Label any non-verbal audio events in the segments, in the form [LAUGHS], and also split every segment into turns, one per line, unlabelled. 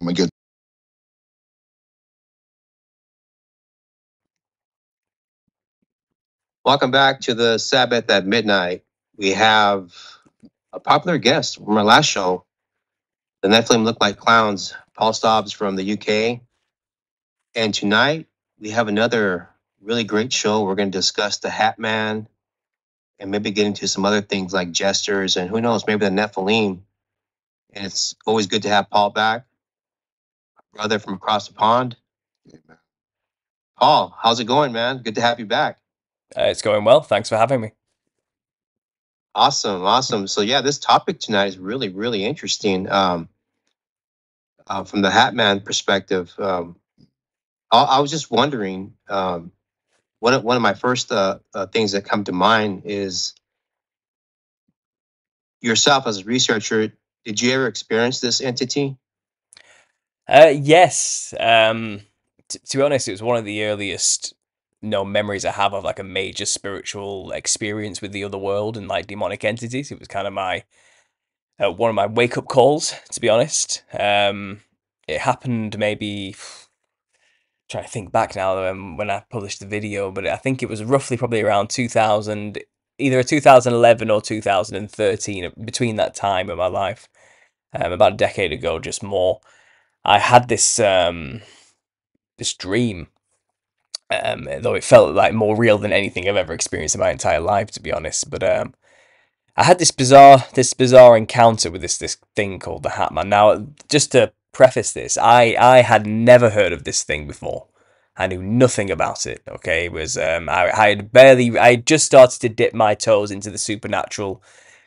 I'm
Welcome back to the Sabbath at Midnight. We have a popular guest from our last show, the Nephilim Look Like Clowns, Paul Stobbs from the UK. And tonight we have another really great show. We're going to discuss the Hat Man and maybe get into some other things like jesters and who knows, maybe the Nephilim. And it's always good to have Paul back, brother from across the pond.
Amen.
Paul, how's it going, man? Good to have you back.
Uh, it's going well. Thanks for having me.
Awesome, awesome. So yeah, this topic tonight is really, really interesting. Um, uh, from the Hat Man perspective, um, I, I was just wondering. Um, one of one of my first uh, uh, things that come to mind is yourself as a researcher. Did you ever experience this entity?
Uh, yes. Um, t- to be honest, it was one of the earliest no memories I have of like a major spiritual experience with the other world and like demonic entities. It was kind of my uh, one of my wake up calls, to be honest. Um, it happened maybe trying to think back now um, when I published the video, but I think it was roughly probably around 2000, either 2011 or 2013, between that time in my life, um, about a decade ago, just more. I had this um, this dream um, though it felt like more real than anything I've ever experienced in my entire life, to be honest. But um, I had this bizarre this bizarre encounter with this this thing called the Hat Man. Now, just to preface this, I I had never heard of this thing before. I knew nothing about it. Okay, it was um, I, I had barely I had just started to dip my toes into the supernatural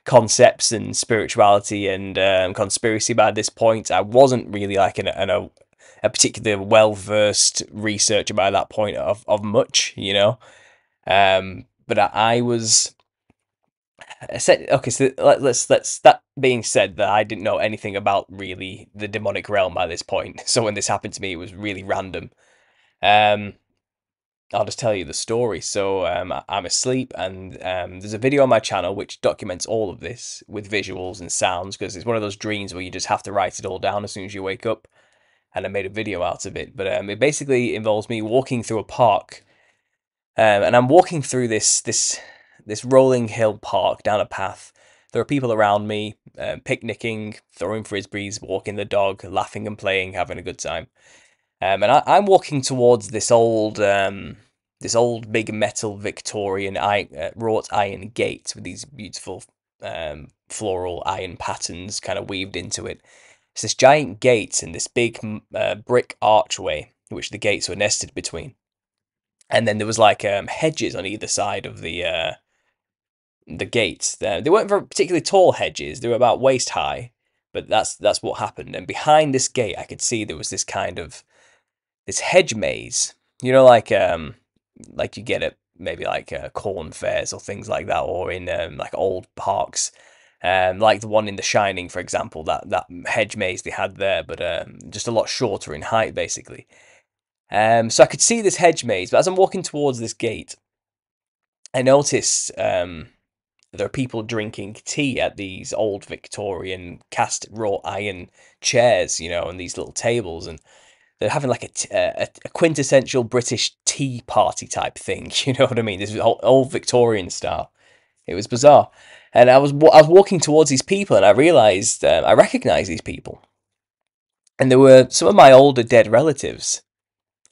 concepts and spirituality and um, conspiracy by this point. I wasn't really like an, an, a particularly well versed researcher by that point of, of much, you know. Um, but I, I was I said okay. So let, let's let's that being said that I didn't know anything about really the demonic realm by this point. [LAUGHS] So when this happened to me, it was really random. Um, I'll just tell you the story. So um, I'm asleep, and um, there's a video on my channel which documents all of this with visuals and sounds because it's one of those dreams where you just have to write it all down as soon as you wake up and I made a video out of it. But um, it basically involves me walking through a park, um, and I'm walking through this this this rolling hill park down a path. There are people around me, um, picnicking, throwing frisbees, walking the dog, laughing and playing, having a good time. Um, and I, am walking towards this old um, this old big metal Victorian iron, uh, wrought iron gate with these beautiful um, floral iron patterns kind of weaved into it. It's this giant gate and this big uh, brick archway, which the gates were nested between. And then there was like um, hedges on either side of the uh, the gates. They weren't very particularly tall hedges; they were about waist high. But that's that's what happened. And behind this gate, I could see there was this kind of this hedge maze. You know, like um, like you get at maybe like uh, corn fairs or things like that, or in um, like old parks um, like the one in The Shining, for example, that that hedge maze they had there, but um, just a lot shorter in height, basically. Um, so I could see this hedge maze, but as I'm walking towards this gate, I notice um, there are people drinking tea at these old Victorian cast wrought iron chairs, you know, and these little tables, and they're having like a, t- a, quintessential British tea party type thing. [LAUGHS] You know what I mean? This is old, old Victorian style. It was bizarre. And I was I was walking towards these people, and I realized um, I recognized these people, and there were some of my older dead relatives,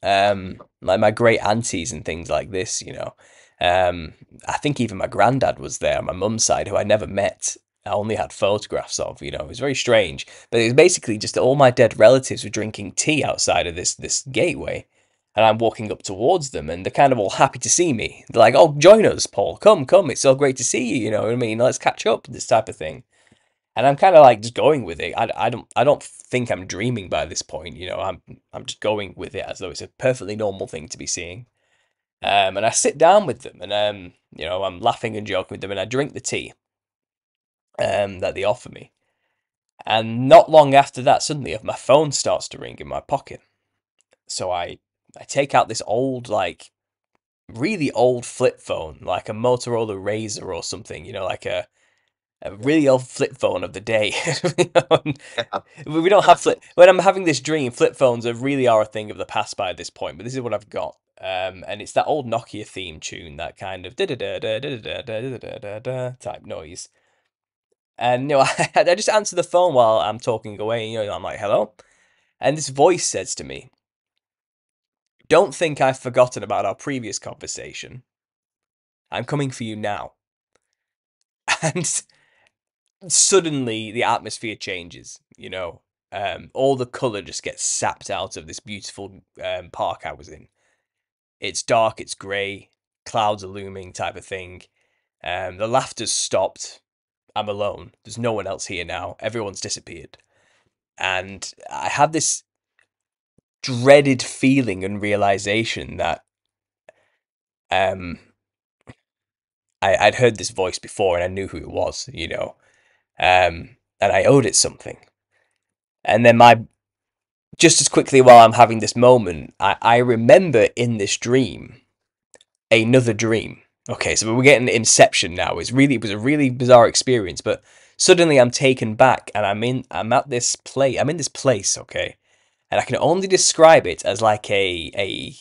um, like my great aunties and things like this. You know, um, I think even my granddad was there on my mum's side, who I never met. I only had photographs of. You know, it was very strange. But it was basically just all my dead relatives were drinking tea outside of this this gateway and I'm walking up towards them, and they're kind of all happy to see me. They're like, "Oh, join us, Paul. Come, come. It's so great to see you. You know what I mean? Let's catch up." This type of thing. And I'm kind of like just going with it. I, I don't I don't think I'm dreaming by this point. You know, I'm I'm just going with it as though it's a perfectly normal thing to be seeing. Um, and I sit down with them, and um, you know, I'm laughing and joking with them, and I drink the tea, um, that they offer me. And not long after that, suddenly my phone starts to ring in my pocket. So I I take out this old, like, really old flip phone, like a Motorola Razr or something, you know, like a a really old flip phone of the day. [LAUGHS] we don't have flip. When I'm having this dream, flip phones are really are a thing of the past by this point. But this is what I've got, um, and it's that old Nokia theme tune, that kind of da da da da da da da da da da type noise. And you know, [LAUGHS] I, I just answer the phone while I'm talking away. You know, I'm like, "Hello," and this voice says to me, "Don't think I've forgotten about our previous conversation. I'm coming for you now." [LAUGHS] And suddenly the atmosphere changes. You know, um, all the color just gets sapped out of this beautiful um, park I was in. It's dark, it's grey, clouds are looming, type of thing. Um, the laughter's stopped. I'm alone. There's no one else here now. Everyone's disappeared, and I had this dreaded feeling and realization that um I, I'd heard this voice before and I knew who it was, you know um, and I owed it something. And then my, just as quickly while I'm having this moment, I, I remember in this dream another dream. Okay, so we're getting Inception now. It's really it was a really bizarre experience, but suddenly I'm taken back and I'm in I'm at this place. I'm in this place, okay, and I can only describe it as like a a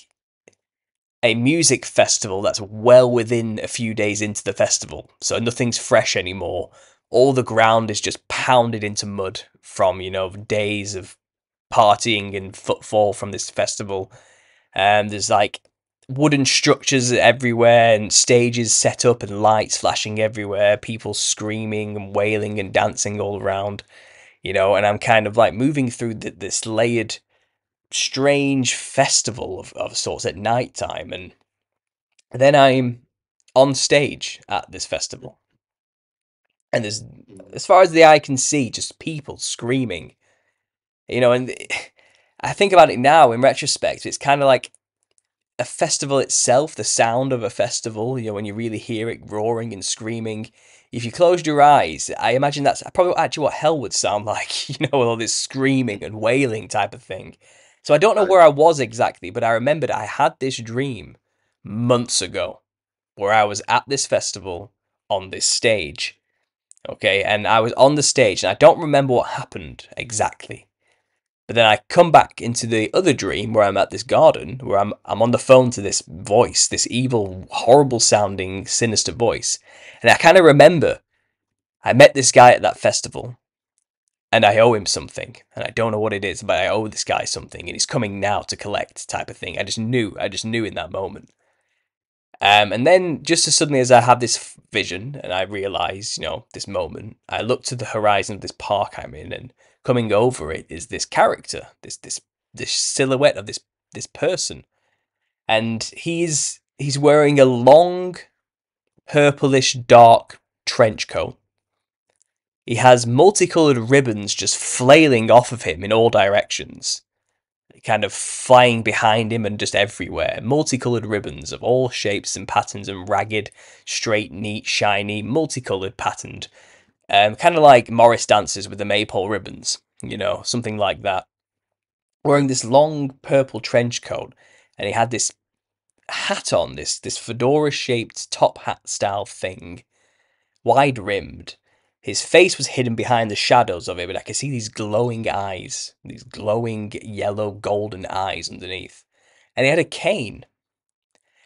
a music festival that's well within a few days into the festival, so nothing's fresh anymore all the ground is just pounded into mud from you know days of partying and footfall from this festival. And there's like wooden structures everywhere and stages set up and lights flashing everywhere, people screaming and wailing and dancing all around, you know. And I'm kind of like moving through the, this layered, strange festival of, of sorts at night time, and then I'm on stage at this festival and there's mm. as far as the eye can see just people screaming you know and [SIGHS] i think about it now in retrospect it's kind of like a festival itself the sound of a festival you know when you really hear it roaring and screaming. If you closed your eyes i imagine that's probably actually what hell would sound [LAUGHS] like you know all this screaming and wailing type of thing. So i don't know where i was exactly but i remembered i had this dream months ago where i was at this festival on this stage Okay, and I was on the stage and I don't remember what happened exactly. But then I come back into the other dream where I'm at this garden, where I'm I'm on the phone to this voice, this evil, horrible sounding, sinister voice. And I kind of remember I met this guy at that festival and I owe him something. And I don't know what it is, but I owe this guy something and he's coming now to collect type of thing. I just knew, I just knew in that moment. Um, and then just as suddenly as I have this vision and I realize, you know, this moment, I look to the horizon of this park I'm in, and coming over it is this character, this this this silhouette of this this person, and he's he's wearing a long, purplish dark trench coat. He has multicolored ribbons just flailing off of him in all directions kind of flying behind him and just everywhere. Multicolored ribbons of all shapes and patterns and ragged, straight, neat, shiny, multicolored patterned. Um, kind of like Morris dancers with the maypole ribbons, you know, something like that. Wearing this long purple trench coat, and he had this hat on, this this fedora shaped top hat style thing, wide rimmed, his face was hidden behind the shadows of it, but I could see these glowing eyes, these glowing yellow golden eyes underneath. And he had a cane.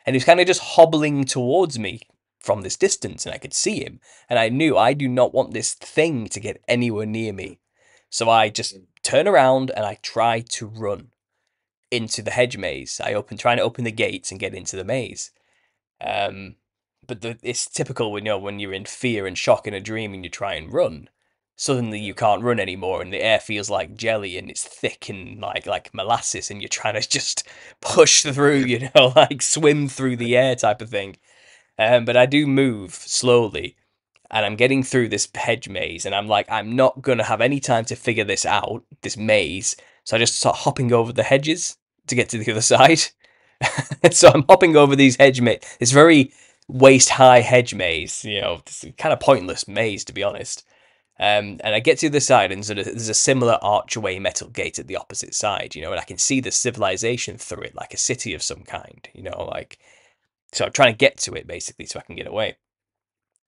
And he was kind of just hobbling towards me from this distance, and I could see him. And I knew I do not want this thing to get anywhere near me. So I just turn around and I try to run into the hedge maze. I open, trying to open the gates and get into the maze. Um, but the, it's typical when you know when you're in fear and shock in a dream and you try and run suddenly you can't run anymore and the air feels like jelly and it's thick and like like molasses and you're trying to [LAUGHS] just push through [LAUGHS] you know [LAUGHS] like swim through the air type of thing um, but i do move slowly and i'm getting through this hedge maze and i'm like i'm not going to have any time to figure this out this maze so i just start hopping over the hedges to get to the other [LAUGHS] side [LAUGHS] so i'm hopping over these hedge maze it's very waist high hedge maze. You know, it's kind of pointless maze to be honest. Um, and I get to the side, and so there's a similar archway metal gate at the opposite side, you know, and I can see the civilization through it, like a city of some kind, you know, like. So I'm trying to get to it basically, so I can get away.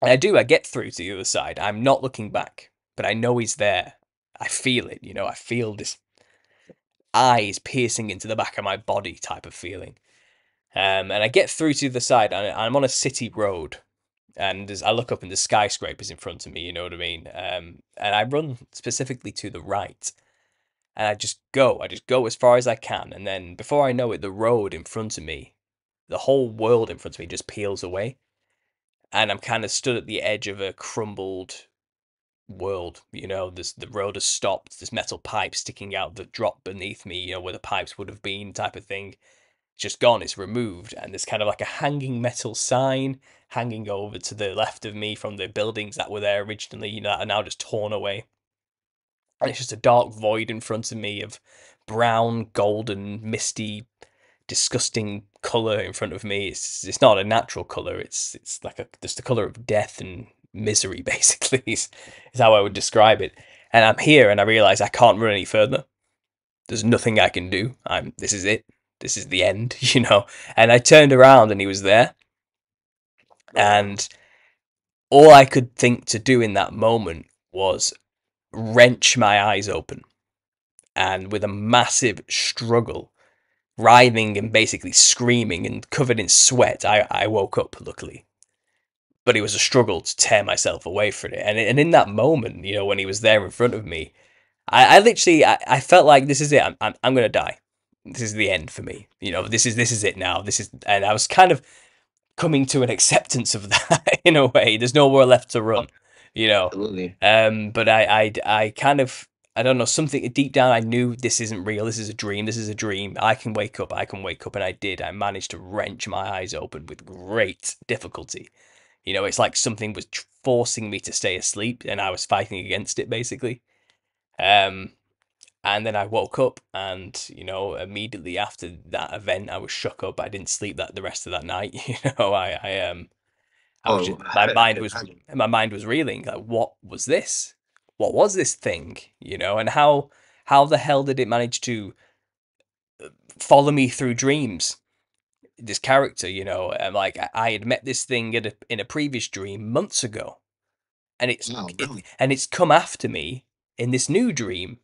And I do, I get through to the other side. I'm not looking back, but I know he's there. I feel it, you know, I feel this eyes piercing into the back of my body type of feeling. Um, and I get through to the side, and I'm on a city road, and I look up and the skyscrapers in front of me, you know what I mean? Um, and I run specifically to the right, and I just go, I just go as far as I can, and then before I know it, the road in front of me, the whole world in front of me just peels away, and I'm kind of stood at the edge of a crumbled world. You know, there's the road has stopped. There's metal pipes sticking out that drop beneath me. You know where the pipes would have been, type of thing. Just gone. It's removed, and there's kind of like a hanging metal sign hanging over to the left of me from the buildings that were there originally. You know, that are now just torn away. And it's just a dark void in front of me of brown, golden, misty, disgusting color in front of me. It's it's not a natural color. It's it's like a just the color of death and misery, [LAUGHS] basically, is, is how I would describe it. And I'm here and I realize I can't run any further. There's nothing I can do. I'm this is it. This is the end, [LAUGHS] you know. And I turned around and he was there. And all I could think to do in that moment was wrench my eyes open. And with a massive struggle, writhing and basically screaming and covered in sweat, I, I woke up, luckily but it was a struggle to tear myself away from it. And and in that moment, you know, when he was there in front of me, I, I literally I, I felt like this is it. I'm, I'm I'm gonna die. This is the end for me. You know, this is this is it now. This is and I was kind of coming to an acceptance of [LAUGHS] that in a way. There's nowhere left to run. You know.
Absolutely.
Um, but I I I kind of I don't know, something deep down I knew this isn't real, this is a dream, this is a dream. I can wake up, I can wake up, and I did. I managed to wrench my eyes open with great difficulty. You know, it's like something was forcing me to stay asleep and I was fighting against it basically. Um, and then I woke up and, you know, immediately after that event, I was shook up. I didn't sleep that the rest of that night. [LAUGHS] You know, I, I, um, I was
Oh,
just, [LAUGHS] my mind was, my mind was reeling. Like, what was this? What was this thing? You know, and how, how the hell did it manage to uh, follow me through dreams? this character, you know, and like I- had met this thing in a in a previous dream months ago, and it's
Wow,
it, and it's come after me in this new dream.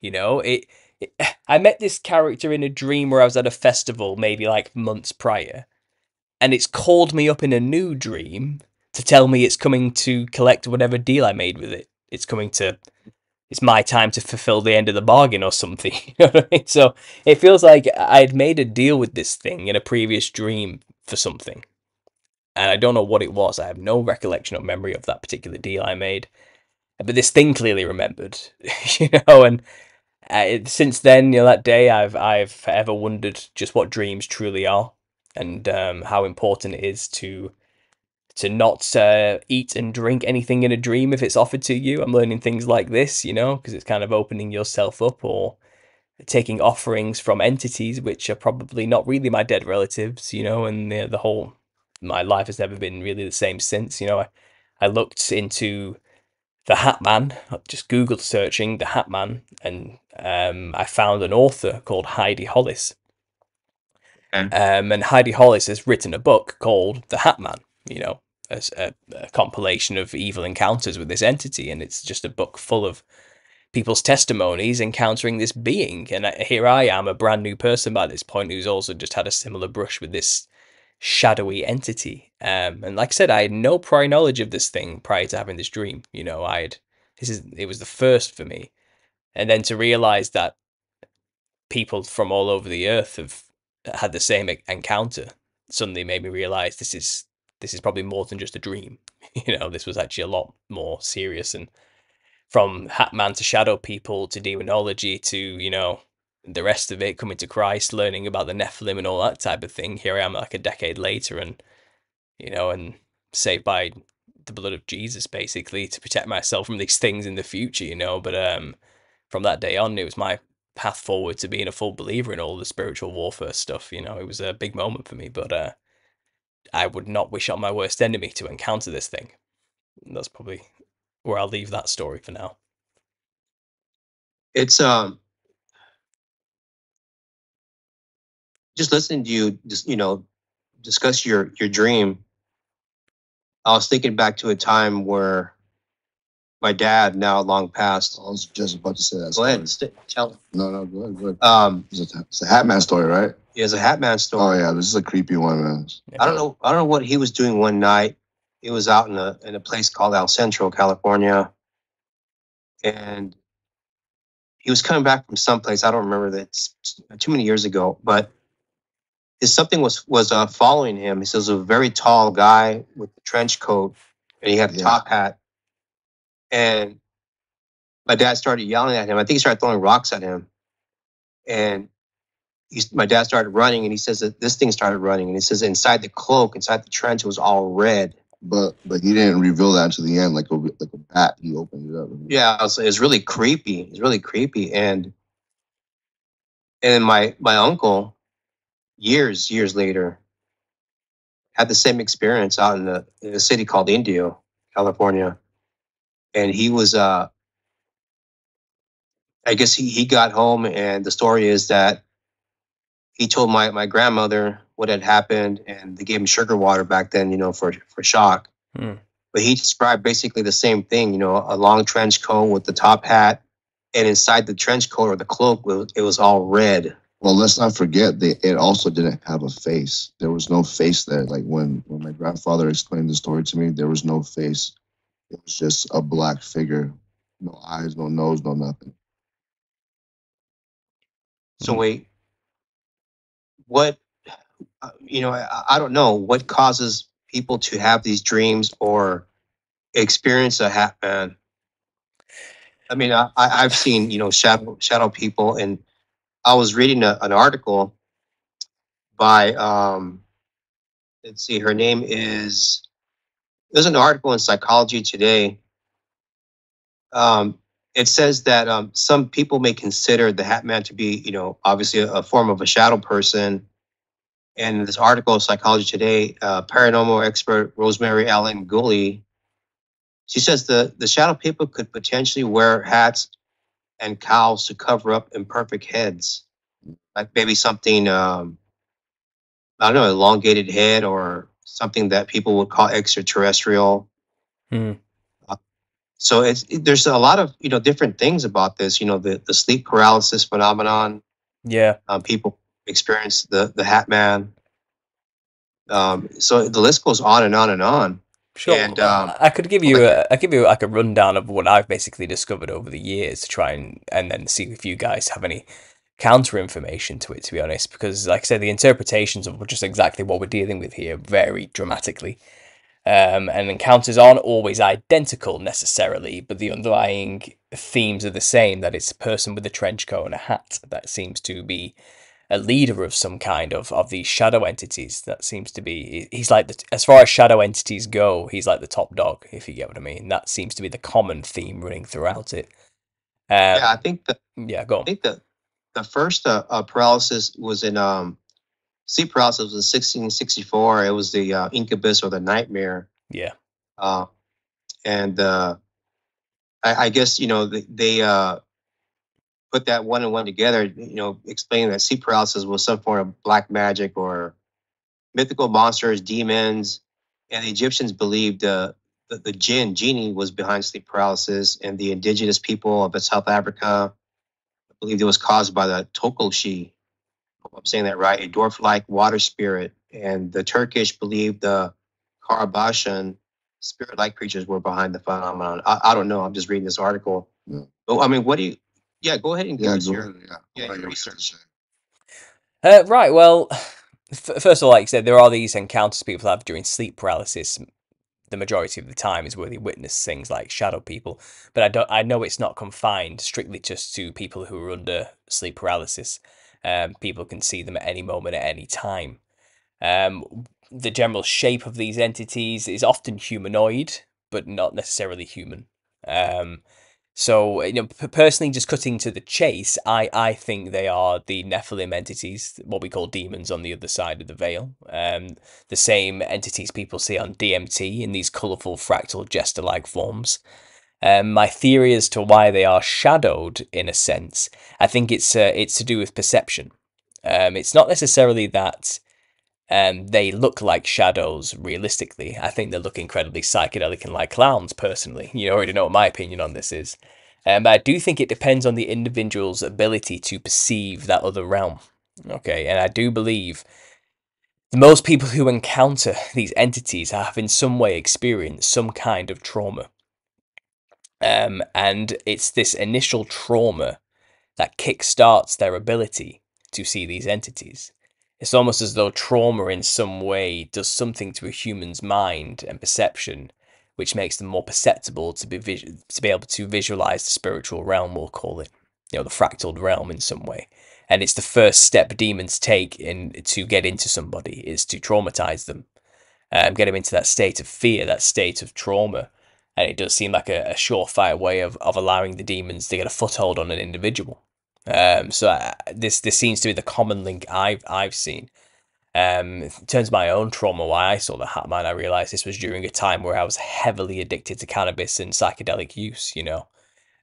You know, it, it. [SIGHS] I met this character in a dream where I was at a festival, maybe like months prior, and it's called me up in a new dream to tell me it's coming to collect whatever deal I made with it. It's coming to it's my time to fulfill the end of the bargain or something. [LAUGHS] You know? So it feels like I'd made a deal with this thing in a previous dream for something. And I don't know what it was. I have no recollection or memory of that particular deal I made. But this thing clearly remembered, [LAUGHS] you know, and uh, since then, you know, that day, I've I've forever wondered just what dreams truly are, and um, how important it is to to not uh, eat and drink anything in a dream if it's offered to you. I'm learning things like this, you know, because it's kind of opening yourself up or taking offerings from entities which are probably not really my dead relatives, you know, and the, the whole my life has never been really the same since, you know. I, I looked into the Hat Man, just Googled searching the Hat Man, and um, I found an author called Heidi Hollis. Um, and Heidi Hollis has written a book called The Hat Man, you know, as a, a compilation of evil encounters with this entity, and it's just a book full of people's testimonies encountering this being. And I, here I am, a brand new person by this point, who's also just had a similar brush with this shadowy entity. Um, and like I said, I had no prior knowledge of this thing prior to having this dream. You know, I had this is it was the first for me, and then to realize that people from all over the earth have had the same encounter suddenly made me realize this is this is probably more than just a dream. [LAUGHS] You know, this was actually a lot more serious and from Hatman to Shadow People to demonology to, you know, the rest of it, coming to Christ, learning about the Nephilim and all that type of thing. Here I am like a decade later and you know, and saved by the blood of Jesus basically to protect myself from these things in the future, you know. But um from that day on it was my path forward to being a full believer in all the spiritual warfare stuff, you know. It was a big moment for me, but uh I would not wish on my worst enemy to encounter this thing. And that's probably where I'll leave that story for now.
It's um just listening to you just you know discuss your your dream I was thinking back to a time where my dad, now long past,
I was just about to say that.
go
story.
ahead, st- tell.
No, no, go ahead, go ahead.
Um,
It's a, it's a Hat Man story, right?
he has a Hat Man
Oh
story.
yeah, this is a creepy one, man.
I don't know. I don't know what he was doing one night. He was out in a in a place called El Centro, California, and he was coming back from someplace. I don't remember that. It's too many years ago, but his something was was uh, following him. He says a very tall guy with a trench coat, and he had a
Yeah.
top hat. And my dad started yelling at him. I think he started throwing rocks at him, and he's, my dad started running and he says that this thing started running and he says inside the cloak inside the trench it was all red
But but he didn't reveal that until the end, like a like a bat. He opened it up.
yeah it's it really creepy It's really creepy and and my my uncle years years later had the same experience out in the, in a city called indio california and he was uh i guess he, he got home and the story is that he told my, my grandmother what had happened and they gave him sugar water back then you know for for shock
Hmm.
but he described basically the same thing you know a long trench coat with the top hat and inside the trench coat or the cloak it was, all red
Well, let's not forget that it also didn't have a face. There was no face there. Like when when my grandfather explained the story to me, there was no face. It was just a black figure, no eyes, no nose, no nothing.
so wait. What uh, you know I, I don't know. What causes people to have these dreams or experience a hat man i mean I, I i've seen you know shadow shadow people and i was reading a, an article by um let's see her name is there's an article in psychology today um it says that um, some people may consider the Hat Man to be, you know, obviously a, a form of a shadow person. And in this article, Psychology Today, uh, paranormal expert Rosemary Ellen Guiley, she says the, the shadow people could potentially wear hats and cowls to cover up imperfect heads, like maybe something, um, I don't know, elongated head or something that people would call extraterrestrial.
Hmm.
So it's it- there's a lot of you know different things about this. You know the the sleep paralysis phenomenon.
Yeah.
Um, people experience the the Hat Man. Um, so the list goes on and on and on.
Sure.
And, um,
I could give you a, I give you like a rundown of what I've basically discovered over the years to try and and then see if you guys have any counter information to it. To be honest, because like I said, the interpretations of just exactly what we're dealing with here vary dramatically. Um, and encounters aren't always identical necessarily, but the underlying themes are the same. That it's a person with a trench coat and a hat that seems to be a leader of some kind of of these shadow entities. That seems to be he's like the, as far as shadow entities go, he's like the top dog, if you get what I mean. That seems to be the common theme running throughout it. Um,
yeah, I think that.
yeah, go
I
on.
think the the first uh, uh, paralysis was in um sleep paralysis was in 1664. It was the uh, incubus or the nightmare.
Yeah,
Uh, and uh, I, I guess you know they, they uh, put that one and one together. You know, explaining that sleep paralysis was some form of black magic or mythical monsters, demons, and the Egyptians believed uh, the the jinn genie was behind sleep paralysis, and the indigenous people of South Africa believed it was caused by the tokoloshe. I'm saying that right, a dwarf-like water spirit, and the Turkish believed the Karabasan spirit-like creatures were behind the phenomenon. I, I don't know. I'm just reading this article.
Yeah.
Oh, I mean, what do you? Yeah, go ahead and give
Yeah,
us
go
your.
ahead. Yeah,
yeah, your research.
Uh, right. Well, [SIGHS] f- first of all, like you said, there are these encounters people have during sleep paralysis. The majority of the time is where they witness things like shadow people. But I don't. I know it's not confined strictly just to people who are under sleep paralysis. Um, people can see them at any moment, at any time. Um, the general shape of these entities is often humanoid, but not necessarily human. Um, so, you know, personally, just cutting to the chase, I, I think they are the Nephilim entities, what we call demons on the other side of the veil. Um, the same entities people see on DMT in these colourful fractal jester like forms. Um, my theory as to why they are shadowed, in a sense, I think it's uh, it's to do with perception. Um, it's not necessarily that um, they look like shadows realistically. I think they look incredibly psychedelic and like clowns, personally. You already know what my opinion on this is. Um, I do think it depends on the individual's ability to perceive that other realm. Okay, and I do believe most people who encounter these entities have in some way experienced some kind of trauma. Um, and it's this initial trauma that kickstarts their ability to see these entities. It's almost as though trauma in some way does something to a human's mind and perception, which makes them more perceptible to be vis- to be able to visualize the spiritual realm. We'll call it, you know, the fractal realm in some way. And it's the first step demons take in to get into somebody is to traumatize them, um, get them into that state of fear, that state of trauma. And it does seem like a, a surefire way of, of allowing the demons to get a foothold on an individual. Um, so uh, this this seems to be the common link I've I've seen. Um, in terms of my own trauma, why I saw the Hat Man, I realized this was during a time where I was heavily addicted to cannabis and psychedelic use. You know,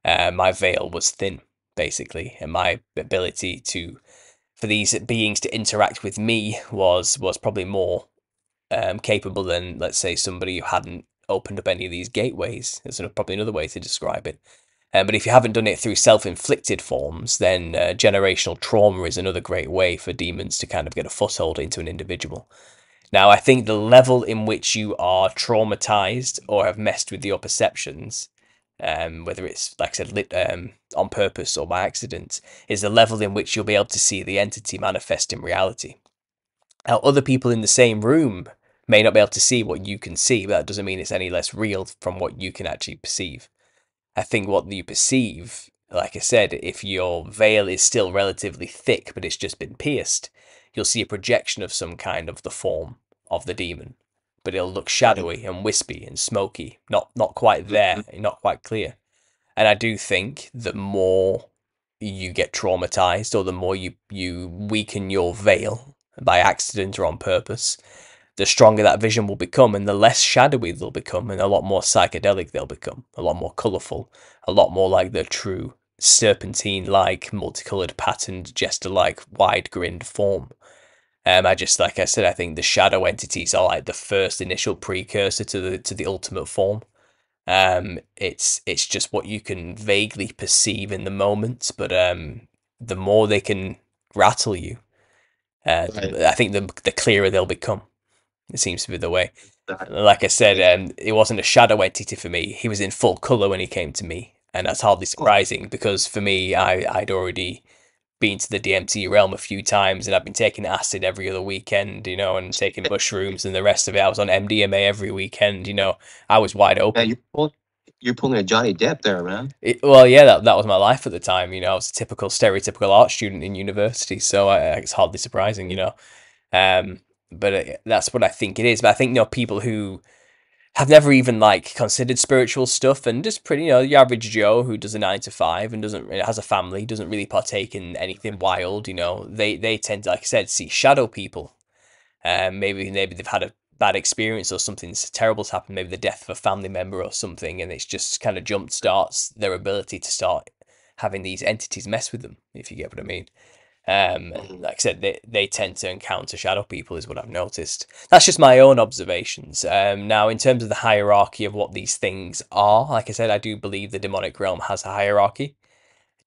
uh, my veil was thin basically, and my ability to for these beings to interact with me was was probably more um, capable than let's say somebody who hadn't opened up any of these gateways. There's probably another way to describe it. Um, but if you haven't done it through self-inflicted forms, then uh, generational trauma is another great way for demons to kind of get a foothold into an individual. Now, I think the level in which you are traumatized or have messed with your perceptions, um, whether it's like I said, lit, um, on purpose or by accident, is the level in which you'll be able to see the entity manifest in reality. Now, other people in the same room may not be able to see what you can see, but that doesn't mean it's any less real from what you can actually perceive. I think what you perceive, like I said, if your veil is still relatively thick but it's just been pierced, you'll see a projection of some kind of the form of the demon. But it'll look shadowy and wispy and smoky, not not quite there,
Mm-hmm.
not quite clear. And I do think the more you get traumatized or the more you, you weaken your veil by accident or on purpose, the stronger that vision will become and the less shadowy they'll become and a lot more psychedelic they'll become, a lot more colourful, a lot more like the true serpentine like, multicolored patterned, jester like, wide grinned form. Um, I just like I said, I think the shadow entities are like the first initial precursor to the to the ultimate form. Um, it's it's just what you can vaguely perceive in the moment, but um, the more they can rattle you, uh,
Right.
I think the the clearer they'll become. It seems to be the way. Like I said, um, it wasn't a shadow entity for me. He was in full color when he came to me, and that's hardly surprising because for me, I I'd already been to the DMT realm a few times, and I've been taking acid every other weekend, you know, and taking [LAUGHS] mushrooms and the rest of it. I was on MDMA every weekend, you know. I was wide open.
You're pulling, you're pulling a Johnny Depp there, man.
It, well, yeah, that, that was my life at the time. You know, I was a typical stereotypical art student in university, so I, it's hardly surprising, you know. Um, but uh, that's what I think it is. But I think you know people who have never even like considered spiritual stuff and just pretty, you know, the average Joe who does a nine to five and doesn't has a family, doesn't really partake in anything wild. You know, they they tend to, like I said, see shadow people. Um, maybe maybe they've had a bad experience or something terrible's happened, maybe the death of a family member or something, and it's just kind of jump starts their ability to start having these entities mess with them, if you get what I mean. Um, and
Mhm.
like I said, they, they tend to encounter shadow people, is what I've noticed. That's just my own observations. Um, now, in terms of the hierarchy of what these things are, like I said, I do believe the demonic realm has a hierarchy,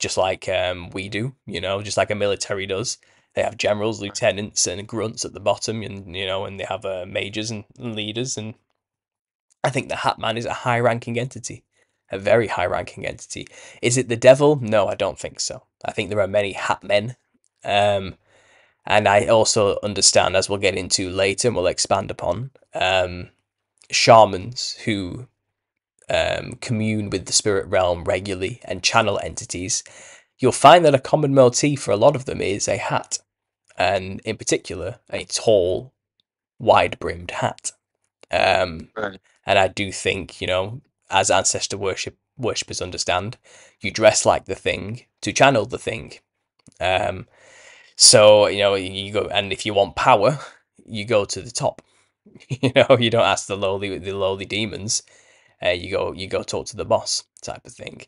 just like um, we do, you know, just like a military does. They have generals, lieutenants, and grunts at the bottom, and you know, and they have uh, majors and, leaders. And I think the Hat Man is a high-ranking entity, a very high-ranking entity. Is it the devil? No, I don't think so. I think there are many Hat Men, um, and I also understand, as we'll get into later, and we'll expand upon, um, shamans who um, commune with the spirit realm regularly and channel entities. You'll find that a common motif for a lot of them is a hat and in particular a tall, wide-brimmed hat. Um,
Right.
and I do think, you know, as ancestor worship worshippers understand, you dress like the thing to channel the thing. Um, so you know, you go, and if you want power, you go to the top. [LAUGHS] you know, you don't ask the lowly the lowly demons. Uh, you go you go talk to the boss type of thing.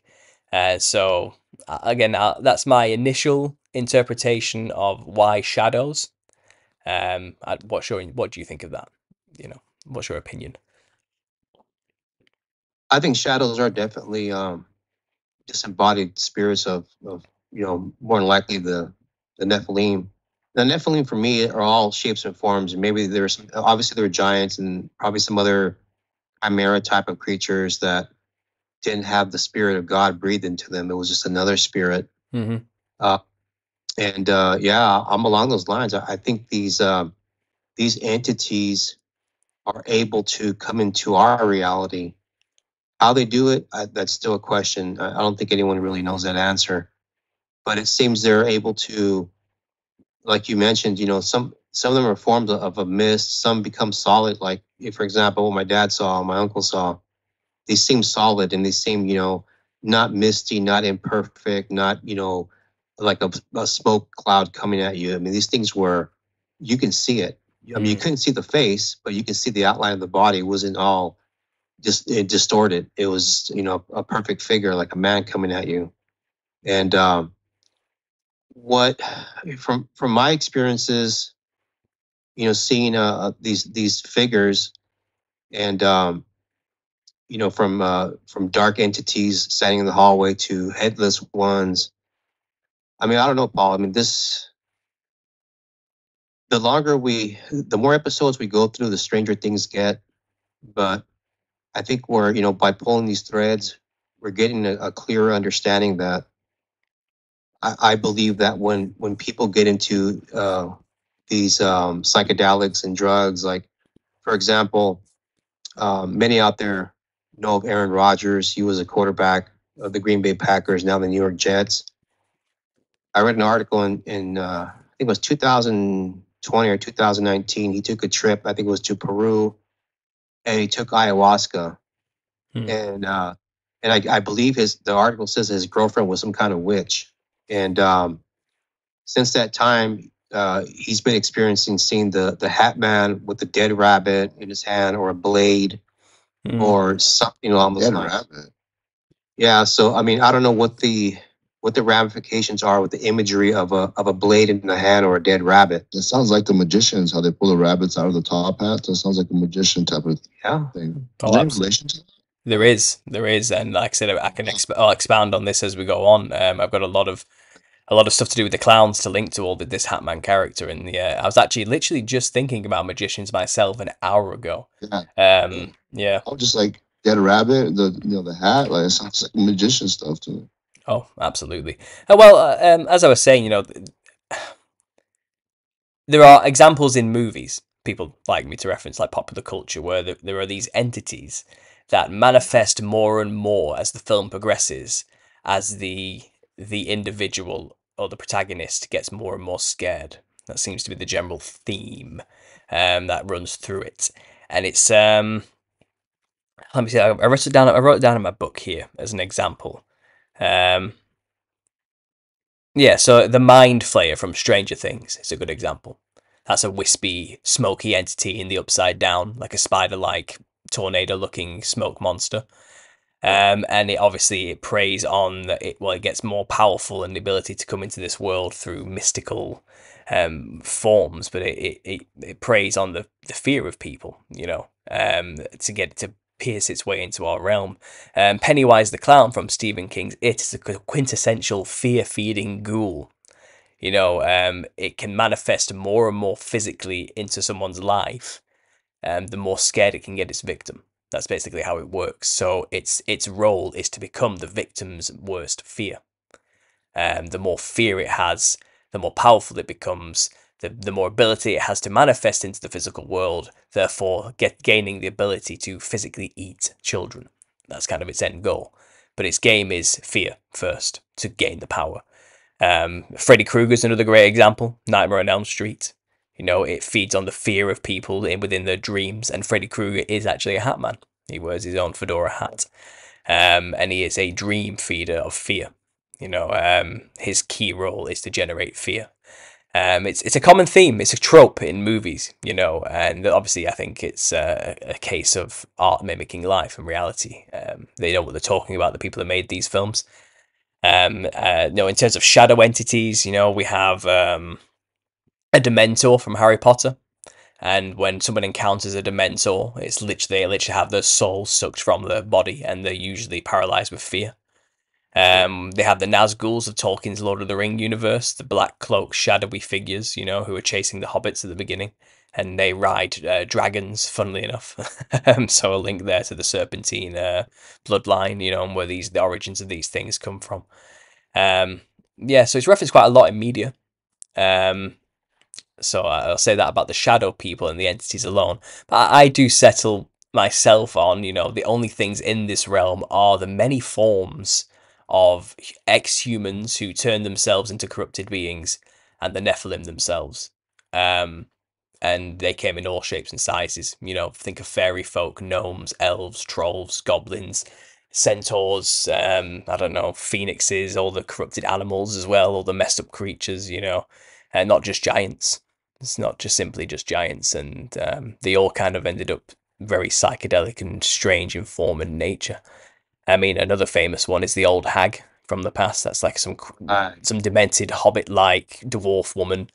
Uh, so again, uh, that's my initial interpretation of why shadows. Um, what's your what do you think of that? You know, what's your opinion?
I think shadows are definitely um, disembodied spirits of, of you know more than likely the the Nephilim. The Nephilim for me are all shapes and forms. And maybe there's obviously there were giants and probably some other chimera type of creatures that didn't have the spirit of God breathed into them. It was just another spirit.
Mm-hmm.
Uh, and uh, yeah, I'm along those lines. I, I think these um, these entities are able to come into our reality. How they do it, I, that's still a question. I, I don't think anyone really knows that answer. But it seems they're able to, like you mentioned, you know, some some of them are formed of a mist. Some become solid. Like, for example, what my dad saw, my uncle saw. They seem solid and they seem, you know, not misty, not imperfect, not you know like a, a, smoke cloud coming at you. I mean, these things were, you can see it. I mean, you couldn't see the face, but you can see the outline of the body. Wasn't all just it distorted. It was, you know, a perfect figure, like a man coming at you. And um, what, from from my experiences, you know, seeing uh, uh these these figures, and um, you know, from uh, from dark entities standing in the hallway to headless ones I mean, I don't know, Paul. I mean, this the longer we the more episodes we go through, the stranger things get. But I think we're, you know, by pulling these threads, we're getting a, a clearer understanding that I, I, believe that when when people get into uh, these um, psychedelics and drugs, like for example, um, many out there know of Aaron Rodgers. He was a quarterback of the Green Bay Packers, now the New York Jets I read an article in, in uh, I think it was 2020 or 2019. He took a trip, I think it was to Peru, and he took ayahuasca. Hmm. And uh, and I, I believe his the article says his girlfriend was some kind of witch. And um, since that time, uh, he's been experiencing seeing the the Hat Man with the dead rabbit in his hand, or a blade, hmm. or something, along know, almost dead like, rabbit. Yeah. So I mean, I don't know what the what the ramifications are with the imagery of a of a blade in the hand or a dead rabbit.
It sounds like the magicians, how they pull the rabbits out of the top hat. That sounds like a magician type of
yeah.
thing.
There is, there is, and like I said, I can exp- I'll expand on this as we go on. Um, I've got a lot of a lot of stuff to do with the clowns to link to all the, this Hatman character. And yeah, I was actually literally just thinking about magicians myself an hour ago. Yeah. Um, yeah.
I was just like dead rabbit, the you know the hat, like it sounds like magician stuff to me.
Oh, absolutely. Uh, well, uh, um, as I was saying, you know, there are examples in movies people like me to reference, like popular culture, where there, there are these entities that manifest more and more as the film progresses, as the the individual or the protagonist gets more and more scared. That seems to be the general theme um, that runs through it, and it's um, let me see. I, wrote it down. I wrote it down in my book here as an example. Um, yeah, so the Mind Flayer from Stranger Things is a good example. That's a wispy, smoky entity in the upside down, like a spider-like, tornado-looking smoke monster. Um, and it obviously it preys on that it. Well, it gets more powerful and the ability to come into this world through mystical um, forms, but it, it, it, it preys on the, the fear of people. You know, um, to get to pierce its way into our realm. Um, Pennywise the Clown from Stephen King's It is a quintessential fear feeding ghoul. You know, um, it can manifest more and more physically into someone's life, um, the more scared it can get its victim. That's basically how it works. So its its role is to become the victim's worst fear. Um, the more fear it has, the more powerful it becomes, the, the more ability it has to manifest into the physical world, therefore get gaining the ability to physically eat children. That's kind of its end goal. But its game is fear first to gain the power. Um, Freddy Krueger's another great example. Nightmare on Elm Street. You know, it feeds on the fear of people in, within their dreams, and Freddy Krueger is actually a hat man. He wears his own fedora hat, um, and he is a dream feeder of fear. You know, um, his key role is to generate fear. Um, it's it's a common theme. It's a trope in movies, you know, and obviously I think it's uh, a case of art mimicking life and reality. Um, they know what they're talking about. The people that made these films. Um, uh, know, in terms of shadow entities, you know, we have um, a Dementor from Harry Potter. And when someone encounters a Dementor, it's literally they literally have their soul sucked from their body, and they're usually paralyzed with fear. Um, they have the Nazguls of Tolkien's Lord of the Ring universe, the black cloaked, shadowy figures, you know, who are chasing the hobbits at the beginning, and they ride uh, dragons. Funnily enough, [LAUGHS] um, so a link there to the Serpentine uh, bloodline, you know, and where these the origins of these things come from. Um, yeah, so it's referenced quite a lot in media. Um, so I'll say that about the shadow people and the entities alone. But I do settle myself on, you know, the only things in this realm are the many forms of ex-humans who turn themselves into corrupted beings and the Nephilim themselves. Um, and they came in all shapes and sizes. You know, think of fairy folk, gnomes, elves, trolls, goblins, centaurs, um, I don't know, phoenixes, all the corrupted animals as well, all the messed up creatures, you know, and not just giants. It's not just simply just giants, and um, they all kind of ended up very psychedelic and strange in form and nature. I mean, another famous one is the old hag from the past. That's like some uh, some demented hobbit-like dwarf woman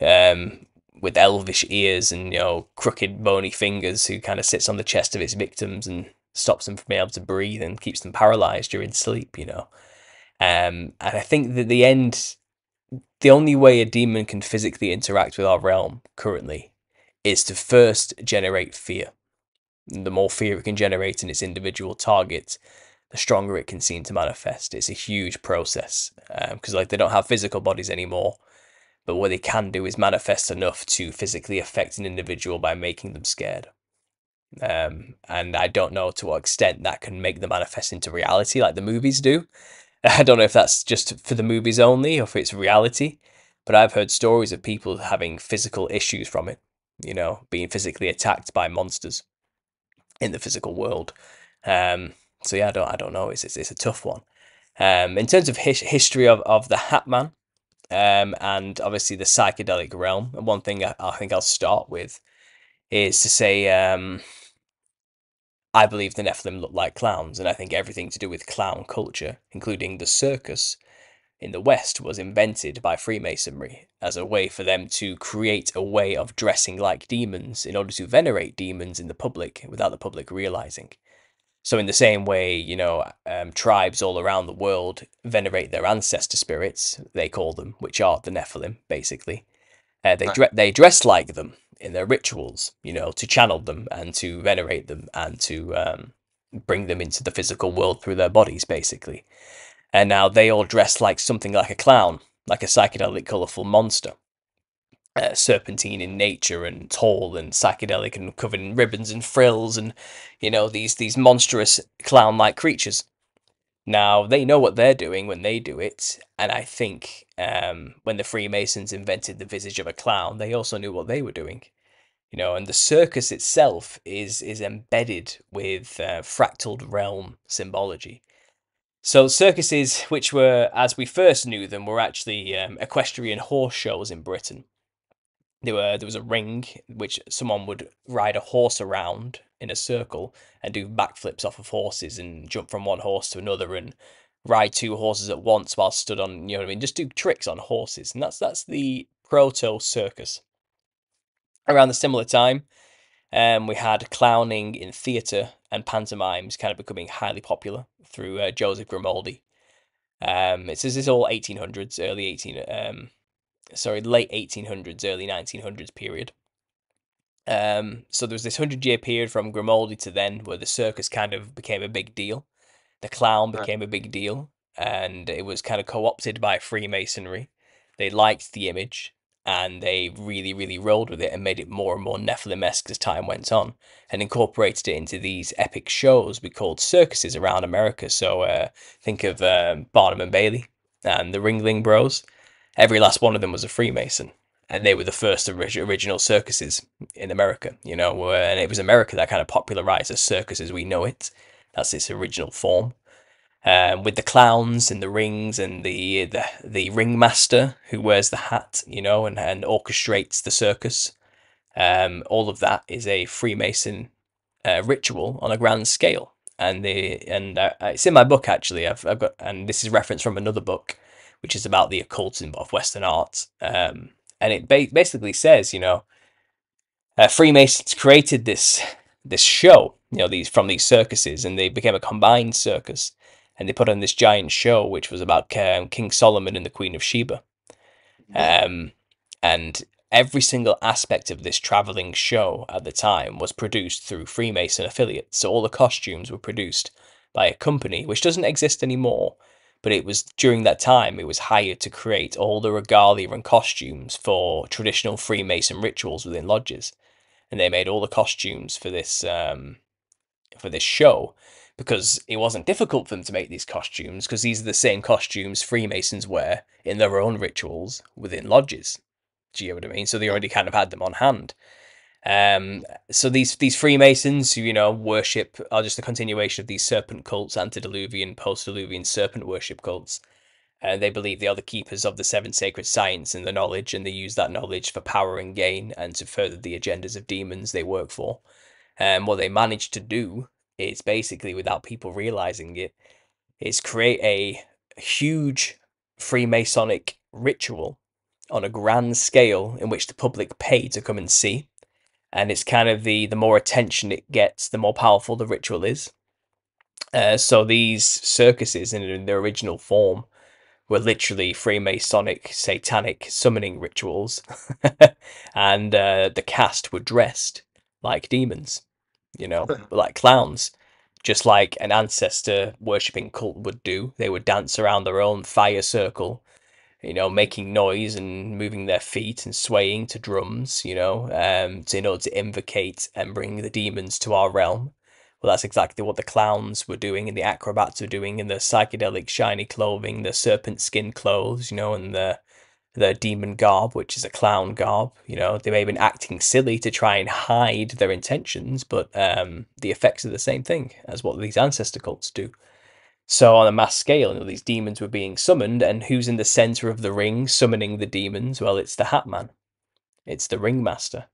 um, with elvish ears and you know crooked bony fingers who kind of sits on the chest of its victims and stops them from being able to breathe and keeps them paralyzed during sleep. You know, um, and I think that the end the only way a demon can physically interact with our realm currently is to first generate fear. The more fear it can generate in its individual target, the stronger it can seem to manifest. It's a huge process because, um, like, they don't have physical bodies anymore, but what they can do is manifest enough to physically affect an individual by making them scared. Um, and I don't know to what extent that can make them manifest into reality, like the movies do. [LAUGHS] I don't know if that's just for the movies only or if it's reality, but I've heard stories of people having physical issues from it, you know, being physically attacked by monsters in the physical world. Um, so yeah, I don't, I don't know. It's, it's, it's a tough one. Um, in terms of his, history of, of the Hat Man, um, and obviously the psychedelic realm, one thing I, I think I'll start with is to say, um, I believe the Nephilim look like clowns, and I think everything to do with clown culture, including the circus in the West, was invented by Freemasonry as a way for them to create a way of dressing like demons in order to venerate demons in the public without the public realizing. So, in the same way, you know, um, tribes all around the world venerate their ancestor spirits, they call them, which are the Nephilim, basically. Uh, they, dre- they dress like them in their rituals, you know, to channel them and to venerate them and to um, bring them into the physical world through their bodies, basically. And now they all dress like something like a clown, like a psychedelic, colourful monster. Uh, serpentine in nature and tall and psychedelic and covered in ribbons and frills and you know these these monstrous clown-like creatures now they know what they're doing when they do it, and I think um, when the Freemasons invented the visage of a clown, they also knew what they were doing. You know, and the circus itself is is embedded with uh, fractaled realm symbology. So circuses, which were as we first knew them, were actually um, equestrian horse shows in Britain. There were there was a ring which someone would ride a horse around in a circle and do backflips off of horses and jump from one horse to another and ride two horses at once while stood on you know what I mean? Just do tricks on horses and that's that's the proto circus. Around the similar time um, we had clowning in theatre and pantomimes kind of becoming highly popular through uh, Joseph Grimaldi. Um, it says it's all 1800s early 18 um, sorry late 1800s early 1900s period um, so there was this hundred year period from Grimaldi to then where the circus kind of became a big deal. The clown became a big deal, and it was kind of co opted by Freemasonry. They liked the image and they really, really rolled with it and made it more and more Nephilim esque as time went on and incorporated it into these epic shows we called circuses around America. So uh, think of um, Barnum and Bailey and the Ringling Bros. Every last one of them was a Freemason and they were the first original circuses in America, you know, and it was America that kind of popularized the circus as we know it. That's its original form. Um, with the clowns and the rings and the, the the ringmaster who wears the hat, you know, and, and orchestrates the circus. Um, all of that is a Freemason uh, ritual on a grand scale, and the and uh, it's in my book actually. I've I've got and this is reference from another book, which is about the occultism of Western art. Um, and it ba- basically says, you know, uh, Freemasons created this this show, you know, these from these circuses, and they became a combined circus, and they put on this giant show, which was about um, King Solomon and the Queen of Sheba, um, and every single aspect of this traveling show at the time was produced through Freemason affiliates. So all the costumes were produced by a company which doesn't exist anymore, but it was during that time it was hired to create all the regalia and costumes for traditional Freemason rituals within lodges, and they made all the costumes for this um, for this show because it wasn't difficult for them to make these costumes because these are the same costumes Freemasons wear in their own rituals within lodges. Do you know what I mean? So they already kind of had them on hand. Um, so these these Freemasons who you know worship are just a continuation of these serpent cults, antediluvian, post-diluvian serpent worship cults. And they believe they are the keepers of the seven sacred science and the knowledge, and they use that knowledge for power and gain and to further the agendas of demons they work for. And what they manage to do is basically, without people realizing it, is create a huge Freemasonic ritual on a grand scale in which the public pay to come and see and it's kind of the the more attention it gets, the more powerful the ritual is. Uh, so these circuses in, in their original form were literally Freemasonic satanic summoning rituals, [LAUGHS] and uh, the cast were dressed like demons, you know, like clowns, just like an ancestor worshipping cult would do. They would dance around their own fire circle you know, making noise and moving their feet and swaying to drums, you know, um, to, in order to invocate and bring the demons to our realm. Well, that's exactly what the clowns were doing and the acrobats were doing in the psychedelic shiny clothing, the serpent skin clothes, you know, and the the demon garb, which is a clown garb. You know, they may have been acting silly to try and hide their intentions, but um, the effects are the same thing as what these ancestor cults do. So on a mass scale, you know, these demons were being summoned, and who's in the center of the ring summoning the demons? Well, it's the Hatman. It's the ringmaster.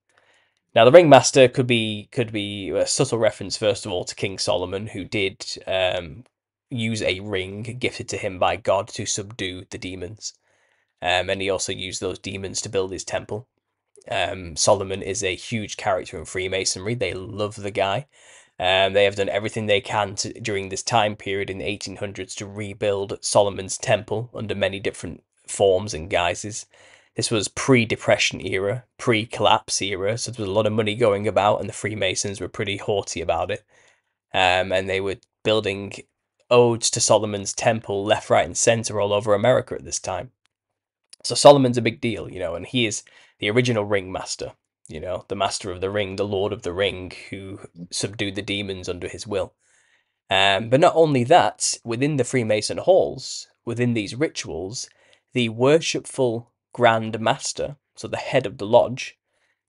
Now, the ringmaster could be could be a subtle reference, first of all, to King Solomon, who did um, use a ring gifted to him by God to subdue the demons, um, and he also used those demons to build his temple. Um, Solomon is a huge character in Freemasonry. They love the guy. Um, they have done everything they can to, during this time period in the 1800s to rebuild Solomon's temple under many different forms and guises. This was pre-depression era, pre-collapse era, so there was a lot of money going about, and the Freemasons were pretty haughty about it. Um, and they were building odes to Solomon's temple left, right, and center all over America at this time. So Solomon's a big deal, you know, and he is the original ringmaster you know, the master of the ring, the lord of the ring, who subdued the demons under his will. Um, but not only that, within the Freemason halls, within these rituals, the worshipful Grand Master, so the head of the lodge,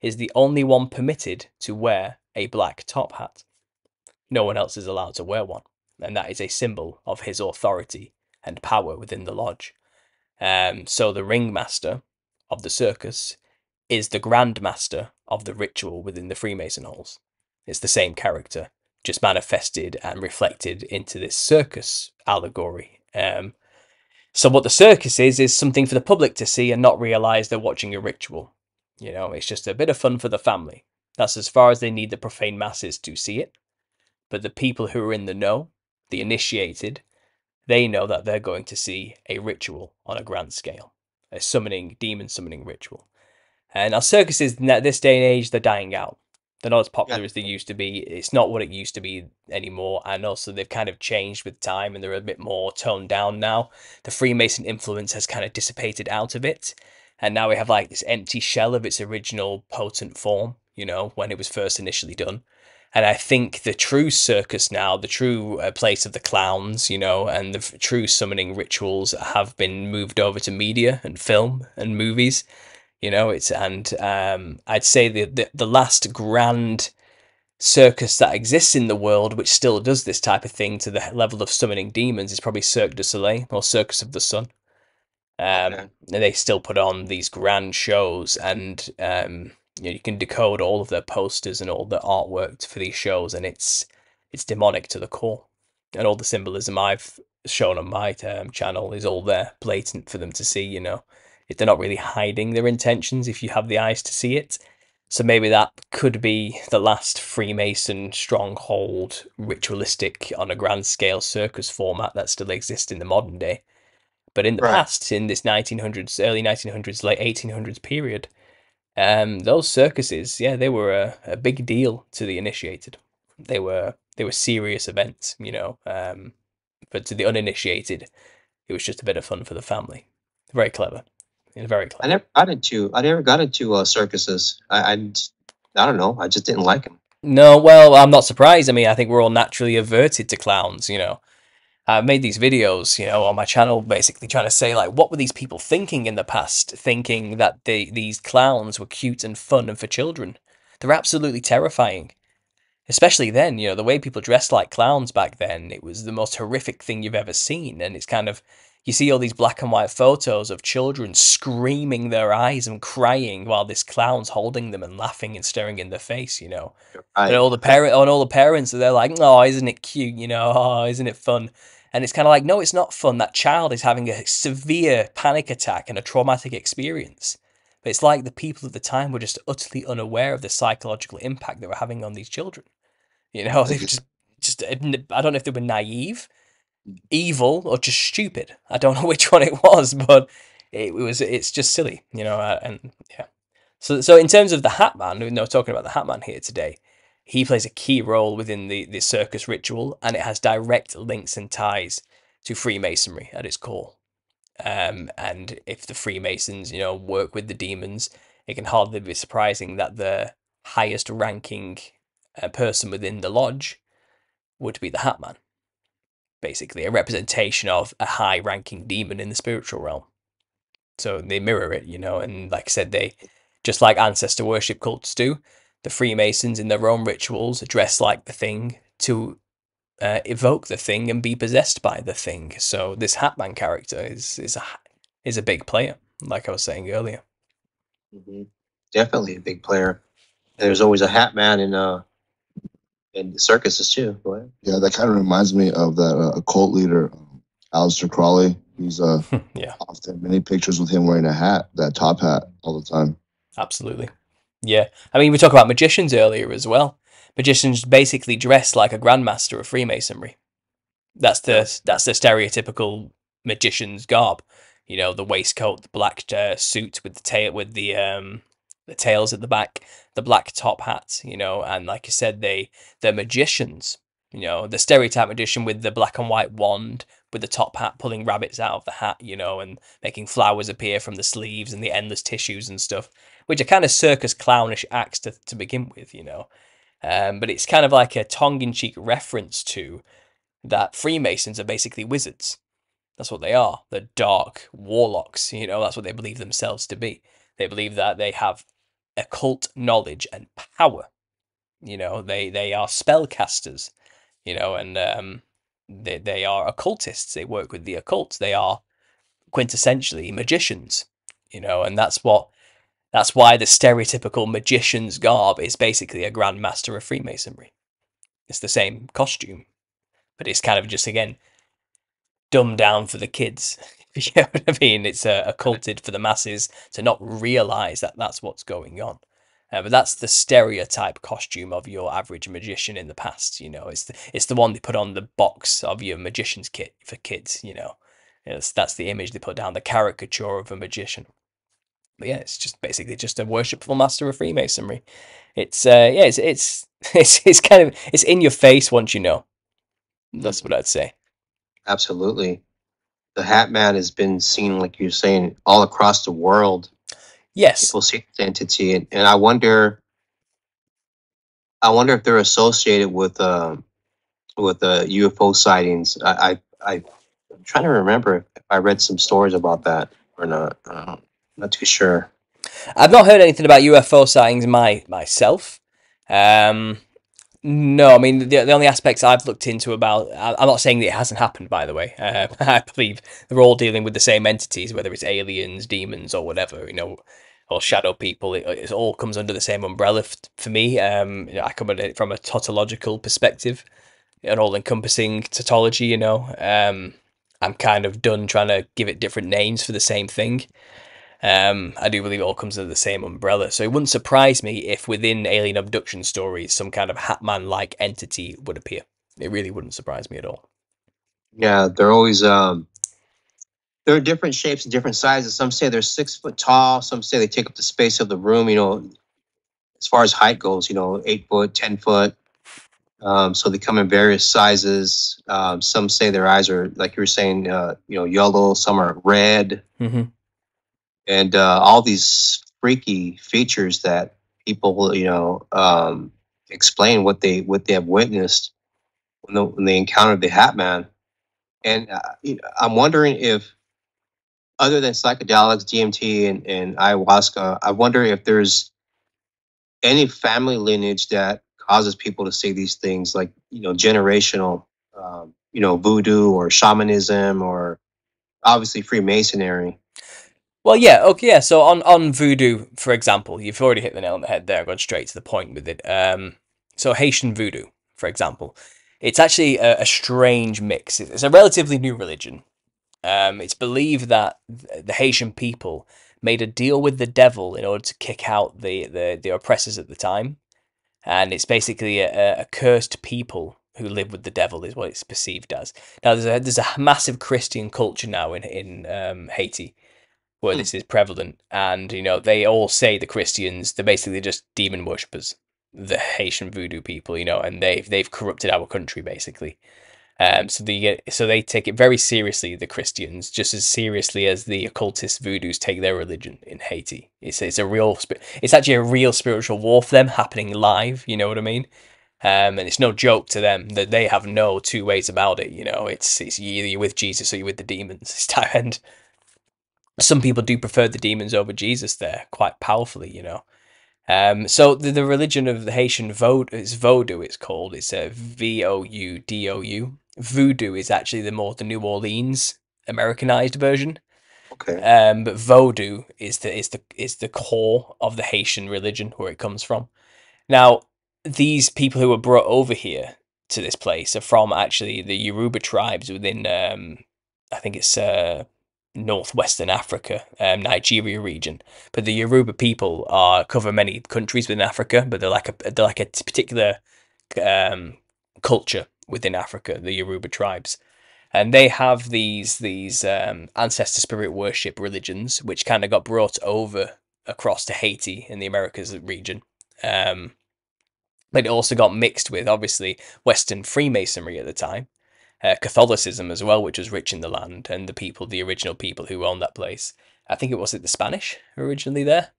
is the only one permitted to wear a black top hat. No one else is allowed to wear one, and that is a symbol of his authority and power within the lodge. Um, so the ringmaster of the circus is the Grandmaster of the ritual within the Freemason halls. It's the same character, just manifested and reflected into this circus allegory. Um, so what the circus is is something for the public to see and not realize they're watching a ritual. You know, it's just a bit of fun for the family. That's as far as they need the profane masses to see it. But the people who are in the know, the initiated, they know that they're going to see a ritual on a grand scale, a summoning, demon summoning ritual. And our circuses at this day and age, they're dying out. They're not as popular yeah. as they used to be. It's not what it used to be anymore. And also, they've kind of changed with time and they're a bit more toned down now. The Freemason influence has kind of dissipated out of it. And now we have like this empty shell of its original potent form, you know, when it was first initially done. And I think the true circus now, the true uh, place of the clowns, you know, and the f- true summoning rituals have been moved over to media and film and movies you know it's and um, i'd say the, the the last grand circus that exists in the world which still does this type of thing to the level of summoning demons is probably cirque du soleil or circus of the sun. Um, and they still put on these grand shows and um, you, know, you can decode all of their posters and all the artwork for these shows and it's it's demonic to the core. And all the symbolism i've shown on my um, channel is all there blatant for them to see you know if they're not really hiding their intentions if you have the eyes to see it. So maybe that could be the last Freemason stronghold ritualistic on a grand scale circus format that still exists in the modern day. But in the
Right.
past, in this 1900s, early 1900s, late 1800s period, um, those circuses, yeah, they were a, a big deal to the initiated. They were they were serious events, you know. Um, but to the uninitiated, it was just a bit of fun for the family. Very clever, Very
I
clever.
never got into I never got into uh, circuses. I, I I don't know. I just didn't like them.
No, well, I'm not surprised. I mean, I think we're all naturally averted to clowns, you know. I've made these videos, you know, on my channel basically trying to say like what were these people thinking in the past, thinking that they these clowns were cute and fun and for children. They're absolutely terrifying. Especially then, you know, the way people dressed like clowns back then, it was the most horrific thing you've ever seen. And it's kind of you see all these black and white photos of children screaming their eyes and crying while this clown's holding them and laughing and staring in their face, you know
I,
and all the parent and all the parents are there like, oh, isn't it cute? You know, oh, isn't it fun? And it's kind of like, no, it's not fun. That child is having a severe panic attack and a traumatic experience. But it's like the people at the time were just utterly unaware of the psychological impact they were having on these children. You know, [LAUGHS] they just, just, I don't know if they were naive, evil, or just stupid. I don't [LAUGHS] know which one it was, but it was, it's just silly, you know, uh, and yeah. So, so in terms of the Hat Man, we're talking about the Hat Man here today he plays a key role within the, the circus ritual and it has direct links and ties to Freemasonry at its core. Um, and if the Freemasons, you know, work with the demons, it can hardly be surprising that the highest ranking uh, person within the lodge would be the Hat Man. Basically, a representation of a high ranking demon in the spiritual realm. So they mirror it, you know, and like I said, they just like ancestor worship cults do, the Freemasons in their own rituals dress like the thing to uh, evoke the thing and be possessed by the thing. So this Hatman character is is a is a big player, like I was saying earlier.
Mhm. Definitely a big player. There's always a hat man in uh in circuses too. Go ahead.
Yeah, that kind of reminds me of that uh, cult leader, um, Aleister Crowley. He's uh, [LAUGHS]
yeah,
often many pictures with him wearing a hat, that top hat, all the time.
absolutely. Yeah, I mean we talked about magicians earlier as well. Magicians basically dress like a grandmaster of Freemasonry. That's the that's the stereotypical magician's garb. You know, the waistcoat, the black uh, suit with the tail with the um the tails at the back, the black top hat. You know, and like I said, they they're magicians. You know, the stereotype magician with the black and white wand, with the top hat pulling rabbits out of the hat. You know, and making flowers appear from the sleeves and the endless tissues and stuff, which are kind of circus clownish acts to to begin with. You know. Um, but it's kind of like a tongue-in-cheek reference to that Freemasons are basically wizards. That's what they are. They're dark warlocks. You know, that's what they believe themselves to be. They believe that they have occult knowledge and power. You know, they they are spellcasters. You know, and um, they they are occultists. They work with the occult. They are quintessentially magicians. You know, and that's what that's why the stereotypical magician's garb is basically a Grand Master of Freemasonry. It's the same costume, but it's kind of just again dumbed down for the kids. [LAUGHS] You know what I mean? It's uh, occulted for the masses to not realize that that's what's going on. Uh, but that's the stereotype costume of your average magician in the past. You know, it's the, it's the one they put on the box of your magician's kit for kids. You know, it's, that's the image they put down, the caricature of a magician. But yeah, it's just basically just a worshipful master of Freemasonry. It's uh, yeah, it's it's [LAUGHS] it's it's kind of it's in your face once you know. That's what I'd say.
Absolutely. The hat man has been seen, like you're saying, all across the world.
Yes.
People see this entity and, and I wonder I wonder if they're associated with uh with uh UFO sightings. I, I I I'm trying to remember if I read some stories about that or not. Uh, not too sure.
I've not heard anything about UFO sightings my myself. Um, no, I mean the, the only aspects I've looked into about I- I'm not saying that it hasn't happened. By the way, uh, [LAUGHS] I believe they're all dealing with the same entities, whether it's aliens, demons, or whatever. You know, or shadow people. It, it all comes under the same umbrella f- for me. Um, you know, I come at it from a tautological perspective, an all-encompassing tautology. You know, um, I'm kind of done trying to give it different names for the same thing. Um, I do believe it all comes under the same umbrella. So it wouldn't surprise me if within alien abduction stories, some kind of Hatman like entity would appear. It really wouldn't surprise me at all.
Yeah, they're always um they're different shapes and different sizes. Some say they're six foot tall, some say they take up the space of the room, you know, as far as height goes, you know, eight foot, ten foot. Um, so they come in various sizes. Um, some say their eyes are like you were saying, uh, you know, yellow, some are red,
Mm-hmm.
And uh, all these freaky features that people will, you know, um, explain what they what they have witnessed when, when they encountered the Hat Man. And uh, I'm wondering if, other than psychedelics, DMT, and, and ayahuasca, I wonder if there's any family lineage that causes people to see these things, like you know, generational, um, you know, voodoo or shamanism or obviously Freemasonry.
Well, yeah, okay, yeah. So on on voodoo, for example, you've already hit the nail on the head there. Gone straight to the point with it. Um, so Haitian voodoo, for example, it's actually a, a strange mix. It's a relatively new religion. Um, it's believed that the Haitian people made a deal with the devil in order to kick out the the, the oppressors at the time, and it's basically a, a cursed people who live with the devil is what it's perceived as. Now there's a there's a massive Christian culture now in in um, Haiti where
Hmm.
this is prevalent, and you know they all say the Christians they're basically just demon worshippers, the Haitian voodoo people, you know, and they've they've corrupted our country basically. Um, so they so they take it very seriously, the Christians, just as seriously as the occultist voodoos take their religion in Haiti. It's it's a real it's actually a real spiritual war for them happening live. You know what I mean? Um, and it's no joke to them that they have no two ways about it. You know, it's it's either you're with Jesus or you're with the demons. [LAUGHS] It's time and some people do prefer the demons over Jesus there quite powerfully, you know. Um, so the, the religion of the Haitian Vodou is Vodou. It's called. It's a V O U D O U. Voodoo is actually the more the New Orleans Americanized version.
Okay.
Um, but Vodou is the is the is the core of the Haitian religion where it comes from. Now, these people who were brought over here to this place are from actually the Yoruba tribes within um, I think it's uh, northwestern Africa, um, Nigeria region. But the Yoruba people are cover many countries within Africa, but they're like a they're like a particular um, culture within Africa, the Yoruba tribes. And they have these these um, ancestor spirit worship religions, which kind of got brought over across to Haiti in the Americas region. Um, but it also got mixed with obviously Western Freemasonry at the time, uh, Catholicism as well, which was rich in the land, and the people, the original people who owned that place. I think it was it the Spanish originally there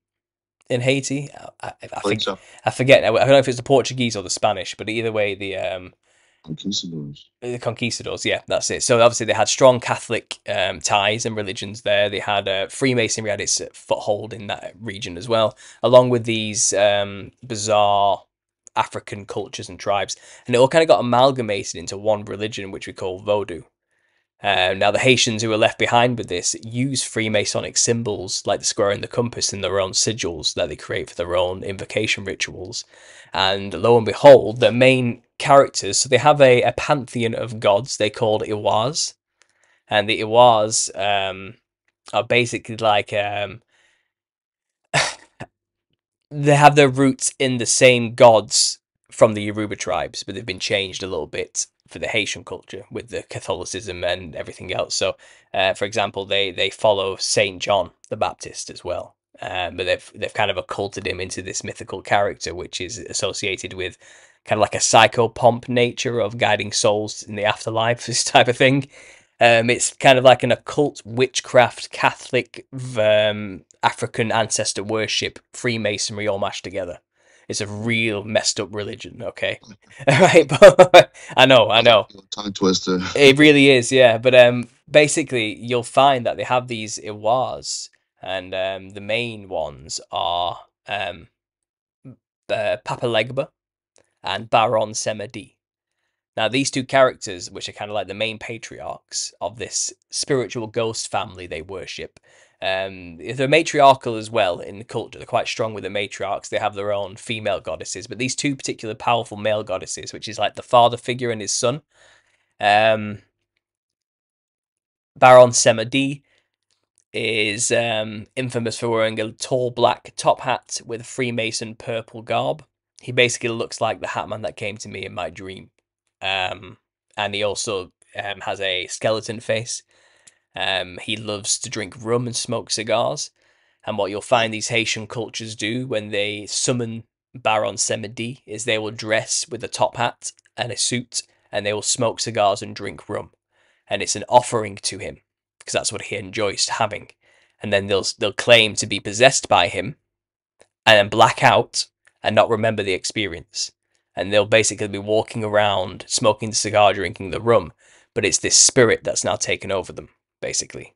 in Haiti. I, I, I think
so.
I forget. I don't know if it's the Portuguese or the Spanish, but either way, the um,
Conquistadors.
the conquistadors yeah that's it so obviously they had strong catholic um, ties and religions there they had uh, freemasonry had its foothold in that region as well along with these um, bizarre african cultures and tribes and it all kind of got amalgamated into one religion which we call vodou um, now the haitians who were left behind with this use freemasonic symbols like the square and the compass in their own sigils that they create for their own invocation rituals and lo and behold, their main characters, so they have a, a pantheon of gods they called lwas. And the lwas um, are basically like um, [LAUGHS] they have their roots in the same gods from the Yoruba tribes, but they've been changed a little bit for the Haitian culture with the Catholicism and everything else. So, uh, for example, they they follow Saint John the Baptist as well, um, but they've they've kind of occulted him into this mythical character, which is associated with kind of like a psychopomp nature of guiding souls in the afterlife, [LAUGHS] this type of thing. Um, it's kind of like an occult witchcraft, Catholic, um, African ancestor worship, Freemasonry all mashed together. It's a real messed up religion, okay? [LAUGHS] right, but [LAUGHS] I know, I know.
Tongue twister.
It really is, yeah. But um, basically, you'll find that they have these lwas, and um, the main ones are um, uh, Papa Legba and Baron Samedi. Now, these two characters, which are kind of like the main patriarchs of this spiritual ghost family they worship, um, they're matriarchal as well in the culture. They're quite strong with the matriarchs. They have their own female goddesses, but these two particular powerful male goddesses, which is like the father figure and his son, um, Baron Samedi is um, infamous for wearing a tall black top hat with a Freemason purple garb. He basically looks like the Hatman that came to me in my dream. Um, and he also um, has a skeleton face. Um, he loves to drink rum and smoke cigars. And what you'll find these Haitian cultures do when they summon Baron Samedi is they will dress with a top hat and a suit and they will smoke cigars and drink rum. And it's an offering to him because that's what he enjoys having. And then they'll they'll claim to be possessed by him and then black out and not remember the experience. And they'll basically be walking around smoking the cigar, drinking the rum, but it's this spirit that's now taken over them, basically.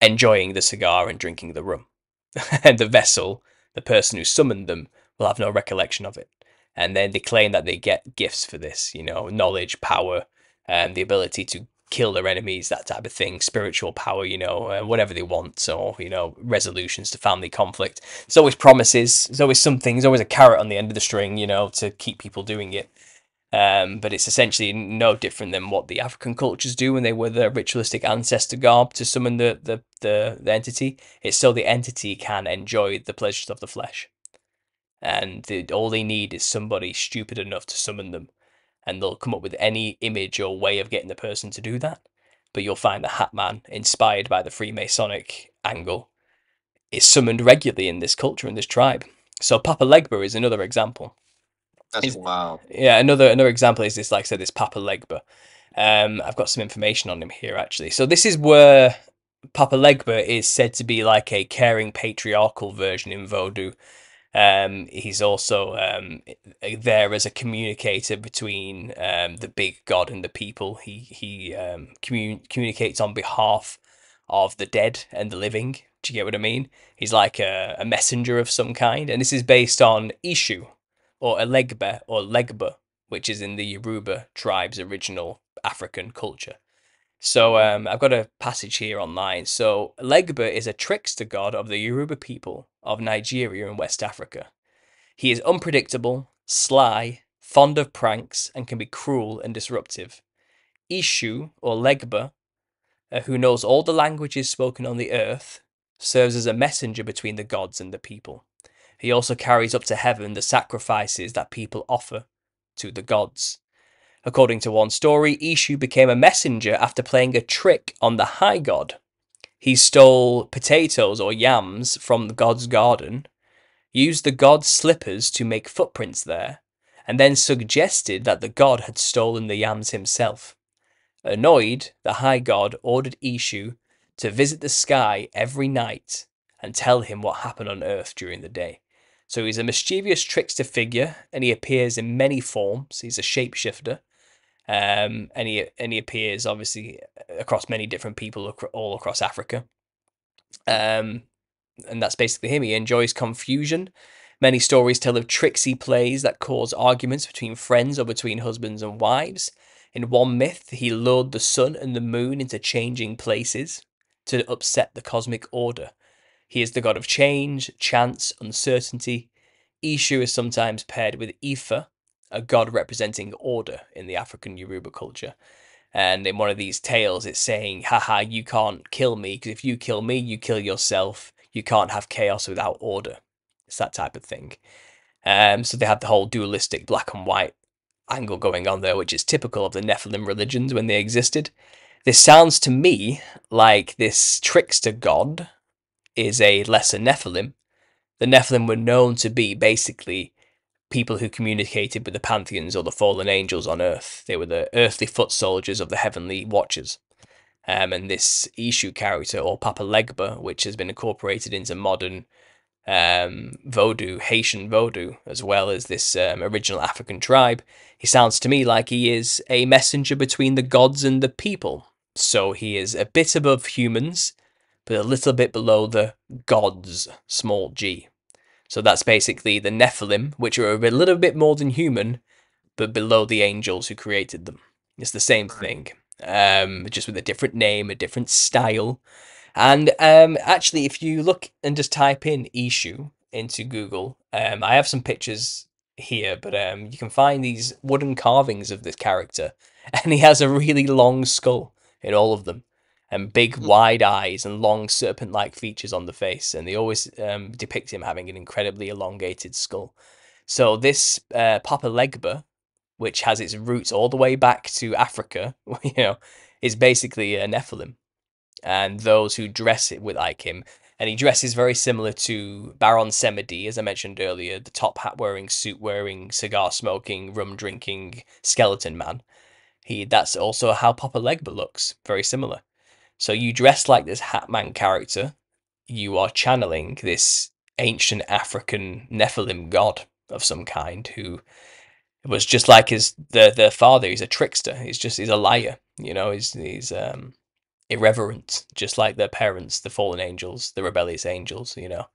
Enjoying the cigar and drinking the rum. [LAUGHS] and the vessel, the person who summoned them, will have no recollection of it. And then they claim that they get gifts for this, you know, knowledge, power, and the ability to kill their enemies, that type of thing, spiritual power, you know, uh, whatever they want, so, you know, resolutions to family conflict. There's always promises, there's always something, there's always a carrot on the end of the string, you know, to keep people doing it. Um, but it's essentially no different than what the African cultures do when they wear the ritualistic ancestor garb to summon the, the, the, the entity. It's so the entity can enjoy the pleasures of the flesh. And the, all they need is somebody stupid enough to summon them and they'll come up with any image or way of getting the person to do that. But you'll find the Hat Man, inspired by the Freemasonic angle, is summoned regularly in this culture in this tribe. So Papa Legba is another example.
That's
Is-
wow.
Yeah, another another example is this, like I said, this Papa Legba. Um, I've got some information on him here actually. So this is where Papa Legba is said to be like a caring patriarchal version in Vodou. Um, he's also um, there as a communicator between um, the big god and the people. He he um, commun- communicates on behalf of the dead and the living. Do you get what I mean? He's like a, a messenger of some kind, and this is based on Eshu, or Elegba or Legba, which is in the Yoruba tribe's original African culture. So um, I've got a passage here online. So Legba is a trickster god of the Yoruba people of Nigeria and West Africa. He is unpredictable, sly, fond of pranks, and can be cruel and disruptive. Eshu or Legba, uh, who knows all the languages spoken on the earth, serves as a messenger between the gods and the people. He also carries up to heaven the sacrifices that people offer to the gods. According to one story, Eshu became a messenger after playing a trick on the high god. He stole potatoes or yams from the god's garden, used the god's slippers to make footprints there, and then suggested that the god had stolen the yams himself. Annoyed, the high god ordered Eshu to visit the sky every night and tell him what happened on earth during the day. So he's a mischievous trickster figure, and he appears in many forms. He's a shapeshifter, um, and he and he appears obviously across many different people all across Africa. Um, and that's basically him. He enjoys confusion. Many stories tell of tricks he plays that cause arguments between friends or between husbands and wives. In one myth, he lured the sun and the moon into changing places to upset the cosmic order. He is the god of change, chance, uncertainty. Eshu is sometimes paired with Ifa, a god representing order in the African Yoruba culture. And in one of these tales, it's saying, haha, you can't kill me, because if you kill me, you kill yourself. You can't have chaos without order. It's that type of thing. Um, so they have the whole dualistic black and white angle going on there, which is typical of the Nephilim religions when they existed. This sounds to me like this trickster god is a lesser Nephilim. The Nephilim were known to be basically people who communicated with the pantheons or the fallen angels on earth. They were the earthly foot soldiers of the heavenly watchers. Um, and this Eshu character, or Papa Legba, which has been incorporated into modern um, Vodou, Haitian Vodou, as well as this um, original African tribe, he sounds to me like he is a messenger between the gods and the people. So he is a bit above humans, but a little bit below the gods, small g. So that's basically the Nephilim, which are a little bit more than human, but below the angels who created them. It's the same thing, um, just with a different name, a different style. And um, actually, if you look and just type in Eshu into Google, um, I have some pictures here, but um, you can find these wooden carvings of this character, [LAUGHS] and he has a really long skull in all of them. And big wide eyes and long serpent-like features on the face, and they always um, depict him having an incredibly elongated skull. So this uh, Papa Legba, which has its roots all the way back to Africa, [LAUGHS] you know, is basically a Nephilim, and those who dress it with like him. And he dresses very similar to Baron Samedi, as I mentioned earlier, the top hat wearing, suit wearing, cigar smoking, rum drinking skeleton man. He that's also how Papa Legba looks, very similar. So you dress like this Hatman character, you are channeling this ancient African Nephilim god of some kind who was just like his their their father. He's a trickster. He's just he's a liar. You know, he's he's um irreverent, just like their parents, the fallen angels, the rebellious angels. You know,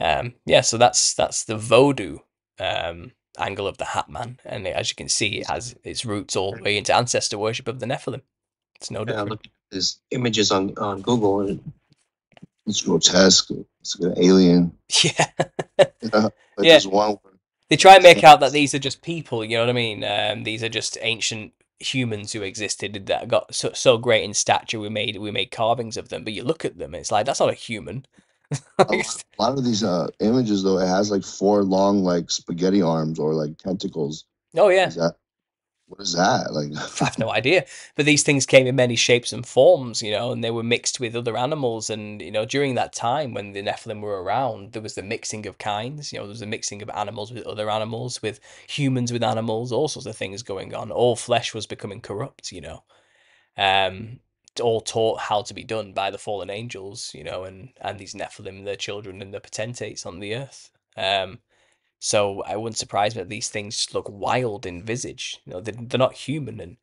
um yeah. So that's that's the Vodou um angle of the Hatman, and as you can see, it has its roots all the way into ancestor worship of the Nephilim. It's no
Yeah,
different.
His images on, on Google and
It's grotesque. It's an alien. [LAUGHS]
Yeah.
Like
Yeah.
one
They try and make out that these are just people, you know what I mean? Um, these are just ancient humans who existed that got so, so great in stature. We made we made carvings of them, but you look at them, it's like that's not a human.
a lot, a lot of these uh, images though, it has like four long like spaghetti arms or like tentacles.
oh yeah,
what is that? Like [LAUGHS]
I have no idea. But these things came in many shapes and forms, you know, and they were mixed with other animals. And you know, during that time when the Nephilim were around, there was the mixing of kinds. You know, there was the mixing of animals with other animals, with humans with animals, all sorts of things going on. All flesh was becoming corrupt, you know. Um, all taught how to be done by the fallen angels, you know, and and these Nephilim, their children, and the potentates on the earth. Um, so I wouldn't surprise me that these things just look wild in visage. You know, they're, they're not human, and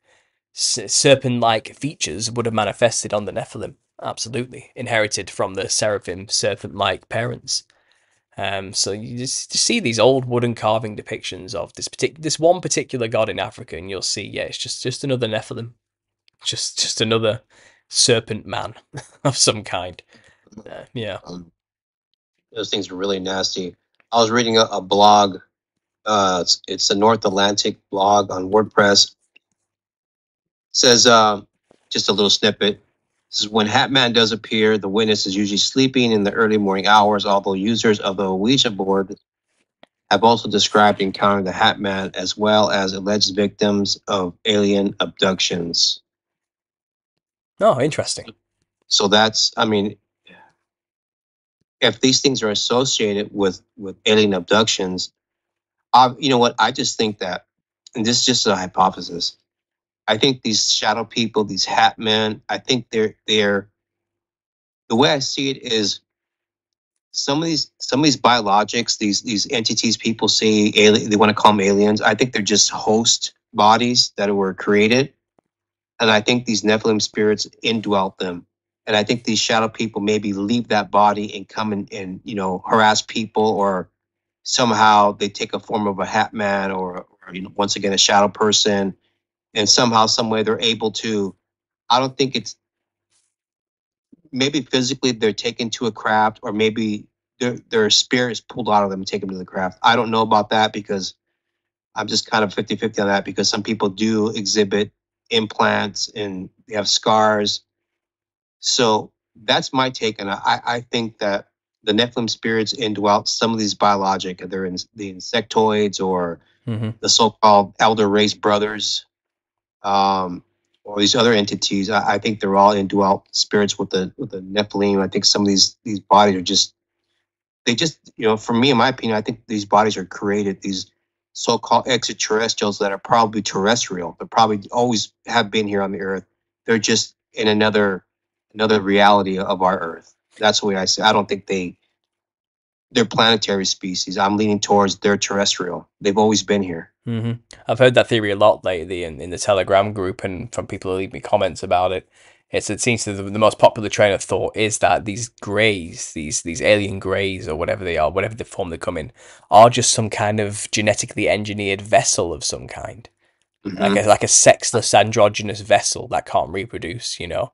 serpent-like features would have manifested on the Nephilim. Absolutely, inherited from the seraphim serpent-like parents. Um, so you just, just see these old wooden carving depictions of this partic- this one particular god in Africa, and you'll see, yeah, it's just just another Nephilim, just just another serpent man [LAUGHS] of some kind. Uh, yeah.
um,
those things are really nasty. I was reading a, a blog. Uh, it's, it's a North Atlantic blog on WordPress. says uh, just a little snippet. This is when Hatman does appear, the witness is usually sleeping in the early morning hours, although users of the Ouija board have also described encountering the Hatman as well as alleged victims of alien abductions.
Oh, interesting.
So that's, I mean, if these things are associated with with alien abductions, uh, you know what? I just think that, and this is just a hypothesis. I think these shadow people, these hat men, I think they're they're. The way I see it is, some of these some of these biologics, these these entities people say alien, they want to call them aliens. I think they're just host bodies that were created, and I think these Nephilim spirits indwelt them and I think these shadow people maybe leave that body and come and, and you know harass people or somehow they take a form of a hat man or, or you know once again a shadow person and somehow some way they're able to I don't think it's maybe physically they're taken to a craft or maybe their their spirit is pulled out of them and taken to the craft. I don't know about that because I'm just kind of 50-50 on that because some people do exhibit implants and they have scars so that's my take, and I, I think that the Nephilim spirits indwelt some of these biologic, they're in the insectoids or
hmm
the so-called elder race brothers, um, or these other entities. I, I think they're all indwelt spirits with the with the Nephilim. I think some of these these bodies are just they just you know, for me, in my opinion, I think these bodies are created. These so-called extraterrestrials that are probably terrestrial. They probably always have been here on the earth. They're just in another another reality of our earth. That's the way I say. I don't think they they're planetary species. I'm leaning towards they're terrestrial. They've always been here.
hmm I've heard that theory a lot lately in, in the Telegram group and from people who leave me comments about it. It's it seems to the, the most popular train of thought is that these greys, these these alien greys or whatever they are, whatever the form they come in, are just some kind of genetically engineered vessel of some kind,
Mhm.
like a like a sexless androgynous vessel that can't reproduce. You know,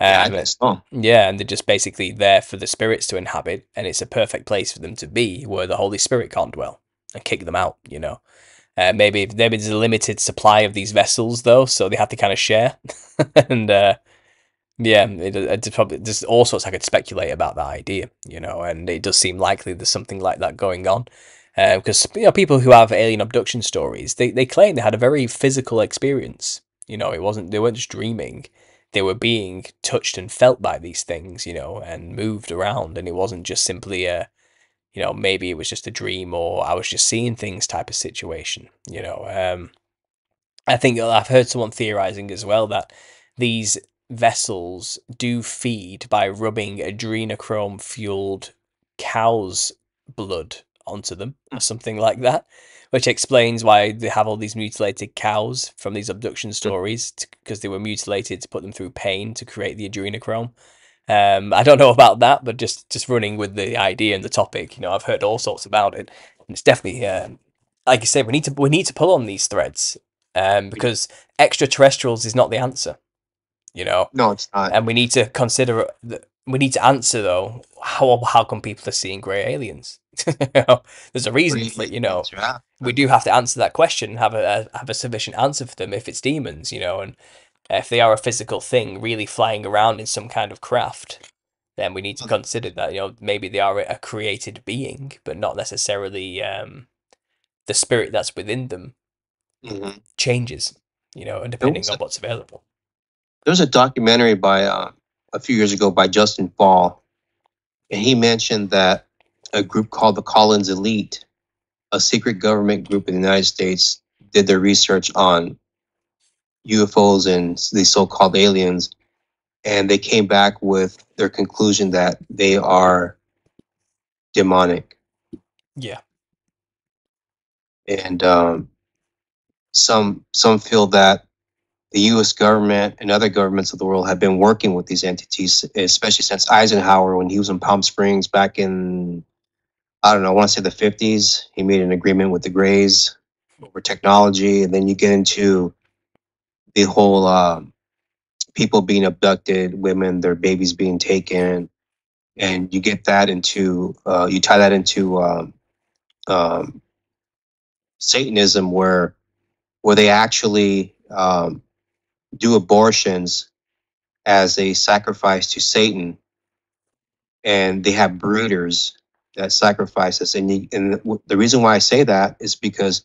um,
so.
yeah, and they're just basically there for the spirits to inhabit, and it's a perfect place for them to be where the Holy Spirit can't dwell and kick them out, you know. Uh, maybe maybe there's a limited supply of these vessels though, so they have to kind of share, [LAUGHS] and uh, Yeah, it, it probably there's all sorts I could speculate about that idea, you know, and it does seem likely there's something like that going on. Because uh, you know, people who have alien abduction stories, they, they claim they had a very physical experience. You know, it wasn't they weren't just dreaming; they were being touched and felt by these things, you know, and moved around. And it wasn't just simply a, you know, maybe it was just a dream or I was just seeing things type of situation. You know, um, I think I've heard someone theorizing as well that these vessels do feed by rubbing adrenochrome fueled cow's blood onto them or something like that, which explains why they have all these mutilated cows from these abduction stories because they were mutilated to put them through pain to create the adrenochrome. Um, I don't know about that, but just just running with the idea and the topic, you know, I've heard all sorts about it, and it's definitely, uh, like you said, we need to we need to pull on these threads um, because extraterrestrials is not the answer you know.
No, it's not.
And we need to consider we need to answer though how how come people are seeing grey aliens? [LAUGHS] There's a reason for it, you know. We do have to answer that question, have a have a sufficient answer for them if it's demons, you know, and if they are a physical thing really flying around in some kind of craft, then we need to consider that you know maybe they are a created being, but not necessarily um, the spirit that's within them mm-hmm. changes, you know, and depending on what's available.
There's a documentary by uh, a few years ago by Justin Fall, and he mentioned that a group called the Collins Elite, a secret government group in the United States, did their research on UFOs and these so-called aliens, and they came back with their conclusion that they are demonic.
Yeah.
And um, some some feel that the US government and other governments of the world have been working with these entities, especially since Eisenhower, when he was in Palm Springs back in, I don't know, I want to say the 50s. He made an agreement with the Greys over technology. And then you get into the whole uh, people being abducted, women, their babies being taken. And you get that into, uh, you tie that into um, um, Satanism, where where they actually um, do abortions as a sacrifice to Satan, and they have breeders that sacrifice us. And, you, and the reason why I say that is because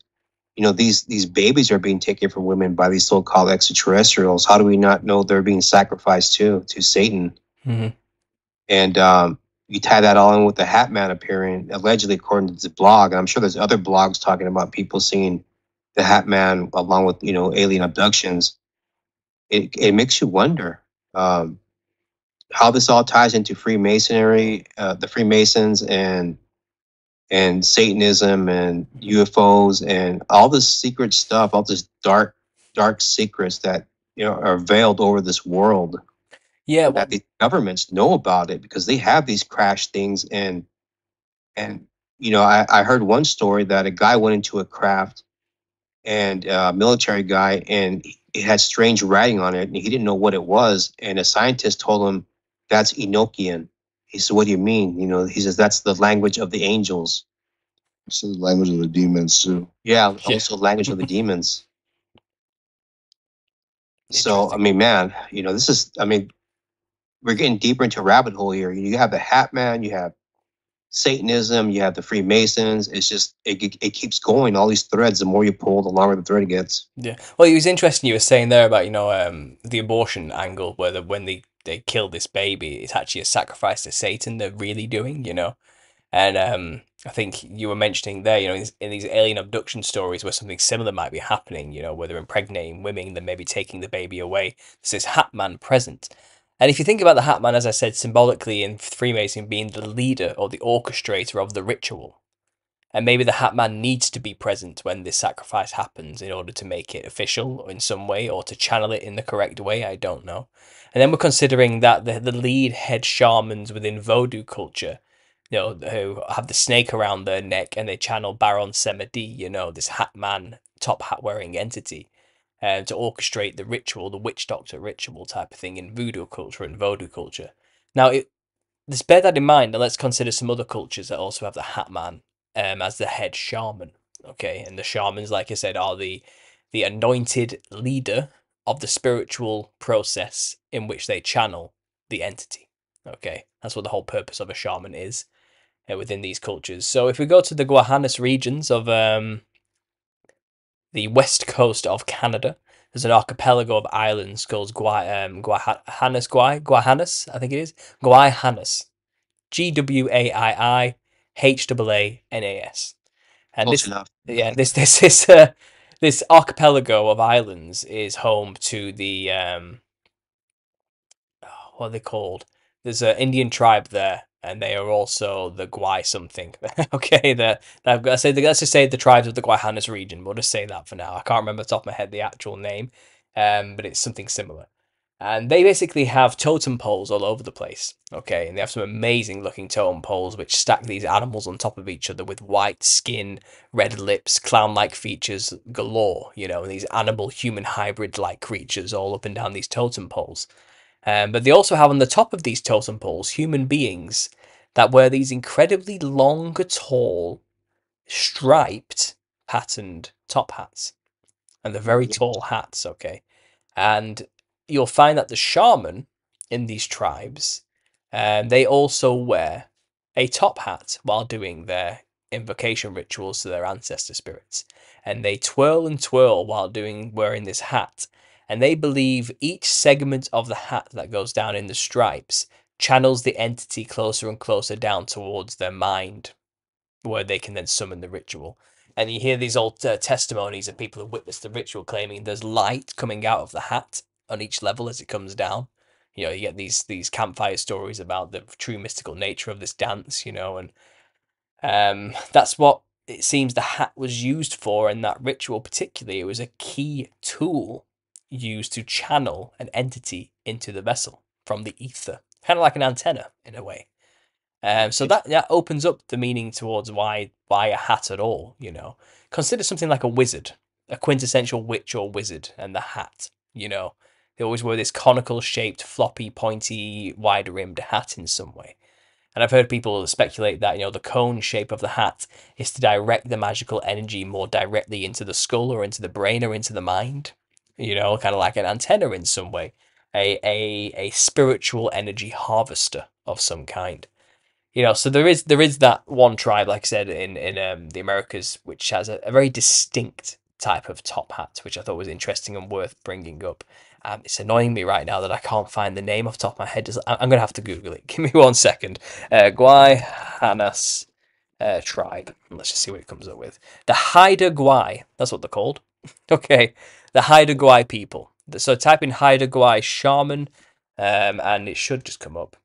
you know these these babies are being taken from women by these so-called extraterrestrials. How do we not know they're being sacrificed to to Satan? Mm-hmm. And um, you tie that all in with the Hat Man appearing allegedly according to the blog, and I'm sure there's other blogs talking about people seeing the Hat Man along with you know alien abductions it, it makes you wonder um, how this all ties into Freemasonry, uh, the Freemasons, and and Satanism and UFOs and all this secret stuff, all this dark dark secrets that you know are veiled over this world.
Yeah,
that the governments know about it because they have these crash things and and you know I, I heard one story that a guy went into a craft and a military guy and it had strange writing on it and he didn't know what it was. And a scientist told him that's Enochian. He said, What do you mean? You know, he says that's the language of the angels.
It's the language of the demons too.
Yeah, also language of the demons. So I mean, man, you know, this is I mean, we're getting deeper into a rabbit hole here. You have the Hat Man, you have Satanism, you have the Freemasons. It's just it, it keeps going. All these threads. The more you pull, the longer the thread gets.
Yeah. Well, it was interesting. You were saying there about you know um, the abortion angle, where the, when they they kill this baby, it's actually a sacrifice to Satan. They're really doing, you know. And um, I think you were mentioning there, you know, in these alien abduction stories where something similar might be happening, you know, where they're impregnating women, then maybe taking the baby away. There's this Hat Man present. And if you think about the Hat Man, as I said, symbolically in Freemason being the leader or the orchestrator of the ritual, and maybe the Hat Man needs to be present when this sacrifice happens in order to make it official in some way or to channel it in the correct way, I don't know. And then we're considering that the, the lead head shamans within Vodou culture, you know, who have the snake around their neck and they channel Baron Samedi, you know, this Hat Man top hat wearing entity uh, to orchestrate the ritual, the witch doctor ritual type of thing in voodoo culture and Vodou culture. Now, it, let's bear that in mind, and let's consider some other cultures that also have the Hat Man um, as the head shaman. Okay, and the shamans, like I said, are the the anointed leader of the spiritual process in which they channel the entity. Okay, that's what the whole purpose of a shaman is uh, within these cultures. So if we go to the Guahanas regions of um, the west coast of Canada, there's an archipelago of islands called Gua, um, Guahanas, Guai, Guahanas, I think it is, Guaihanas, G W A I I H A A N A S. And
Close
this,
enough.
yeah, this [LAUGHS] this this uh, this archipelago of islands is home to the um, oh, what are they called? There's an Indian tribe there, and they are also the Gwai something. [LAUGHS] okay, the I've got to say let's just say the tribes of the Guahanas region. We'll just say that for now. I can't remember off the top of my head the actual name, um, but it's something similar. And they basically have totem poles all over the place. Okay, and they have some amazing looking totem poles which stack these animals on top of each other with white skin, red lips, clown like features galore, you know, and these animal human hybrid like creatures all up and down these totem poles. Um, but they also have on the top of these totem poles human beings that wear these incredibly long, tall, striped, patterned top hats. And they're very tall hats, okay? And you'll find that the shaman in these tribes, um, they also wear a top hat while doing their invocation rituals to their ancestor spirits. And they twirl and twirl while doing wearing this hat. And they believe each segment of the hat that goes down in the stripes channels the entity closer and closer down towards their mind, where they can then summon the ritual. And you hear these old uh, testimonies of people who witnessed the ritual claiming there's light coming out of the hat on each level as it comes down. You know, you get these these campfire stories about the true mystical nature of this dance, you know, and um, that's what it seems the hat was used for in that ritual particularly. It was a key tool used to channel an entity into the vessel from the ether, kind of like an antenna in a way. Um, so that that opens up the meaning towards why why a hat at all. You know, consider something like a wizard, a quintessential witch or wizard, and the hat. You know, they always wear this conical shaped, floppy, pointy, wide rimmed hat in some way. And I've heard people speculate that, you know, the cone shape of the hat is to direct the magical energy more directly into the skull or into the brain or into the mind. You know, kind of like an antenna in some way. A, a, a spiritual energy harvester of some kind. You know, so there is there is that one tribe, like I said, in, in um, the Americas, which has a, a very distinct type of top hat, which I thought was interesting and worth bringing up. Um, it's annoying me right now that I can't find the name off the top of my head. I'm going to have to Google it. [LAUGHS] Give me one second. Uh, Guaihanas uh, tribe. Let's just see what it comes up with. The Haida Gwaii. That's what they're called. [LAUGHS] okay. The Haida Gwaii people. So type in Haida Gwaii shaman um, and it should just come up.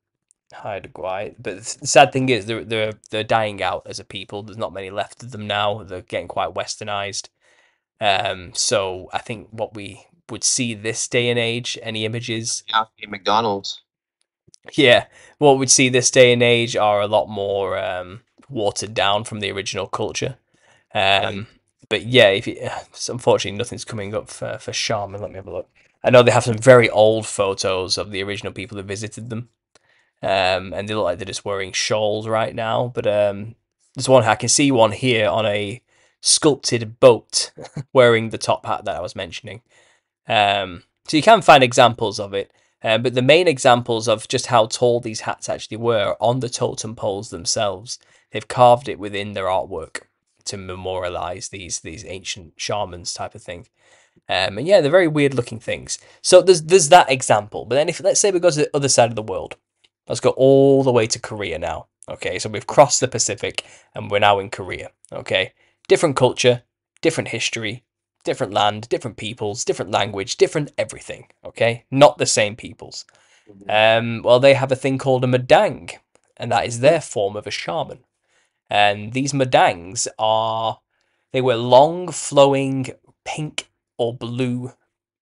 Haida Gwaii. But the sad thing is, they're, they're, they're dying out as a people. There's not many left of them now. They're getting quite westernized. Um, so I think what we would see this day and age, any images,
Yeah, McDonald's.
yeah, what we'd see this day and age are a lot more um, watered down from the original culture. Um, but yeah, if [SIGHS] unfortunately nothing's coming up for for Shaman. Let me have a look. I know they have some very old photos of the original people who visited them, um, and they look like they're just wearing shawls right now. But um, there's one I can see one here on a sculpted boat [LAUGHS] wearing the top hat that I was mentioning. Um, so you can find examples of it. Uh, but the main examples of just how tall these hats actually were on the totem poles themselves. They've carved it within their artwork to memorialize these these ancient shamans type of thing. Um, and yeah, they're very weird looking things. So there's there's that example. But then if let's say we go to the other side of the world, let's go all the way to Korea now. Okay, so we've crossed the Pacific and we're now in Korea. Okay, different culture, different history, different land, different peoples, different language, different everything. Okay, not the same peoples. Um, well, they have a thing called a mudang, and that is their form of a shaman. And these mudangs are they wear long, flowing pink or blue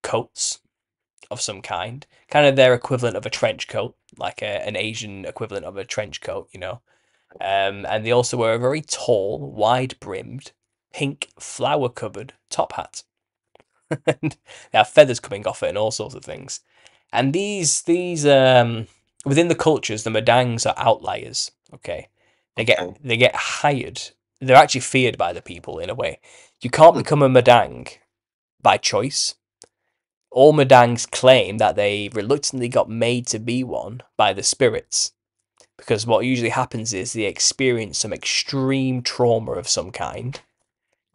coats of some kind, kind of their equivalent of a trench coat, like a, an Asian equivalent of a trench coat, you know. Um, and they also wear a very tall, wide brimmed, pink flower covered top hat. [LAUGHS] and they have feathers coming off it and all sorts of things. And these these um within the cultures, the mudangs are outliers. Okay. They get they get hired. They're actually feared by the people in a way. You can't
Hmm.
become a mudang by choice. all Mudangs claim that they reluctantly got made to be one by the spirits. Because what usually happens is they experience some extreme trauma of some kind,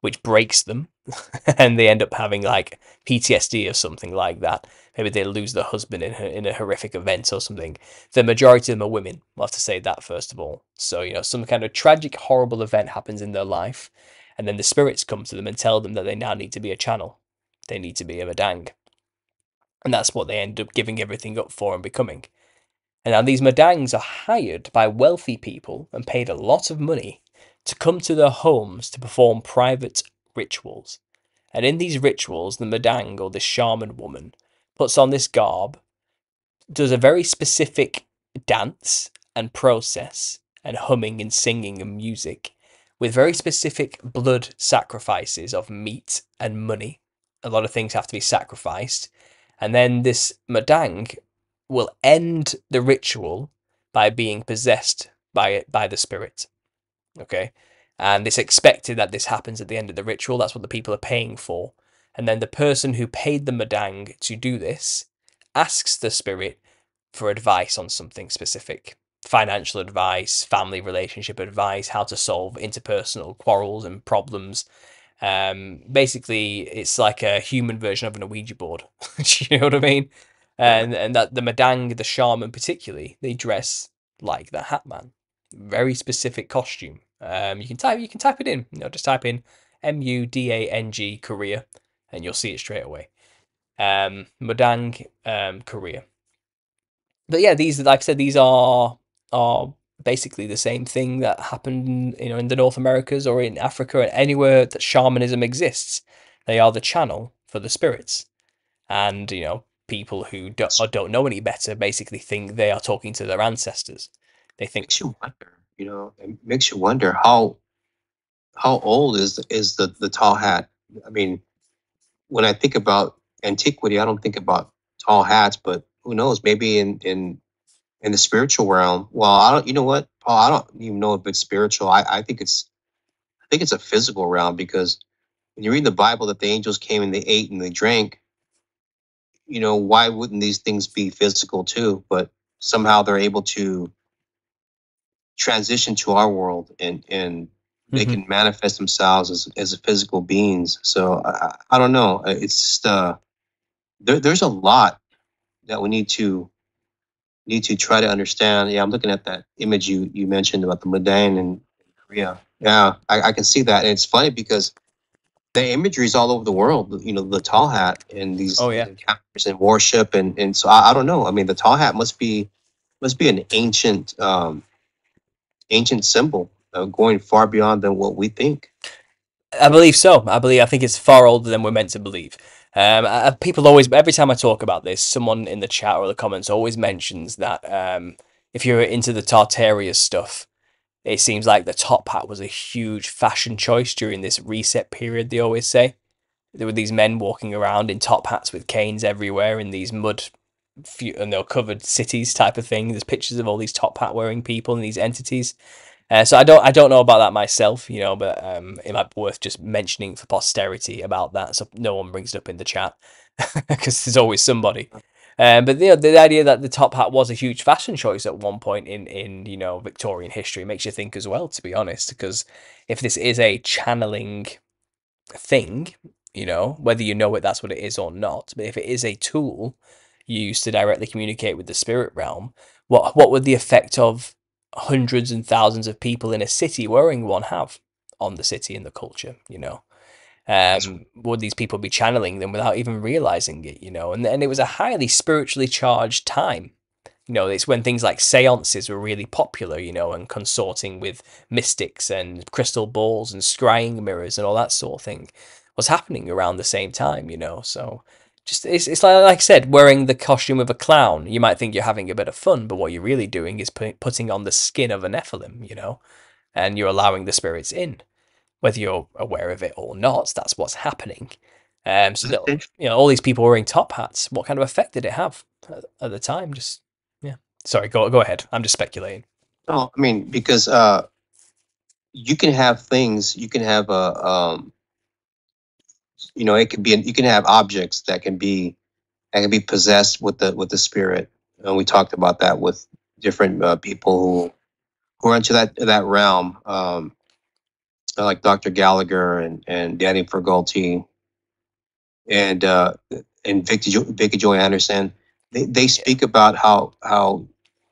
which breaks them, [LAUGHS] and they end up having like PTSD or something like that. Maybe they lose their husband in a, in a horrific event or something. The majority of them are women. I'll have to say that first of all. So, you know, some kind of tragic, horrible event happens in their life, and then the spirits come to them and tell them that they now need to be a channel. They need to be a Mudang. And that's what they end up giving everything up for and becoming. And now these Mudangs are hired by wealthy people and paid a lot of money to come to their homes to perform private rituals. And in these rituals, the Mudang or the shaman woman puts on this garb, does a very specific dance and process and humming and singing and music with very specific blood sacrifices of meat and money. A lot of things have to be sacrificed. And then this Mudang will end the ritual by being possessed by by the spirit. Okay? And it's expected that this happens at the end of the ritual. That's what the people are paying for. And then the person who paid the Mudang to do this asks the spirit for advice on something specific financial advice, family relationship advice, how to solve interpersonal quarrels and problems. Um, basically, it's like a human version of an Ouija board. [LAUGHS] you know what I mean? And and that the Mudang, the shaman particularly, they dress like the Hat Man. Very specific costume. Um, you can type you can type it in. You know, just type in M U D A N G Korea, and you'll see it straight away. Um, Mudang um, Korea. But yeah, these like I said, these are are basically the same thing that happened, you know, in the North Americas or in Africa or anywhere that shamanism exists. They are the channel for the spirits, and you know, people who don't or don't know any better basically think they are talking to their ancestors. They think
makes you wonder, you know, it makes you wonder how how old is is the the tall hat? I mean, when I think about antiquity, I don't think about tall hats, but who knows? Maybe in in in the spiritual realm. Well, I don't. You know what, Paul? I don't even know if it's spiritual. I I think it's I think it's a physical realm because when you read the Bible that the angels came and they ate and they drank, you know, why wouldn't these things be physical too? But somehow they're able to transition to our world and and they
Mhm.
can manifest themselves as as physical beings. So I, I don't know. It's just uh, there, there's a lot that we need to need to try to understand. Yeah, I'm looking at that image you you mentioned about the Mudang in Korea. Yeah, I, I can see that, and it's funny because the imagery is all over the world. You know, the tall hat and these
Oh, yeah.
encounters and worship, and and so I, I don't know. I mean, the tall hat must be must be an ancient um, ancient symbol uh, going far beyond than what we think.
I believe so. I believe I think it's far older than we're meant to believe. Um, I, people always every time I talk about this, someone in the chat or the comments always mentions that um, if you're into the Tartaria stuff, it seems like the top hat was a huge fashion choice during this reset period. They always say there were these men walking around in top hats with canes everywhere in these mud, fu- and they're covered cities type of thing. There's pictures of all these top hat wearing people and these entities. Uh, so I don't I don't know about that myself, you know, but um, it might be worth just mentioning for posterity about that, so no one brings it up in the chat [LAUGHS] because there's always somebody. Um, but you know, the idea that the top hat was a huge fashion choice at one point in in you know Victorian history makes you think as well, to be honest, because if this is a channeling thing, you know, whether you know it, that's what it is or not, but if it is a tool used to directly communicate with the spirit realm, what what would the effect of hundreds and thousands of people in a city wearing one have on the city and the culture, you know? Um, would these people be channeling them without even realizing it, you know? And and it was a highly spiritually charged time. You know, it's when things like seances were really popular, you know, and consorting with mystics and crystal balls and scrying mirrors and all that sort of thing was happening around the same time, you know. So just it's, it's like, like I said, wearing the costume of a clown. You might think you're having a bit of fun, but what you're really doing is put, putting on the skin of a Nephilim, you know, and you're allowing the spirits in, whether you're aware of it or not. That's what's happening. Um, so that, you know, all these people wearing top hats. What kind of effect did it have at, at the time? Just yeah. Sorry, go go ahead. I'm just speculating.
No, I mean because uh, you can have things. You can have a um, you know, it can be. You can have objects that can be and can be possessed with the with the spirit. And we talked about that with different uh, people who who are into that that realm, um, like Dr. Gallagher and and Danny Fergulti, and uh, and Vicky jo- Vicky Joy Anderson. They they speak about how how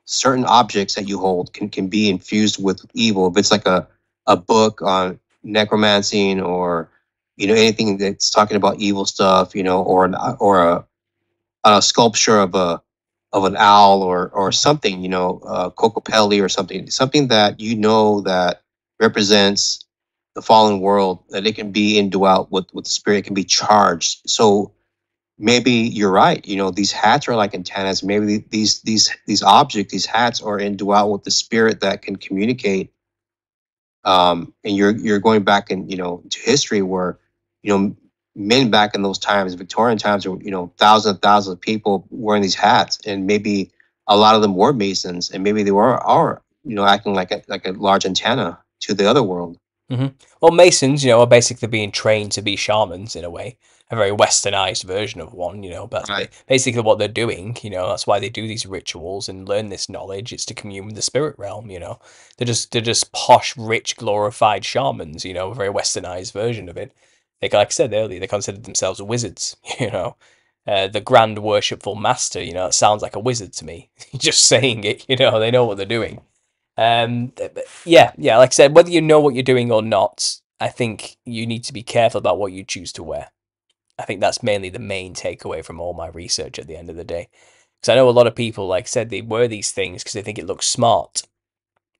certain objects that you hold can can be infused with evil. If it's like a a book on necromancy or you know anything that's talking about evil stuff, you know, or an or a a sculpture of a of an owl or or something, you know, uh, Kokopelli or something, something that you know that represents the fallen world, that it can be indwelt with with the spirit, it can be charged. So maybe you're right. You know, these hats are like antennas. Maybe these these these objects, these hats, are in indwelt with the spirit that can communicate. Um, and you're you're going back in you know to history where you know men back in those times, Victorian times, were, you know, thousands and thousands of people wearing these hats, and maybe a lot of them were Masons, and maybe they were are you know acting like a like a large antenna to the other world.
Mm-hmm. Well, Masons, you know, are basically being trained to be shamans in a way, a very westernized version of one, you know. But right. basically what they're doing, you know. That's why they do these rituals and learn this knowledge. It's to commune with the spirit realm, you know. They're just they're just posh, rich, glorified shamans, you know, a very westernized version of it. They, like I said earlier, they considered themselves wizards. [LAUGHS] You know, uh, the grand worshipful master. You know, it sounds like a wizard to me. [LAUGHS] Just saying it. You know, they know what they're doing. Um, yeah, yeah. Like I said, whether you know what you're doing or not, I think you need to be careful about what you choose to wear. I think that's mainly the main takeaway from all my research at the end of the day. Because I know a lot of people, like I said, they wear these things because they think it looks smart.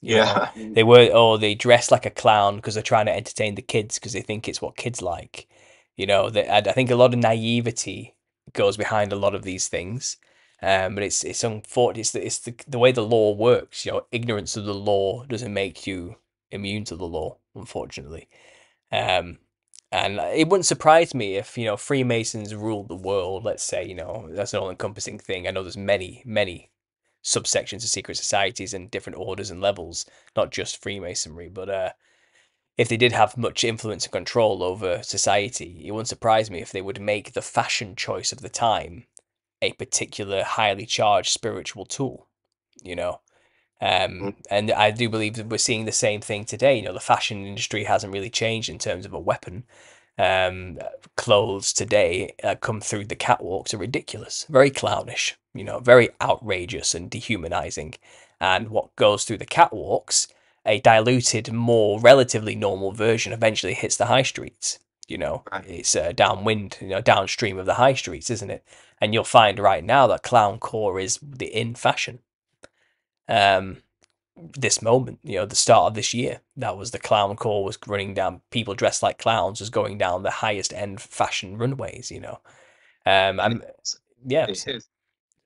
Yeah.
Know? [LAUGHS] They were, or they dress like a clown because they're trying to entertain the kids because they think it's what kids like. You know, they, I, I think a lot of naivety goes behind a lot of these things. Um, but it's it's unfortunate. It's the, it's the the way the law works. You know, ignorance of the law doesn't make you immune to the law. Unfortunately, um, and it wouldn't surprise me if you know Freemasons ruled the world. Let's say you know that's an all-encompassing thing. I know there's many many subsections of secret societies and different orders and levels, not just Freemasonry. But uh, if they did have much influence and control over society, it wouldn't surprise me if they would make the fashion choice of the time a particular highly charged spiritual tool. You know. Um, mm-hmm. and I do believe that we're seeing the same thing today. You know, the fashion industry hasn't really changed in terms of a weapon. Um, clothes today uh, come through the catwalks are ridiculous, very clownish you know, very outrageous and dehumanizing. And what goes through the catwalks, a diluted, more relatively normal version eventually hits the high streets. You know, right. it's uh, downwind, you know, downstream of the high streets, isn't it? And you'll find right now that clown core is the in fashion. Um, this moment, you know, the start of this year, that was the clown core was running down. People dressed like clowns was going down the highest end fashion runways. You know, um, and yeah,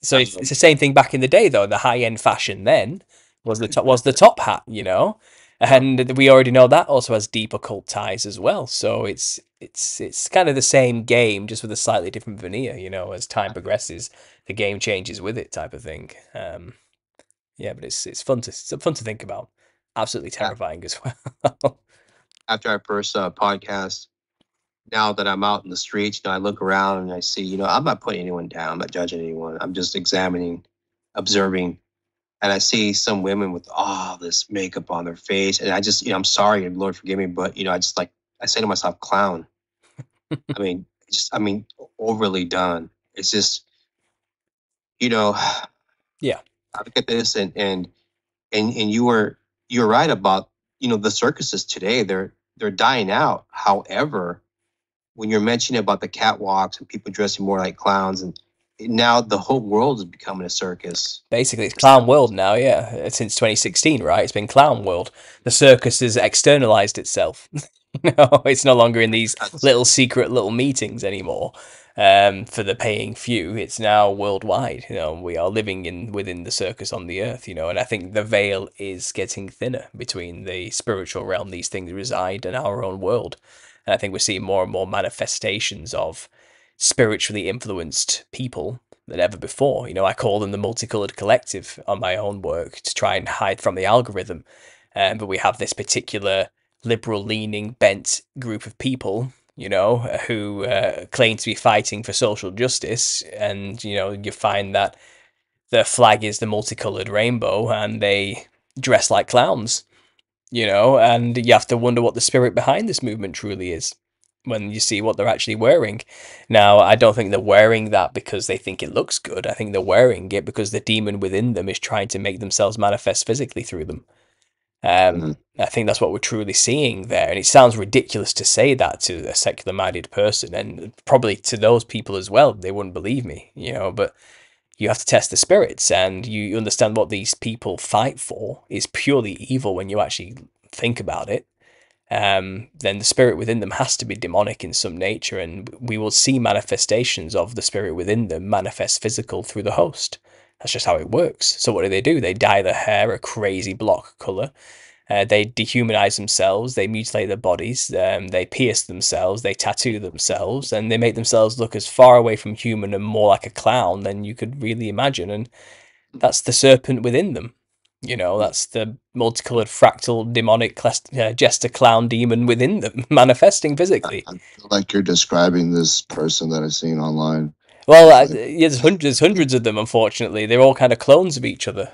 so it's, it's the same thing back in the day, though. The high end fashion then was the top was the top hat, you know, and we already know that also has deep occult ties as well. So it's it's it's kind of the same game, just with a slightly different veneer, you know. As time progresses, the game changes with it, type of thing. Um, yeah, but it's it's fun to it's fun to think about. Absolutely terrifying as [LAUGHS] well.
After our first uh, podcast, now that I'm out in the streets, you know, I look around and I see, you know, I'm not putting anyone down, I'm not judging anyone. I'm just examining, observing, and I see some women with all this makeup on their face, and I just, you know, I'm sorry, and Lord forgive me, but you know, I just like I say to myself, clown. I mean, just I mean, overly done. It's just, you know, [SIGHS]
yeah.
I look at this and and and and you were you're right about you know the circuses today. They're they're dying out. However, when you're mentioning about the catwalks and people dressing more like clowns and now the whole world is becoming a circus.
Basically, it's clown world now. Yeah, since 2016, right? It's been clown world. The circus has externalized itself. [LAUGHS] no, it's no longer in these little secret little meetings anymore. Um, for the paying few, it's now worldwide. You know, we are living in within the circus on the earth. You know, and I think the veil is getting thinner between the spiritual realm these things reside and our own world. And I think we're seeing more and more manifestations of spiritually influenced people than ever before. You know, I call them the multicolored collective on my own work to try and hide from the algorithm. Um, but we have this particular liberal leaning bent group of people you know, who uh, claim to be fighting for social justice, and you know, you find that their flag is the multicolored rainbow, and they dress like clowns, you know, and you have to wonder what the spirit behind this movement truly is when you see what they're actually wearing. Now, I don't think they're wearing that because they think it looks good. I think they're wearing it because the demon within them is trying to make themselves manifest physically through them. Um,
Mhm.
I think that's what we're truly seeing there. And it sounds ridiculous to say that to a secular minded person, and probably to those people as well. They wouldn't believe me, you know, but you have to test the spirits and you understand what these people fight for is purely evil when you actually think about it um, then the spirit within them has to be demonic in some nature, and we will see manifestations of the spirit within them manifest physical through the host. That's just how it works. So what do they do? They dye their hair a crazy block color. Uh, they dehumanize themselves. They mutilate their bodies. Um, they pierce themselves. They tattoo themselves, and they make themselves look as far away from human and more like a clown than you could really imagine. And that's the serpent within them. You know, that's the multicolored fractal demonic uh, jester clown demon within them [LAUGHS] manifesting physically. [LAUGHS]
Like you're describing this person that I've seen online.
Well, uh,
Like-
yeah, there's hundreds, hundreds of them. Unfortunately, they're all kind of clones of each other.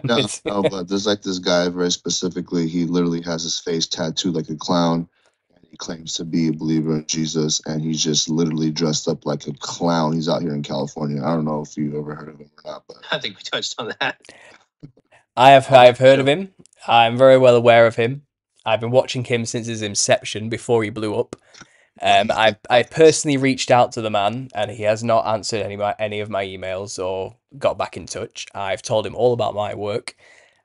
[LAUGHS]
No, no, but there's like this guy very specifically. He literally has his face tattooed like a clown. And he claims to be a believer in Jesus, and he's just literally dressed up like a clown. He's out here in California. I don't know if you've ever heard of him or not, but
I think we touched on that.
I have I have heard of him. I'm very well aware of him. I've been watching him since his inception before he blew up. Um, I I personally reached out to the man, and he has not answered any my, any of my emails or got back in touch. I've told him all about my work,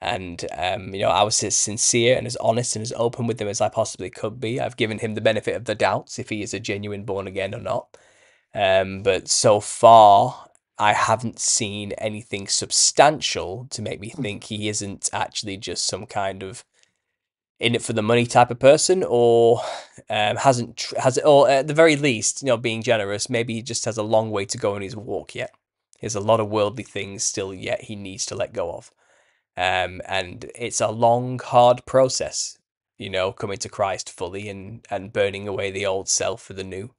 and um, you know I was as sincere and as honest and as open with him as I possibly could be. I've given him the benefit of the doubts if he is a genuine born again or not. Um, but so far, I haven't seen anything substantial to make me think he isn't actually just some kind of in it for the money type of person, or um, hasn't tr- has it, or at the very least, you know, being generous, maybe he just has a long way to go in his walk yet. There's a lot of worldly things still yet he needs to let go of, um, and it's a long, hard process. You know, coming to Christ fully and and burning away the old self for the new.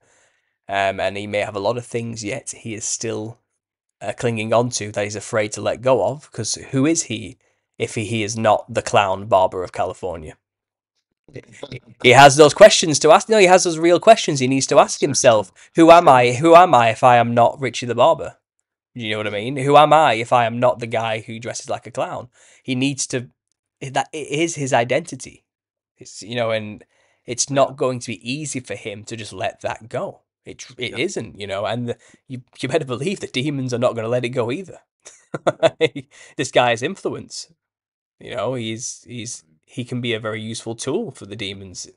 Um, and he may have a lot of things yet he is still uh, clinging on to that he's afraid to let go of. Because who is he if he, he is not the clown barber of California? He has those questions to ask. No, he has those real questions he needs to ask himself. Who am I? Who am I if I am not Richie the barber? You know what I mean? Who am I if I am not the guy who dresses like a clown? He needs to. That it is his identity. It's you know, and it's not going to be easy for him to just let that go. It it
Yeah.
not you know, and the, you you better believe the demons are not going to let it go either. [LAUGHS] this guy's influence, you know, he's he's he can be a very useful tool for the demons,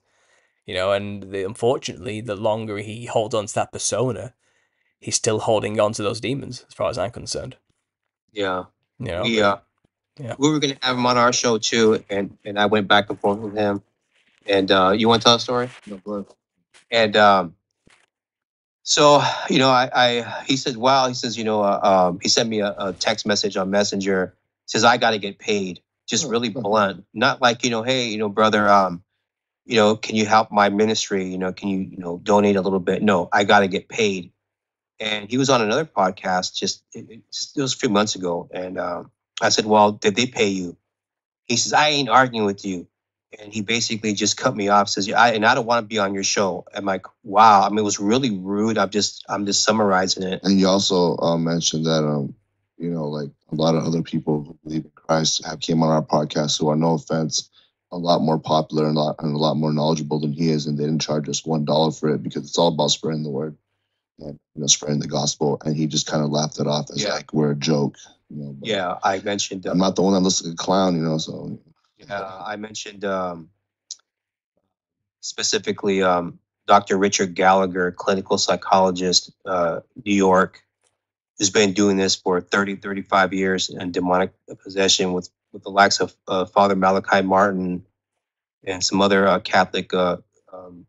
you know, and the, unfortunately, the longer he holds on to that persona, he's still holding on to those demons, as far as I'm concerned.
Yeah.
You know,
we uh
Yeah.
we were gonna have him on our show too, and and I went back and forth with him. And uh you want to tell a story?
No, but
And um so you know, I I he said, "Wow," he says, you know, uh, um, he sent me a, a text message on Messenger. Says I got to get paid. Just
Oh,
really blunt, not like you know, hey, you know, brother, um, you know, can you help my ministry? You know, can you you know donate a little bit? No, I got to get paid. And he was on another podcast just it, it it was a few months ago, and um, I said, "Well, did they pay you?" He says, "I ain't arguing with you." And he basically just cut me off. Says, "I and I don't want to be on your show." I'm like, "Wow!" I mean, it was really rude. I'm just I'm just summarizing it.
and you also uh, mentioned that um, you know, like a lot of other people who believe in Christ have came on our podcast who are no offense, a lot more popular and a lot and a lot more knowledgeable than he is, and they didn't charge us one dollar for it because it's all about spreading the word and you know spreading the gospel. And he just kind of laughed it off as
Yeah.
like we're a joke. You know,
Yeah, I mentioned.
I'm not the one that looks like a clown, you know. So
Uh, I mentioned um, specifically um, Dr. Richard Gallagher, clinical psychologist, uh, New York, who's been doing this for 30, 35 years in demonic possession with, with the likes of uh, Father Malachi Martin and some other uh, Catholic uh, um,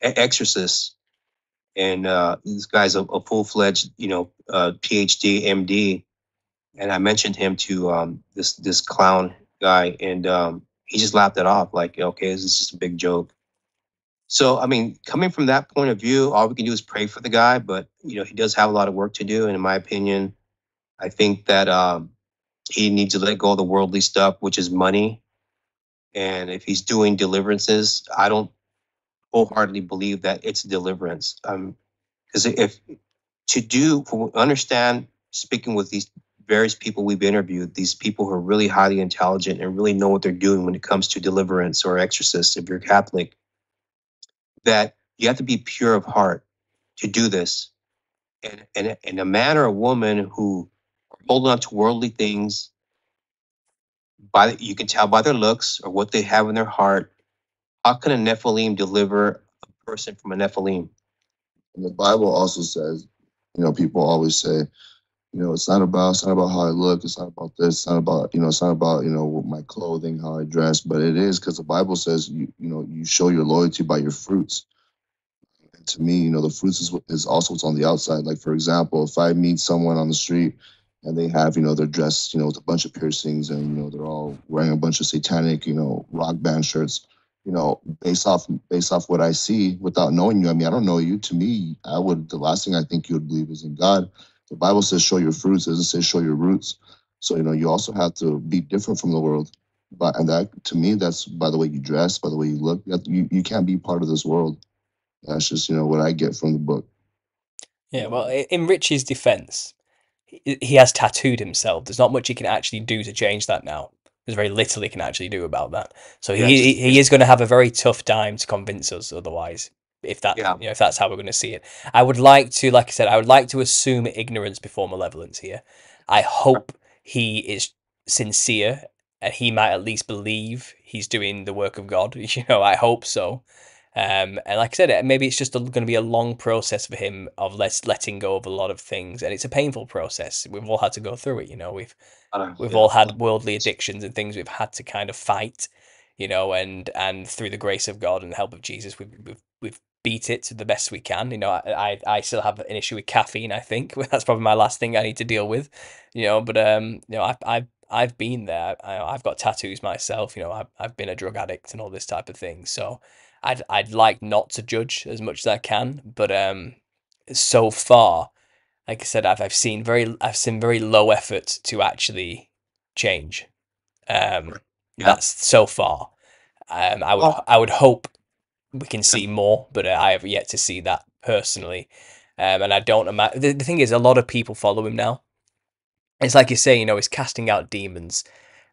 exorcists. And uh, this guy's a, a full fledged, you know, uh, PhD, MD. And I mentioned him to um, this this clown guy, and um, he just laughed it off, like, okay, this is just a big joke. So, I mean, coming from that point of view, all we can do is pray for the guy, but you know, he does have a lot of work to do. And in my opinion, I think that um, he needs to let go of the worldly stuff, which is money. And if he's doing deliverances, I don't wholeheartedly believe that it's deliverance. Um, because if to do understand speaking with these various people we've interviewed, these people who are really highly intelligent and really know what they're doing when it comes to deliverance or exorcist, if you're Catholic, that you have to be pure of heart to do this. And, and, and a man or a woman who are holding on to worldly things, by you can tell by their looks or what they have in their heart, how can a Nephilim deliver a person from a Nephilim?
And the Bible also says, you know, people always say, you know, it's not about it's not about how I look, it's not about this, it's not about, you know, it's not about, you know, my clothing, how I dress, but it is because the Bible says you, you know, you show your loyalty by your fruits. And to me, you know, the fruits is, is also what's on the outside. Like for example, if I meet someone on the street and they have, you know, they're dressed, you know, with a bunch of piercings and, you know, they're all wearing a bunch of satanic, you know, rock band shirts you know, based off based off what I see without knowing you. I mean, I don't know you. To me, I would the last thing I think you would believe is in God. The Bible says show your fruits, it doesn't say show your roots. So, you know, you also have to be different from the world. But and that to me, that's by the way you dress, by the way you look. You you can't be part of this world. That's just, you know, what I get from the book.
Yeah, well, in Rich's defense, he has tattooed himself. There's not much he can actually do to change that now. There's very little he can actually do about that. So yes. he he is going to have a very tough time to convince us otherwise. If that yeah. you know if that's how we're going to see it, I would like to, like I said, I would like to assume ignorance before malevolence here. I hope he is sincere and he might at least believe he's doing the work of God. [LAUGHS] You know, I hope so. Um, and like I said, maybe it's just going to be a long process for him of less letting go of a lot of things, and it's a painful process. We've all had to go through it. You know, we've we've all had worldly addictions and things we've had to kind of fight. You know, and and through the grace of God and the help of Jesus, we've we've, we've beat it to the best we can. You know, I, I I still have an issue with caffeine. I think [LAUGHS] that's probably my last thing I need to deal with. You know, but um, you know, I I've I've been there. I, I've got tattoos myself. You know, I've I've been a drug addict and all this type of thing. So I'd I'd like not to judge as much as I can, but um, so far, like I said, I've I've seen very I've seen very low effort to actually change. Um, yeah. that's so far. Um, I would I would hope we can see more, but uh, I have yet to see that personally. Um, and I don't imagine the, the thing is, a lot of people follow him now. It's like you say, you know, he's casting out demons.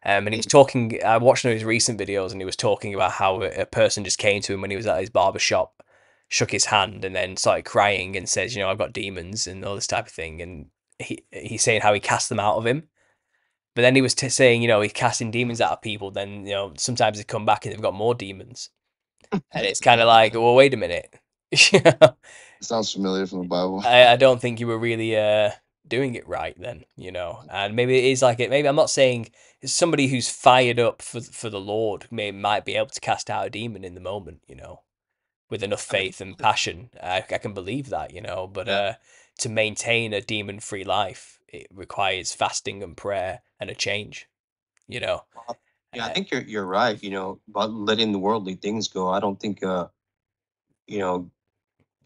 Um, and he was talking. I watched one of his recent videos, and he was talking about how a person just came to him when he was at his barber shop, shook his hand, and then started crying and says, "You know, I've got demons and all this type of thing." And he he's saying how he cast them out of him. But then he was t- saying, you know, he's casting demons out of people. Then you know, sometimes they come back and they've got more demons, and it's kind of like, well, wait a minute. [LAUGHS]
Sounds familiar from the Bible.
I, I don't think you were really uh, doing it right then, you know. And maybe it is like it. Maybe I'm not saying somebody who's fired up for for the Lord may might be able to cast out a demon in the moment, you know, with enough faith and passion. I, I can believe that, you know. But uh, to maintain a demon free life, it requires fasting and prayer and a change, you know.
Yeah, I uh, think you're you're right. You know, about letting the worldly things go. I don't think, uh, you know,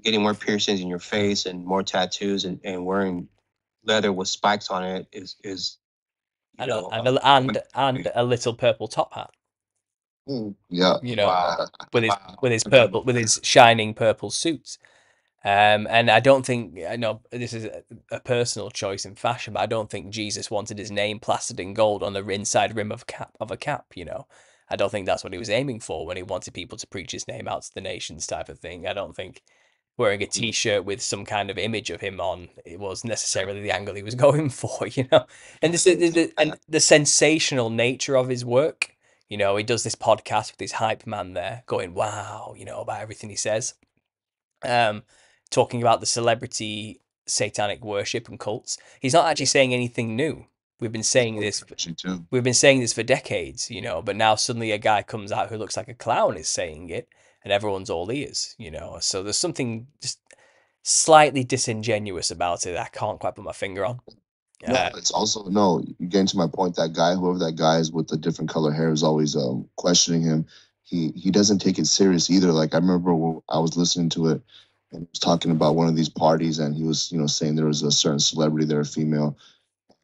getting more piercings in your face and more tattoos and, and wearing leather with spikes on it is is
and know, a, and a, and, and a little purple top hat.
Yeah,
you know, wow. with his wow. with his purple with his shining purple suits. Um, and I don't think I know this is a, a, personal choice in fashion, but I don't think Jesus wanted his name plastered in gold on the inside rim of cap of a cap. You know, I don't think that's what he was aiming for when he wanted people to preach his name out to the nations, type of thing. I don't think wearing a mm. t-shirt with some kind of image of him on it was necessarily the angle he was [LAUGHS] going for you know and this the, the, and the sensational nature of his work you know he does this podcast with his hype man there going wow you know about everything he says um talking about the celebrity satanic worship and cults he's not actually saying anything new we've been saying this we've been saying this for decades you know but now suddenly a guy comes out who looks like a clown is saying it and everyone's all ears, you know. So there's something just slightly disingenuous about it. that I can't quite put my finger on.
No, uh, it's also no. You get to my point. That guy, whoever that guy is with the different color hair, is always um, questioning him. he he doesn't take it serious either. Like I remember when I was listening to it and he was talking about one of these parties and he was you know saying there was a certain celebrity there, a female,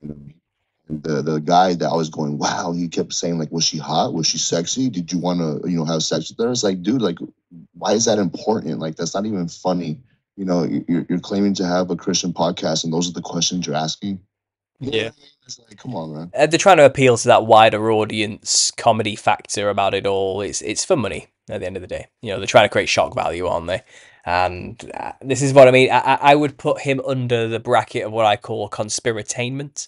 and the the guy that I was going, wow, he kept saying like, was she hot? Was she sexy? Did you want to you know have sex with her? It's like, dude, like, why is that important? Like that's not even funny. You know, you're, you're claiming to have a Christian podcast, and those are the questions you're asking.
Yeah.
what I mean? It's like, come on, man.
Uh, they're trying to appeal to that wider audience comedy factor about it all. It's it's for money at the end of the day. You know, they're trying to create shock value, aren't they? And uh, this is what I mean. I, I would put him under the bracket of what I call conspiratainment.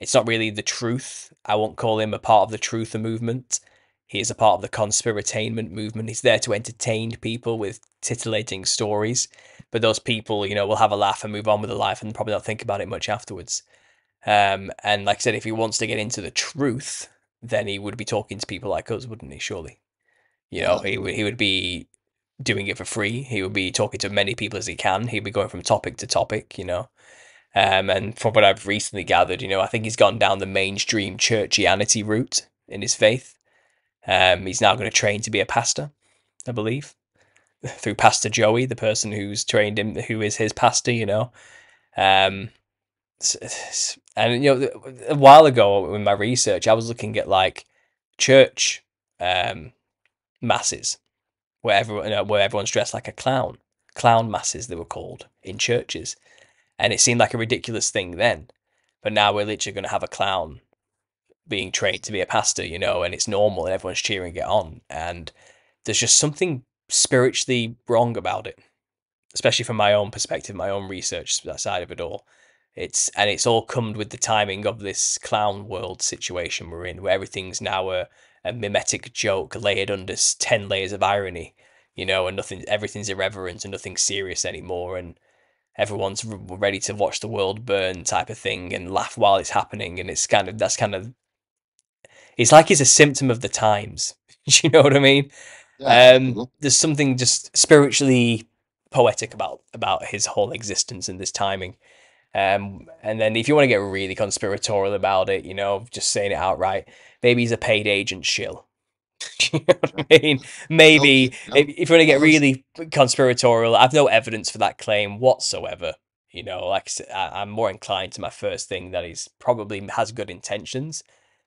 It's not really the truth. I won't call him a part of the truther movement. He is a part of the conspiratainment movement. He's there to entertain people with titillating stories. But those people, you know, will have a laugh and move on with their life and probably not think about it much afterwards. Um, and like I said, if he wants to get into the truth, then he would be talking to people like us, wouldn't he? Surely, you know, he would he would be doing it for free. He would be talking to many people as he can. He'd be going from topic to topic, you know. Um, and from what I've recently gathered, you know, I think he's gone down the mainstream churchianity route in his faith. Um, he's now going to train to be a pastor, I believe, [LAUGHS] through Pastor Joey, the person who's trained him, who is his pastor, you know. Um, and you know, a while ago in my research, I was looking at like church um, masses, where everyone, where everyone's dressed like a clown, clown masses they were called in churches, and it seemed like a ridiculous thing then, but now we're literally going to have a clown being trained to be a pastor, you know, and it's normal and everyone's cheering it on, and there's just something spiritually wrong about it, especially from my own perspective, my own research that side of it all. It's and it's all come with the timing of this clown world situation we're in, where everything's now a, a mimetic joke layered under ten layers of irony, you know, and nothing, everything's irreverent and nothing's serious anymore, and everyone's ready to watch the world burn type of thing and laugh while it's happening, and it's kind of that's kind of it's like it's a symptom of the times. [LAUGHS] Do you know what I mean?
Yeah,
Um, there's something just spiritually poetic about about his whole existence and this timing. Um, and then if you want to get really conspiratorial about it, you know, just saying it outright, maybe he's a paid agent shill. [LAUGHS] you know what I mean? Maybe
no,
if, if you want to get really conspiratorial, I've no evidence for that claim whatsoever. You know, like I I'm more inclined to my first thing that he's probably has good intentions,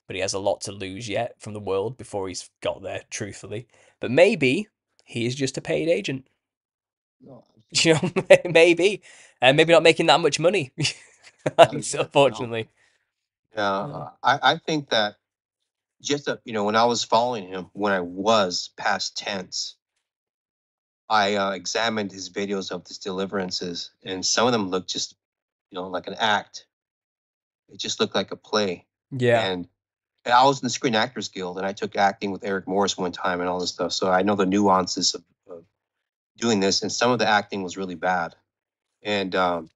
but he has a lot to lose yet from the world before he's got there, truthfully. But maybe he is just a paid agent.
no, [LAUGHS]
You know, [LAUGHS] maybe, and maybe not making that much money. [LAUGHS]
No.
unfortunately,
Yeah, uh, I, I think that just, uh, you know, when I was following him, when I was past tense, I uh, examined his videos of his deliverances, and some of them looked just, you know, like an act. It just looked like a play.
yeah,
And, and I was in the Screen Actors Guild, and I took acting with Eric Morris one time and all this stuff. So I know the nuances of, of doing this, and some of the acting was really bad. And um,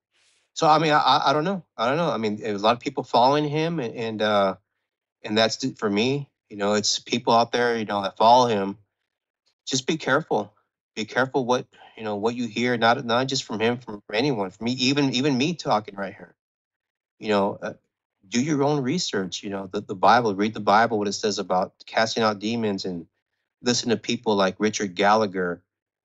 so, I mean, I, I, don't know. I don't know. I mean, a lot of people following him, and and, uh, and that's for me. You know, it's people out there, you know, that follow him. Just be careful. Be careful what you know what you hear, not not just from him, from anyone, from me, even even me talking right here. You know, uh, do your own research. You know, the, the Bible, read the Bible, what it says about casting out demons, and listen to people like Richard Gallagher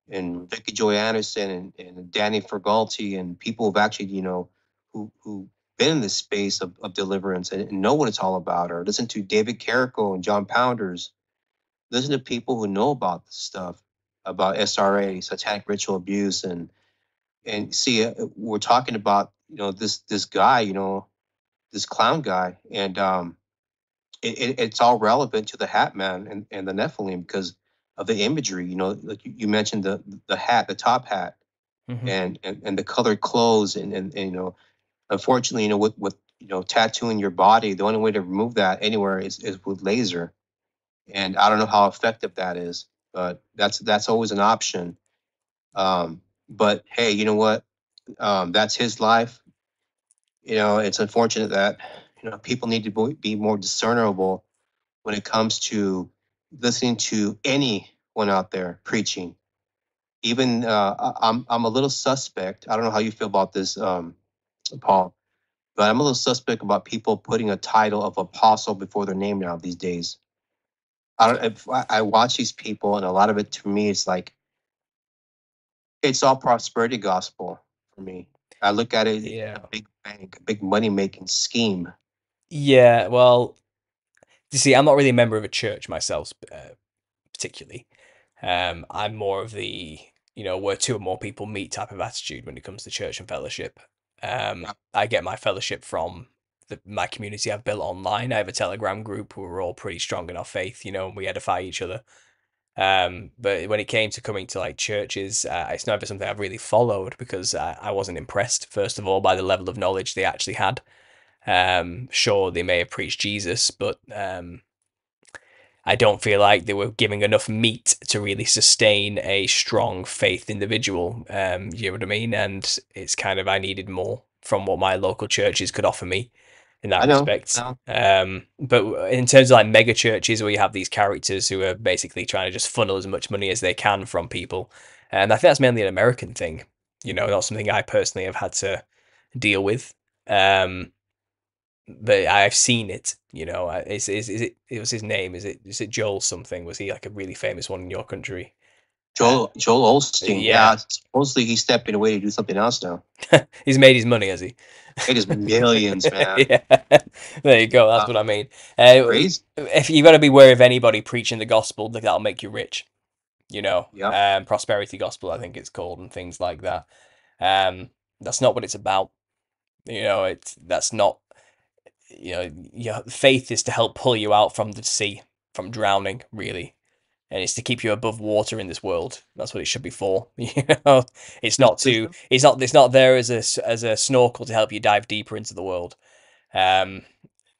and Vicky Joy Anderson and, and Danny Fergalti and people who've actually, you know, who who been in this space of, of deliverance and, and know what it's all about. Or listen to David Carrico and John Pounders. Listen to people who know about this stuff, about SRA, satanic ritual abuse, and and see, uh, we're talking about you know this this guy, you know, this clown guy, and um, it, it, it's all relevant to the Hat Man and, and the Nephilim because of the imagery. You know, like you, you mentioned the the hat, the top hat,
mhm,
and and, and the colored clothes, and, and and you know, unfortunately, you know, with with you know tattooing your body, the only way to remove that anywhere is is with laser, and I don't know how effective that is, but that's that's always an option. Um, but hey, you know what? Um, that's his life. You know, it's unfortunate that you know people need to be more discernible when it comes to listening to anyone out there preaching. Even uh, I'm I'm a little suspect. I don't know how you feel about this, um, Paul, but I'm a little suspect about people putting a title of apostle before their name now these days. I don't. If I, I watch these people, and a lot of it to me, it's like it's all prosperity gospel for me. I look at it,
Yeah.
a big bank, a big money making scheme.
Yeah, well, you see, I'm not really a member of a church myself, uh, particularly. Um, I'm more of the, you know, where two or more people meet type of attitude when it comes to church and fellowship. Um,
Yeah.
I get my fellowship from the, my community I've built online. I have a Telegram group where we're all pretty strong in our faith, you know, and we edify each other. Um, but when it came to coming to like churches, uh, it's never something I've really followed because I, I wasn't impressed, first of all, by the level of knowledge they actually had. Um, sure, they may have preached Jesus, but um, I don't feel like they were giving enough meat to really sustain a strong faith individual. Um, you know what I mean? And it's kind of I needed more from what my local churches could offer me in that
know,
respect. Um, but in terms of like mega churches where you have these characters who are basically trying to just funnel as much money as they can from people, and I think that's mainly an American thing. You know, not something I personally have had to deal with. Um, but I've seen it. You know, is is is it? It was his name. Is it? Is it Joel something? Was he like a really famous one in your country?
Joel Joel Osteen.
yeah.
Yeah. supposedly he's stepping away to do something else now. [LAUGHS]
He's made his money, has he?
It is millions, [LAUGHS] man.
yeah. [LAUGHS] There you go. That's
Uh,
what I mean. Uh,
Crazy.
if you got to be wary of anybody preaching the gospel, that that'll make you rich. You know,
Yeah.
um, prosperity gospel, I think it's called, and things like that. Um, that's not what it's about. You know, it's that's not. You know, your faith is to help pull you out from the sea, from drowning, really, and it's to keep you above water in this world. That's what it should be for. [LAUGHS] You know, it's not to. It's not. It's not there as a as a snorkel to help you dive deeper into the world. Um,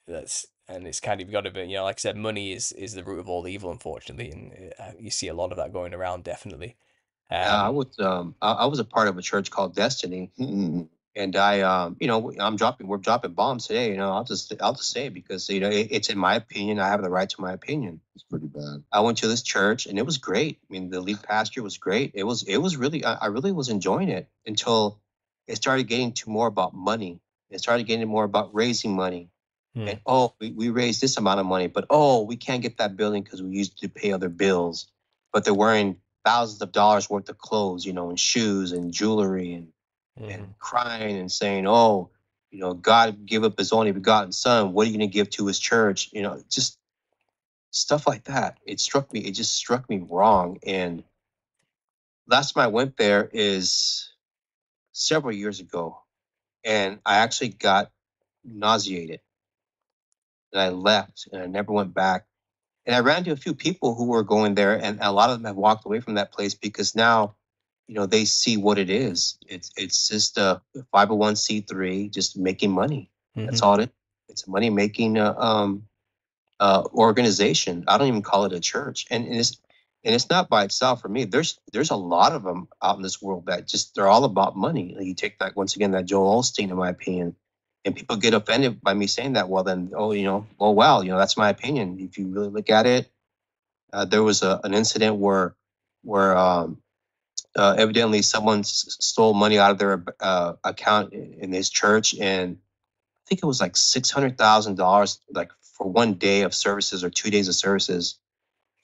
that's and it's kind of got to be you know like I said, money is is the root of all evil, unfortunately, and uh, you see a lot of that going around, definitely.
Yeah, I
Um,
was um I, I was a part of a church called Destiny. [LAUGHS] and I um you know I'm dropping we're dropping bombs today. You know I'll just I'll just say it because you know it, it's in my opinion. I have the right to my opinion.
It's pretty bad.
I went to this church and it was great. I mean, the lead pastor was great. It was it was really I, I really was enjoying it until it started getting to more about money. It started getting more about raising money.
Hmm.
And oh, we, we raised this amount of money, but oh, we can't get that building because we used to pay other bills. But they're wearing thousands of dollars worth of clothes, you know, and shoes and jewelry and
mhm.
and crying and saying, "Oh, you know, God give up His only begotten Son. What are you going to give to His church?" You know, just stuff like that. It struck me. It just struck me wrong. And last time I went there is several years ago, and I actually got nauseated. And I left, and I never went back. And I ran into a few people who were going there, and a lot of them have walked away from that place because now you know they see what it is. It's it's just a 501c3 just making money. That's
Mhm.
all it is. It's a money making uh, um uh organization. I don't even call it a church. And, and it's and it's not by itself for me. There's there's a lot of them out in this world that just they're all about money. You take that once again that joel Osteen, in my opinion and people get offended by me saying that. Well then oh you know oh well you know that's my opinion. If you really look at it uh, there was a, an incident where where um uh, evidently someone s- stole money out of their uh, account in in his church and i think it was like $600000 like for one day of services or two days of services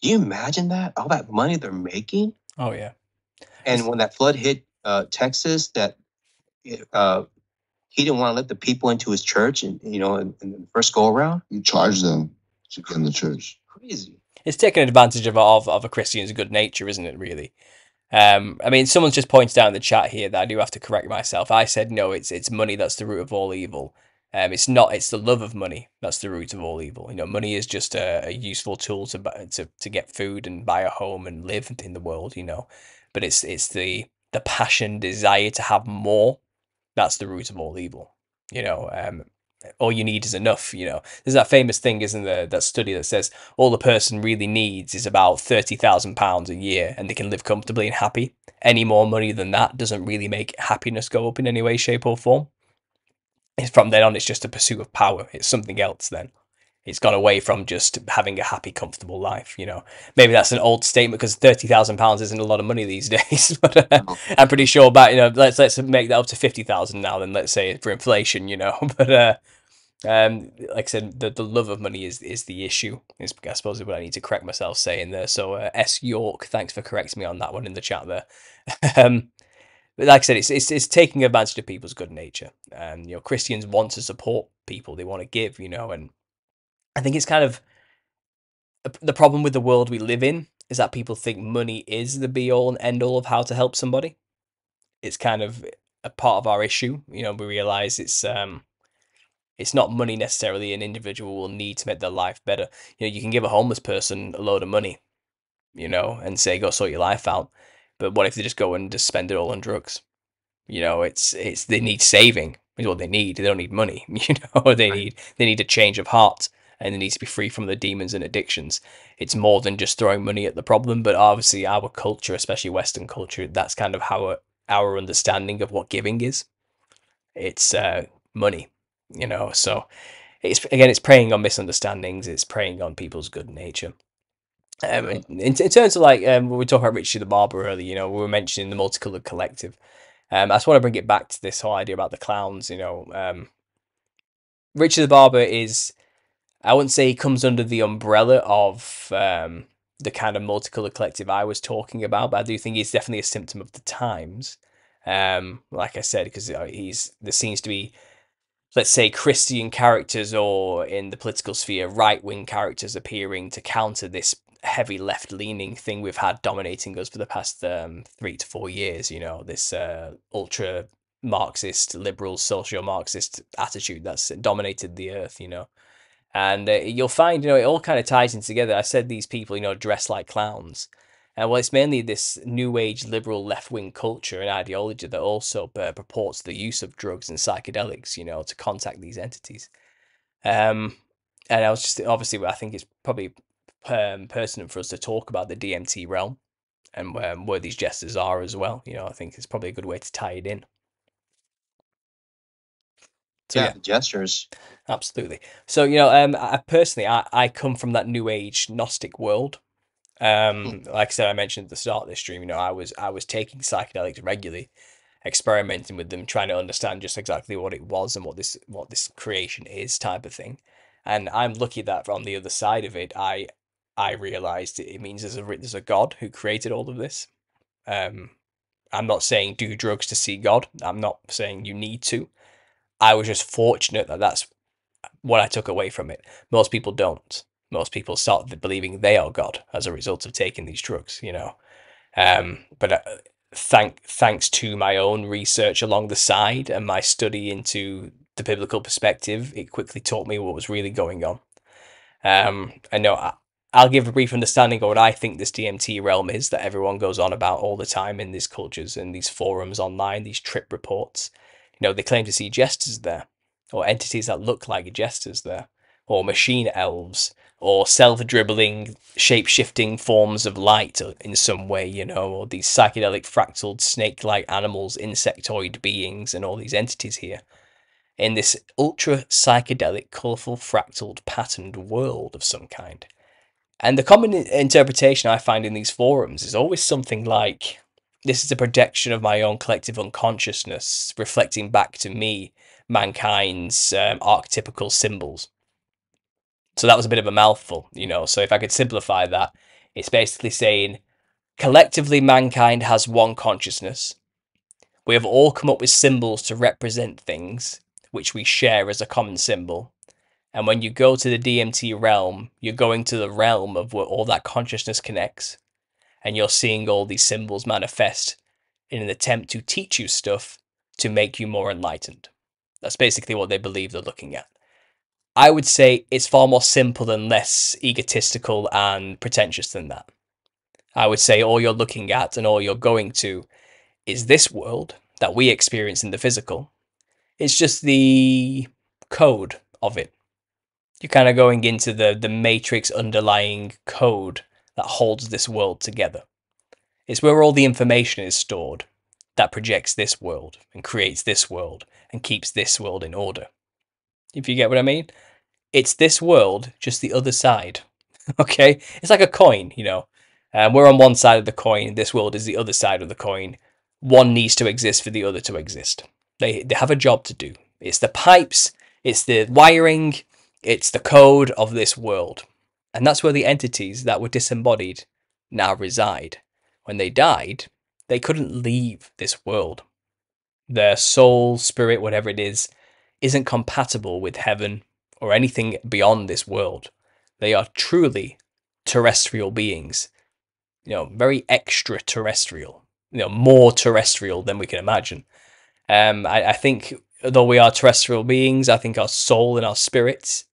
can you imagine that all that money they're making
Oh yeah.
and when that flood hit uh, texas that uh, he didn't want to let the people into his church and you know in, in the first go around
You charge them to get in the church.
crazy
It's taking advantage of of, of a Christian's good nature, isn't it? Really. Um, I mean, someone's just pointed out in the chat here that I do have to correct myself. I said no. It's it's money that's the root of all evil. Um, it's not. It's the love of money that's the root of all evil. You know, money is just a, a useful tool to to to get food and buy a home and live in the world. You know, but it's it's the the passion, desire to have more. That's the root of all evil. You know, um, all you need is enough. You know, there's that famous thing, isn't there? That study that says all the person really needs is about thirty thousand pounds a year, and they can live comfortably and happy. Any more money than that doesn't really make happiness go up in any way, shape, or form. It's from then on, it's just a pursuit of power. It's something else. Then it's gone away from just having a happy, comfortable life. You know, maybe that's an old statement because thirty thousand pounds isn't a lot of money these [LAUGHS] days. but uh, I'm pretty sure about you know, let's let's make that up to fifty thousand now. Then let's say for inflation, you know, [LAUGHS] but uh, Um, like I said, the, the love of money is is the issue. Is I suppose is what I need to correct myself saying there. So uh, S York, thanks for correcting me on that one in the chat there. [LAUGHS] um, but like I said, it's, it's it's taking advantage of people's good nature. Um, you know, Christians want to support people; they want to give. You know, and I think it's kind of the problem with the world we live in is that people think money is the be all and end all of how to help somebody. It's kind of a part of our issue. You know, we realize it's um it's not money necessarily an individual will need to make their life better. You know, you can give a homeless person a load of money, you know, and say go sort your life out. But what if they just go and just spend it all on drugs? You know, it's it's they need saving is what they need. They don't need money, [LAUGHS] you know. They need they need a change of heart and they need to be free from the demons and addictions. It's more than just throwing money at the problem, but obviously our culture, especially Western culture, that's kind of how our understanding of what giving is. It's uh, money you know so it's again it's preying on misunderstandings it's preying on people's good nature um, in, in terms of like um, we talking about Richie the Barber earlier, you know, we were mentioning the multicolored collective. Um, I just want to bring it back to this whole idea about the clowns. You know, um, the Barber is, I wouldn't say he comes under the umbrella of um, the kind of multicolored collective I was talking about, but I do think he's definitely a symptom of the times. Um, like I said, because uh, he's there seems to be let's say Christian characters or in the political sphere right wing characters appearing to counter this heavy left leaning thing we've had dominating us for the past um, three to four years. You know this uh, ultra Marxist liberal social Marxist attitude that's dominated the earth. You know. And uh, you'll find, you know, it all kind of ties in together. I said these people, you know, dress like clowns. And well, it's mainly this new age liberal left wing culture and ideology that also uh, purports the use of drugs and psychedelics, you know, to contact these entities. Um, and I was just obviously, I think it's probably um, pertinent for us to talk about the DMT realm and um, where these jesters are as well. You know, I think it's probably a good way to tie it in.
So, yeah, yeah. jesters.
Absolutely. So you know, um, I personally, I, I come from that new age Gnostic world um, hmm. like I said, I mentioned at the start of this stream, you know, I was I was taking psychedelics regularly, experimenting with them, trying to understand just exactly what it was and what this what this creation is, type of thing. And I'm lucky that on the other side of it, I I realized it means there's a there's a God who created all of this. Um, I'm not saying do drugs to see God. I'm not saying you need to. I was just fortunate that that's what I took away from it. Most people don't most people start believing they are God as a result of taking these drugs, you know. Um, but uh, thank thanks to my own research along the side and my study into the biblical perspective, it quickly taught me what was really going on. Um, I know I, I'll give a brief understanding of what I think this DMT realm is that everyone goes on about all the time in these cultures and these forums online, these trip reports. You know, they claim to see jesters there, or entities that look like jesters there, or machine elves, or self-dribbling, shape-shifting forms of light in some way, you know, or these psychedelic fractaled snake-like animals, insectoid beings, and all these entities here. In this ultra psychedelic, colourful, fractaled, patterned world of some kind. And the common interpretation I find in these forums is always something like this is a projection of my own collective unconsciousness, reflecting back to me mankind's um, archetypical symbols. So that was a bit of a mouthful, you know. So if I could simplify that, it's basically saying collectively mankind has one consciousness. We have all come up with symbols to represent things which we share as a common symbol. And when you go to the DMT realm, you're going to the realm of where all that consciousness connects. And you're seeing all these symbols manifest in an attempt to teach you stuff to make you more enlightened. That's basically what they believe they're looking at. I would say it's far more simple and less egotistical and pretentious than that. I would say all you're looking at and all you're going to is this world that we experience in the physical. It's just the code of it. You're kind of going into the, the matrix underlying code that holds this world together. It's where all the information is stored that projects this world and creates this world and keeps this world in order if you get what I mean. It's this world, just the other side. [LAUGHS] okay? It's like a coin, you know. Um, we're on one side of the coin, this world is the other side of the coin. One needs to exist for the other to exist. They, they have a job to do. It's the pipes It's the wiring, it's the code of this world. And that's where the entities that were disembodied now reside. When they died, they couldn't leave this world. Their soul, spirit, whatever it is, isn't compatible with heaven or anything beyond this world. They are truly terrestrial beings, you know, very extraterrestrial, you know, more terrestrial than we can imagine. Um, I, I think, though we are terrestrial beings, I think our soul and our spirits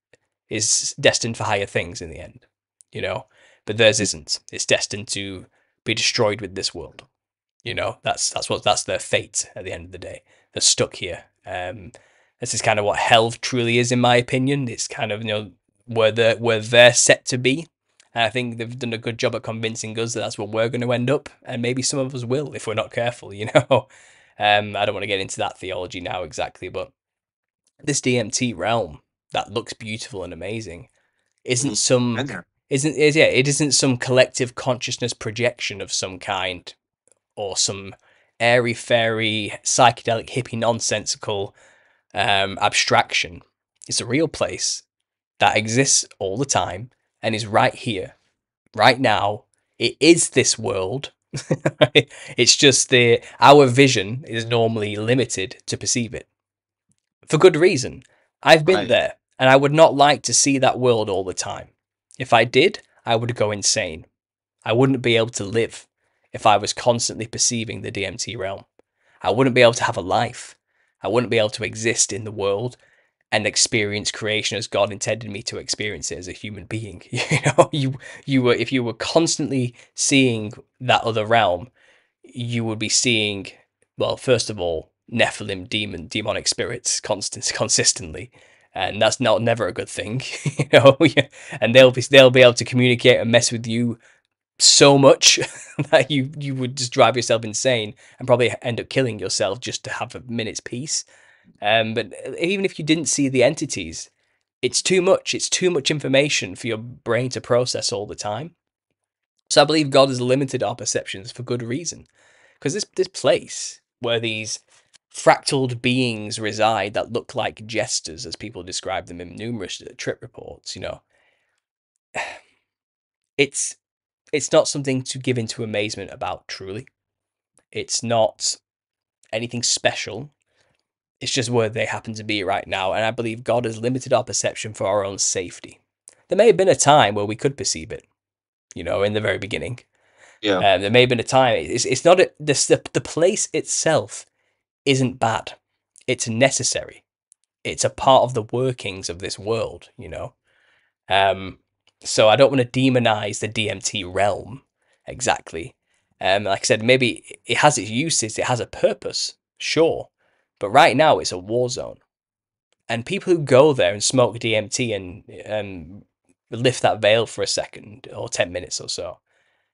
is destined for higher things in the end, you know, but theirs isn't. It's destined to be destroyed with this world. You know, that's that's what that's their fate at the end of the day. They're stuck here. Um, this is kind of what hell truly is, in my opinion. It's kind of you know where they where they're set to be. And I think they've done a good job at convincing us that that's what we're going to end up, and maybe some of us will if we're not careful. [LAUGHS] You know, um, I don't want to get into that theology now exactly, but this DMT realm that looks beautiful and amazing. Isn't
Mhm.
some isn't is yeah it isn't some collective consciousness projection of some kind or some airy fairy psychedelic hippie nonsensical um, abstraction. It's a real place that exists all the time and is right here right now. It is this world. [LAUGHS] It's just the our vision is normally limited to perceive it. For good reason. I've been
Right.
there and i would not like to see that world all the time if I did, I would go insane. I wouldn't be able to live if I was constantly perceiving the DMT realm. I wouldn't be able to have a life. I wouldn't be able to exist in the world and experience creation as God intended me to experience it as a human being. [LAUGHS] You know, you you were if you were constantly seeing that other realm, you would be seeing well, first of all, Nephilim demon demonic spirits constant [LAUGHS] consistently. And that's not never a good thing, [LAUGHS] you know. [LAUGHS] And they'll be they'll be able to communicate and mess with you so much [LAUGHS] that you you would just drive yourself insane and probably end up killing yourself just to have a minute's peace. Um, but even if you didn't see the entities, it's too much. It's too much information for your brain to process all the time. So I believe God has limited our perceptions for good reason, because this this place where these fractaled beings reside that look like jesters, as people describe them in numerous uh, trip reports, you know, [SIGHS] it's it's not something to give into amazement about truly. It's not anything special. It's just where they happen to be right now and i believe god has limited our perception for our own safety. There may have been a time where we could perceive it you know in the very beginning.
Yeah.
um, there may have been a time it's, it's not a, this, the, the place itself isn't bad. It's necessary. It's a part of the workings of this world you know? Um, so I don't want to demonize the DMT realm exactly. Um, like I said, maybe it has its uses, it has a purpose, sure, but right now it's a war zone, and people who go there and smoke DMT and um, lift that veil for a second or ten minutes or so,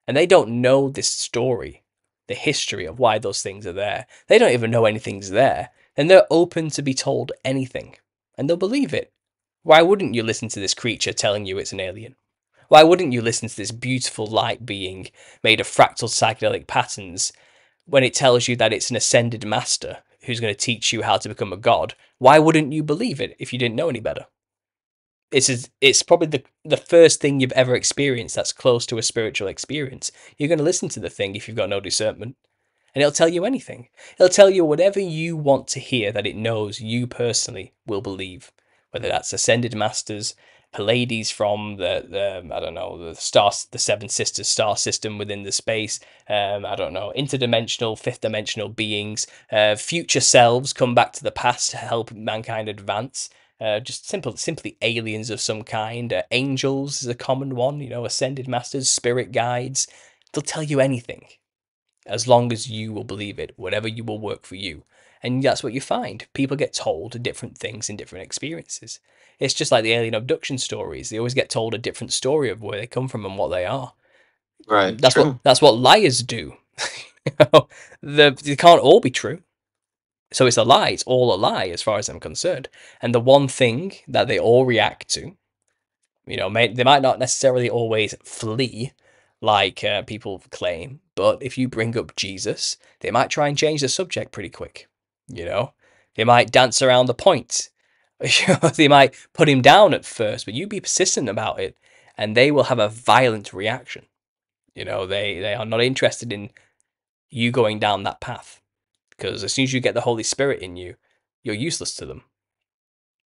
and they don't know this story, the history of why those things are there. They don't even know anything's there, and they're open to be told anything, and they'll believe it. Why wouldn't you listen to this creature telling you it's an alien? Why wouldn't you listen to this beautiful light being made of fractal psychedelic patterns when it tells you that it's an ascended master who's going to teach you how to become a god? Why wouldn't you believe it if you didn't know any better? It's it's probably the the first thing you've ever experienced that's close to a spiritual experience. You're going to listen to the thing if you've got no discernment, and it'll tell you anything. It'll tell you whatever you want to hear that it knows you personally will believe whether that's ascended masters, Pleiades from the, the I don't know the star the Seven Sisters star system within the space. Um, I don't know interdimensional, fifth dimensional beings, uh, future selves come back to the past to help mankind advance. Uh, just simple, simply aliens of some kind. Uh, angels is a common one. You know, ascended masters, spirit guides. They'll tell you anything, as long as you will believe it. Whatever you will work for you. And that's what you find. People get told different things in different experiences. It's just like the alien abduction stories. They always get told a different story of where they come from and what they are.
Right.
That's
True.
what that's what liars do. [LAUGHS] You know, the, they can't all be true. So it's a lie. It's all a lie as far as I'm concerned. And the one thing that they all react to, you know, may, they might not necessarily always flee like uh, people claim, but if you bring up Jesus, they might try and change the subject pretty quick. You know, they might dance around the point [LAUGHS] they might put him down at first, but you be persistent about it, and they will have a violent reaction. You know, they they are not interested in you going down that path because as soon as you get the Holy Spirit in you, you're useless to them.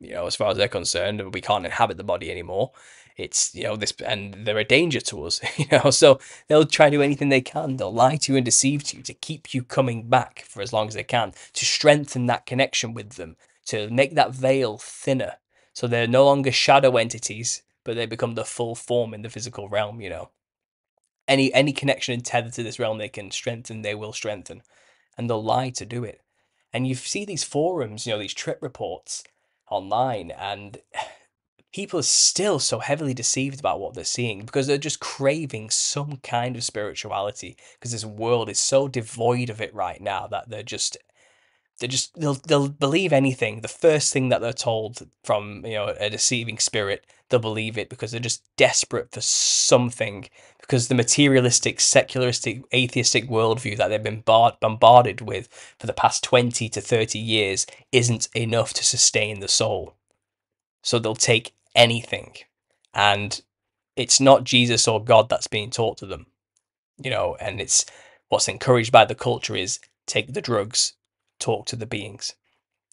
You know, as far as they're concerned, we can't inhabit the body anymore. It's you know this, and they're a danger to us. [LAUGHS] You know, so they'll try to do anything they can. They'll lie to you and deceive you to keep you coming back for as long as they can to strengthen that connection with them, to make that veil thinner, so they're no longer shadow entities, but they become the full form in the physical realm. You know, any any connection and tether to this realm they can strengthen, they will strengthen, and they'll lie to do it. And you see these forums, you know, these trip reports online, and [SIGHS] people are still so heavily deceived about what they're seeing because they're just craving some kind of spirituality because this world is so devoid of it right now that they're just they just they'll they'll believe anything. The first thing that they're told from you know a deceiving spirit they'll believe it because they're just desperate for something. Because the materialistic secularistic atheistic worldview that they've been bar- bombarded with for the past 20 to 30 years isn't enough to sustain the soul. So they'll take anything. And it's not jesus or god that's being taught to them you know and it's what's encouraged by the culture is take the drugs talk to the beings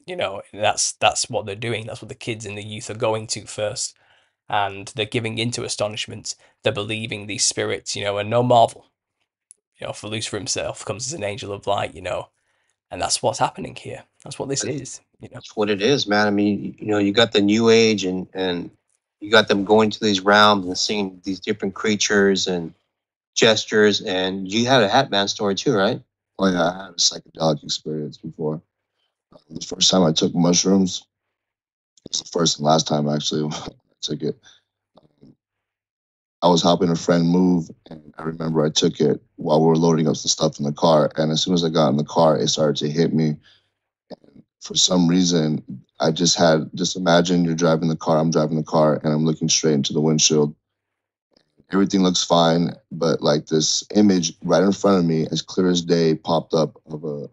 you know that's that's what they're doing that's what the kids and the youth are going to first and they're giving into astonishment they're believing these spirits you know and no marvel you know for lucifer himself comes as an angel of light you know and that's what's happening here that's what this is you know
That's what it is, man. I mean, you know, you got the new age and and you got them going to these realms and seeing these different creatures and jesters. And you had a Hatman story too, right?
Oh yeah, I had a psychedelic experience before. Uh, the first time I took mushrooms, it was the first and last time actually [LAUGHS] I took it. Um, I was helping a friend move, and I remember I took it while we were loading up some stuff in the car. And as soon as I got in the car, it started to hit me. And for some reason, I just had just imagine you're driving the car, I'm driving the car, and I'm looking straight into the windshield. Everything looks fine, but like this image right in front of me, as clear as day, popped up of a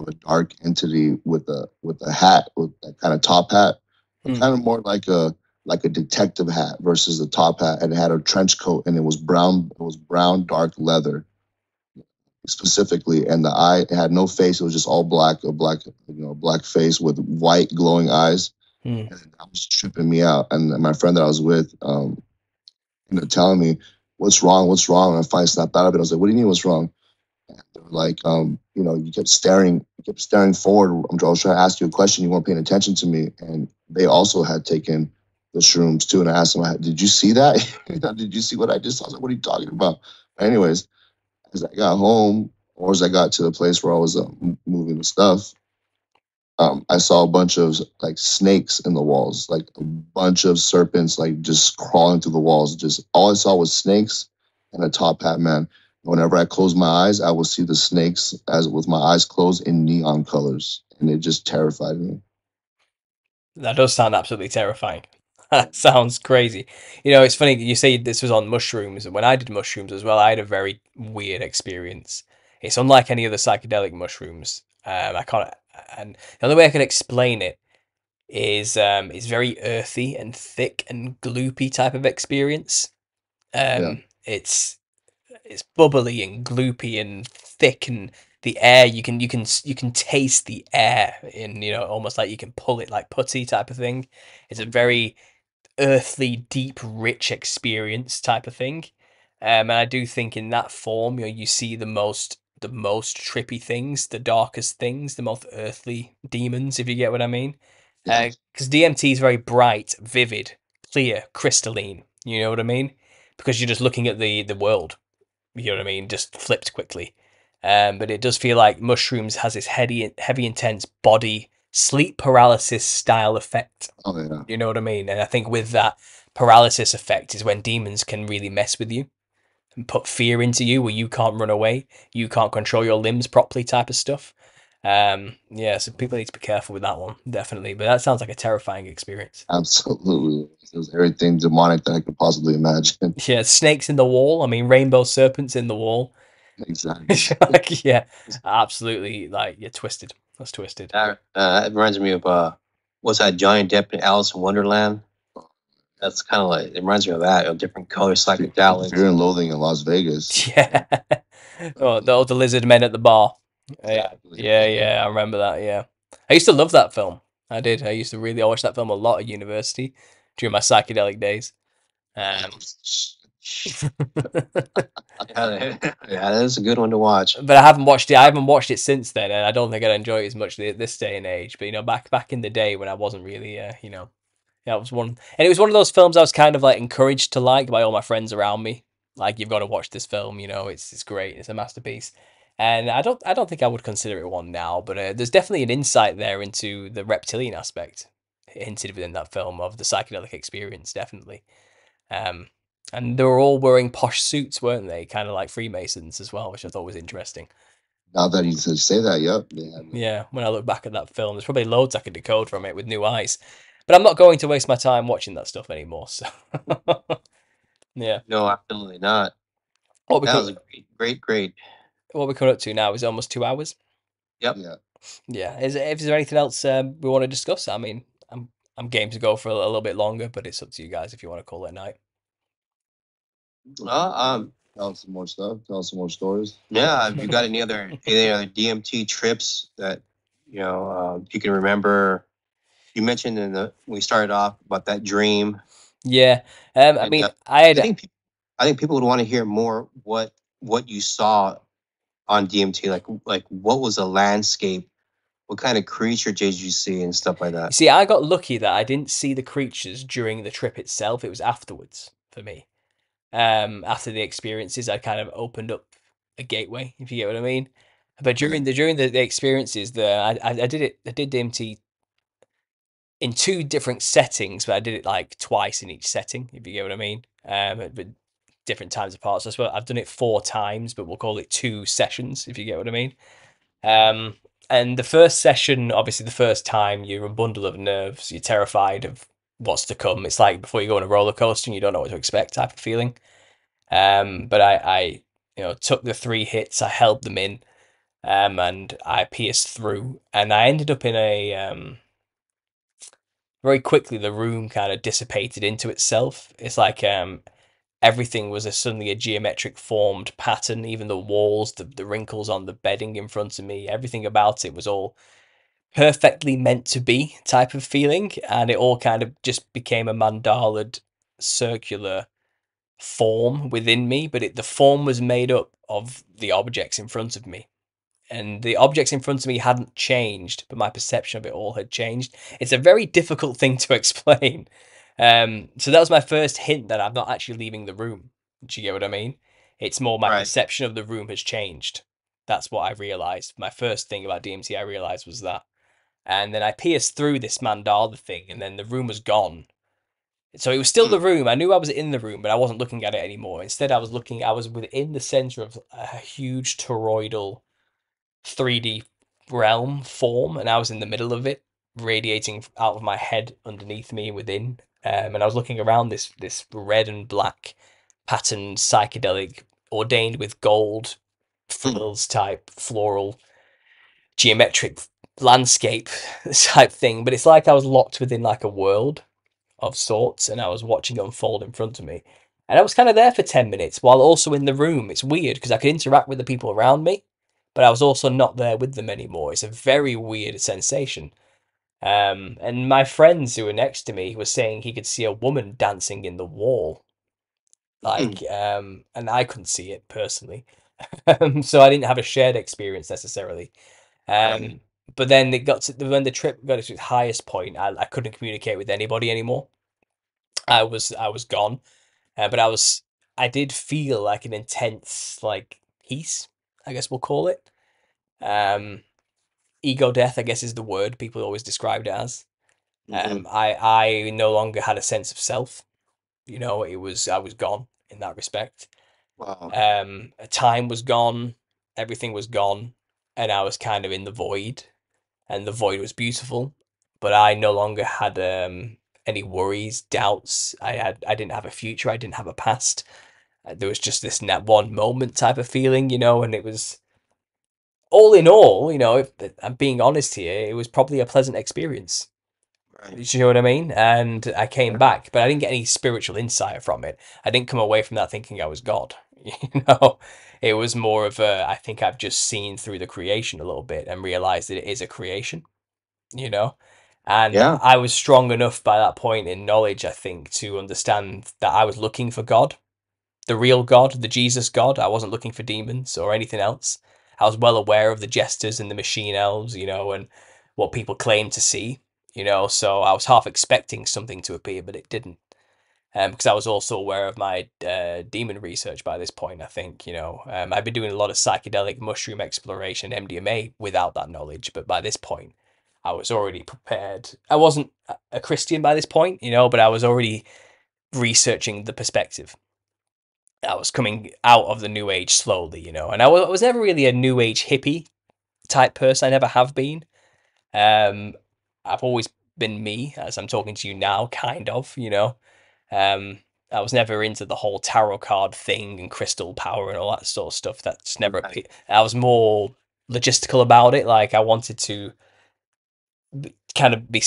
of a dark entity with a with a hat, with that kind of top hat,
Hmm.
kind of more like a like a detective hat versus the top hat. And it had a trench coat, and it was brown. It was brown, dark leather, specifically. And the eye it had no face. It was just all black, a black you know black face with white glowing eyes
Hmm.
and that was tripping me out. And my friend that I was with, um, ended up telling me, "What's wrong? What's wrong?" And I finally snapped out of it. I was like, "What do you mean? What's wrong?" Like, um, "You know, you kept staring, you kept staring forward. I'm, trying to ask you a question. You weren't paying attention to me." And they also had taken the shrooms too. And I asked them, "Did you see that? [LAUGHS] Did you see what I just saw?" I was like, "What are you talking about?" But anyways, as I got home, or as I got to the place where I was uh, moving the stuff, um, I saw a bunch of like snakes in the walls, like a bunch of serpents, like just crawling through the walls. Just all I saw was snakes and a top hat man. Whenever I closed my eyes, I would see the snakes as with my eyes closed in neon colors, and it just terrified me.
That does sound absolutely terrifying. [LAUGHS] That sounds crazy. You know, it's funny you say this was on mushrooms, and when I did mushrooms as well, I had a very weird experience. It's unlike any other psychedelic mushrooms. Um, I can't, and the only way I can explain it is um, it's very earthy and thick and gloopy type of experience. Um, it's it's bubbly and gloopy and thick and the air you can you can you can taste the air in you know almost like you can pull it like putty type of thing. It's a very earthly deep rich experience type of thing. Um, and i do think in that form you know you see the most the most trippy things the darkest things the most earthly demons if you get what i mean
Yeah.
because dmt is very bright vivid clear crystalline you know what i mean because you're just looking at the the world you know what I mean, just flipped quickly. Um, but it does feel like mushrooms has this heavy, heavy, intense body sleep paralysis style effect.
Oh yeah,
You know what I mean? And I think with that paralysis effect is when demons can really mess with you put fear into you, where you can't run away, you can't control your limbs properly, type of stuff. Um, yeah, so people need to be careful with that one, definitely. But that sounds like a terrifying experience.
absolutely. It was everything demonic that I could possibly imagine. [LAUGHS]
Yeah, snakes in the wall. I mean, rainbow serpents in the wall.
exactly. [LAUGHS]
like, yeah, absolutely. Like, you're twisted. That's twisted.
That, uh, that reminds me of uh, was that Johnny Depp in Alice in Wonderland? That's kind of like it reminds me of that. A different color psychedelics.
Fear and Loathing in Las Vegas. [LAUGHS]
Yeah. oh, the, the lizard men at the bar. Yeah,
Exactly.
yeah, yeah. I remember that. Yeah, I used to love that film. I did. I used to really I watched that film a lot at university during my psychedelic days. Um, [LAUGHS] [LAUGHS]
Yeah, yeah, that is a good one to watch.
but I haven't watched it. I haven't watched it since then, and I don't think I'd enjoy it as much thi- this day and age. But you know, back back in the day when I wasn't really, uh, you know, yeah, it was one, and it was one of those films I was kind of like encouraged to like by all my friends around me. Like, you've got to watch this film. You know, it's it's great. It's a masterpiece. And I don't I don't think I would consider it one now, but uh, there's definitely an insight there into the reptilian aspect hinted within that film of the psychedelic experience, definitely. Um, and they were all wearing posh suits, weren't they? Kind of like Freemasons as well, which I thought was interesting.
Now that you say that, yep. Had
Yeah, when I look back at that film, there's probably loads I could decode from it with new eyes. But I'm not going to waste my time watching that stuff anymore. So, [LAUGHS] yeah.
No, absolutely not.
What
That was a great, great, great.
what we're coming up to now is almost two hours.
Yep.
Yeah.
Yeah. Is if there anything else um, we want to discuss? I mean, I'm I'm game to go for a, little bit longer, but it's up to you guys if you want to call it a night.
Uh, um,
Tell us some more stuff. Tell us some more stories.
yeah. Have you got any other [LAUGHS] any other DMT trips that you know uh, you can remember? You mentioned in the we started off about that dream.
Yeah. Um. I mean,
uh,
I
I think peop- I think people would want to hear more what what you saw on DMT. Like like what was the landscape? What kind of creature did you see and stuff like that?
see, I got lucky that I didn't see the creatures during the trip itself. It was afterwards for me. Um, after the experiences, I kind of opened up a gateway, if you get what I mean. But during the during the, the experiences, the I, I I did it. I did DMT in two different settings, but I did it like twice in each setting, if you get what I mean. Um, but different times apart. So I suppose I've done it four times, but we'll call it two sessions, if you get what I mean. Um, and the first session, obviously, the first time you're a bundle of nerves, you're terrified of what's to come. It's like before you go on a roller coaster and you don't know what to expect type of feeling. Um, but I, I, you know, took the three hits, I held them in, um, and I pierced through, and I ended up in a um. Very quickly, the room kind of dissipated into itself. It's like um, everything was a, suddenly a geometric formed pattern even the walls the, the wrinkles on the bedding in front of me everything about it was all perfectly meant to be type of feeling and it all kind of just became a mandalaed circular form within me but it, the form was made up of the objects in front of me and the objects in front of me hadn't changed but my perception of it all had changed it's a very difficult thing to [LAUGHS] explain um, so that was my first hint that I'm not actually leaving the room. Do you get what I mean? It's more my
Right.
perception of the room has changed. That's what I realized. My first thing about DMT I realized was that. And then I pierced through this mandala thing, and then the room was gone. So it was still the room. I knew I was in the room, but I wasn't looking at it anymore. Instead, I was looking, I was within the center of a huge toroidal 3D realm form, and I was in the middle of it, radiating out of my head underneath me within um, and I was looking around this this red and black patterned psychedelic ordained with gold frills type floral geometric landscape [LAUGHS] type thing but it's like I was locked within like a world of sorts and I was watching it unfold in front of me. And I was kind of there for 10 minutes while also in the room. It's weird because I could interact with the people around me but I was also not there with them anymore it's a very weird sensation um, and my friends who were next to me were saying he could see a woman dancing in the wall. Like, um, and I couldn't see it personally. Um, [LAUGHS] so I didn't have a shared experience necessarily. Um, but then it got to when the trip got to its highest point, I, I couldn't communicate with anybody anymore. I was I was gone, uh, but I was I did feel like an intense like peace, I guess we'll call it. Um, ego death, I guess, is the word people always described it as.
Mhm.
Um, I I no longer had a sense of self. You know, it was I was gone in that respect.
Wow.
Um, time was gone, everything was gone, and I was kind of in the void, and the void was beautiful, but I no longer had um any worries, doubts. I had I didn't have a future. I didn't have a past. Uh, There was just this net one moment type of feeling, you know, and it was all in all, you know, if I'm being honest here, it was probably a pleasant experience.
Right.
You know what I mean? And I came back, but I didn't get any spiritual insight from it. I didn't come away from that thinking I was God. [LAUGHS] You know, it was more of a, I think I've just seen through the creation a little bit and realized that it is a creation, you know? And
Yeah.
I was strong enough by that point in knowledge, I think, to understand that I was looking for God, the real God, the Jesus God. I wasn't looking for demons or anything else. I was well aware of the jesters and the machine elves, you know, and what people claim to see, you know. So I was half expecting something to appear, but it didn't. Um, because I was also aware of my uh, demon research by this point. I think you know um, I've been doing a lot of psychedelic mushroom exploration, MDMA, without that knowledge. But by this point, I was already prepared. I wasn't a Christian by this point, you know, but I was already researching the perspective. I was coming out of the new age slowly, you know, and I wa- I was never really a new age hippie type person. I never have been. Um, I've always been me, as I'm talking to you now, kind of, you know. Um, I was never into the whole tarot card thing and crystal power and all that sort of stuff. That's never.
Right.
I was more logistical about it. Like I wanted to kind of be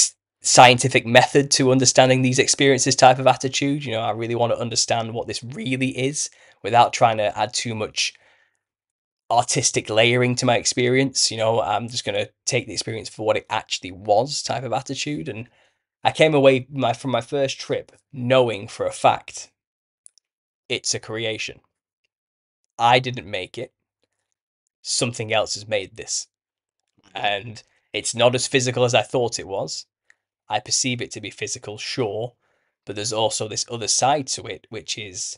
scientific method to understanding these experiences type of attitude. You know, I really want to understand what this really is without trying to add too much artistic layering to my experience. You know, I'm just going to take the experience for what it actually was type of attitude. And I came away my from my first trip knowing for a fact it's a creation. I didn't make it. Something else has made this. Mm. And it's not as physical as I thought it was. I perceive it to be physical, sure, but there's also this other side to it, which is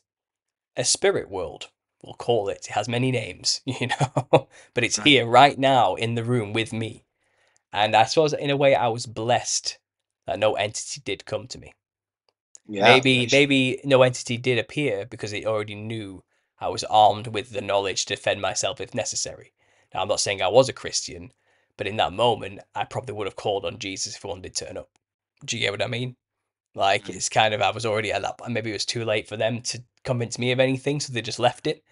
a spirit world. We'll call it. It has many names, [LAUGHS] you know, but it's
Right.
here right now in the room with me. And I suppose in a way I was blessed that no entity did come to me.
Yeah.
maybe
nice.
maybe no entity did appear because it already knew I was armed with the knowledge to defend myself if necessary. Now I'm not saying I was a Christian, but in that moment I probably would have called on Jesus if one did turn up. Do you get what I mean? Like
Mm.
it's kind of I was already at that point. Maybe it was too late for them to convince me of anything, so they just left it.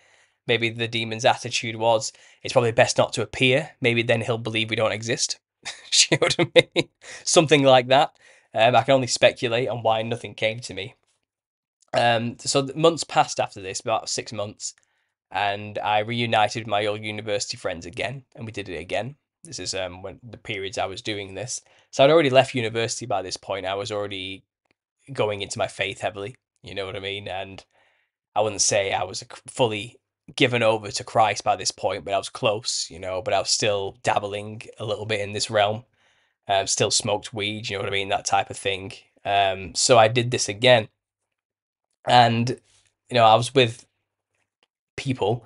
Maybe the demon's attitude was it's probably best not to appear. Maybe then he'll believe we don't exist. [LAUGHS] Do you know what I mean? [LAUGHS] Something like that. Um, I can only speculate on why nothing came to me. Um, so months passed after this, about six months, and I reunited with my old university friends again, and we did it again. This is um when the periods I was doing this. So I'd already left university by this point. I was already going into my faith heavily. You know what I mean? And I wouldn't say I was fully given over to Christ by this point, but I was close. You know, but I was still dabbling a little bit in this realm. Um, still smoked weed. You know what I mean? That type of thing. Um, so I did this again, and you know I was with people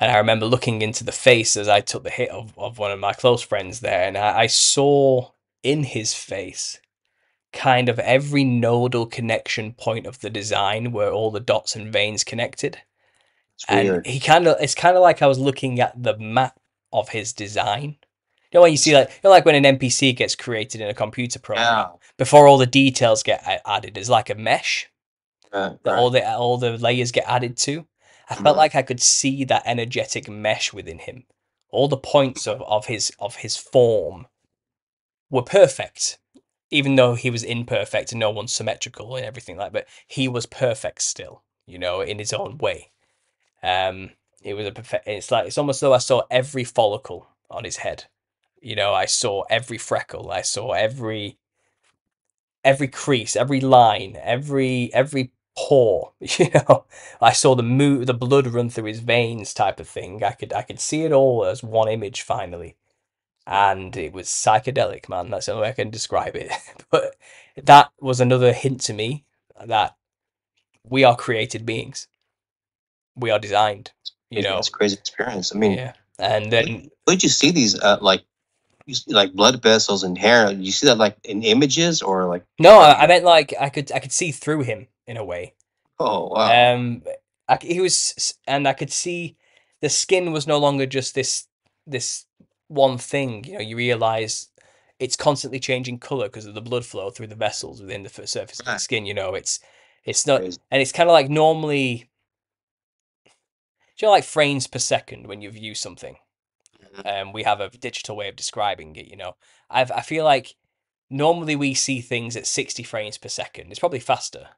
and I remember looking into the face as I took the hit of, of one of my close friends there, and I, I saw in his face kind of every nodal connection point of the design where all the dots and veins connected.
It's
And he kind of it's kind of like I was looking at the map of his design. You know when you see like you know like when an NPC gets created in a computer program before all the details get added, it's like a mesh
Right.
that
right.
all the all the layers get added to. I felt like I could see that energetic mesh within him. All the points of, of his of his form were perfect, even though he was imperfect and no one's symmetrical and everything like. That, But he was perfect still, you know, in his own way. Um, it was a perfect. It's like it's almost though I saw every follicle on his head. You know, I saw every freckle. I saw every every crease, every line, every every pore. [LAUGHS] You know, I saw the mo- the blood run through his veins, type of thing. I could I could see it all as one image finally, and it was psychedelic, man. That's the only way I can describe it. [LAUGHS] but that was another hint to me that we are created beings. We are designed. You know,
it's a crazy experience. I mean,
yeah. And then
did you see these? Uh, like, you see, like blood vessels and hair. You see that like in images or like?
no, I, I meant like I could I could see through him in a way.
Oh wow.
Um, I, he was, and I could see the skin was no longer just this this one thing. You know, you realize it's constantly changing color because of the blood flow through the vessels within the surface of the skin. You know, it's it's not,
Crazy.
and it's kind of like normally, do you know, like frames per second when you view something.
Mhm.
Um, we have a digital way of describing it. You know, I've I feel like normally we see things at 60 frames per second. It's probably faster.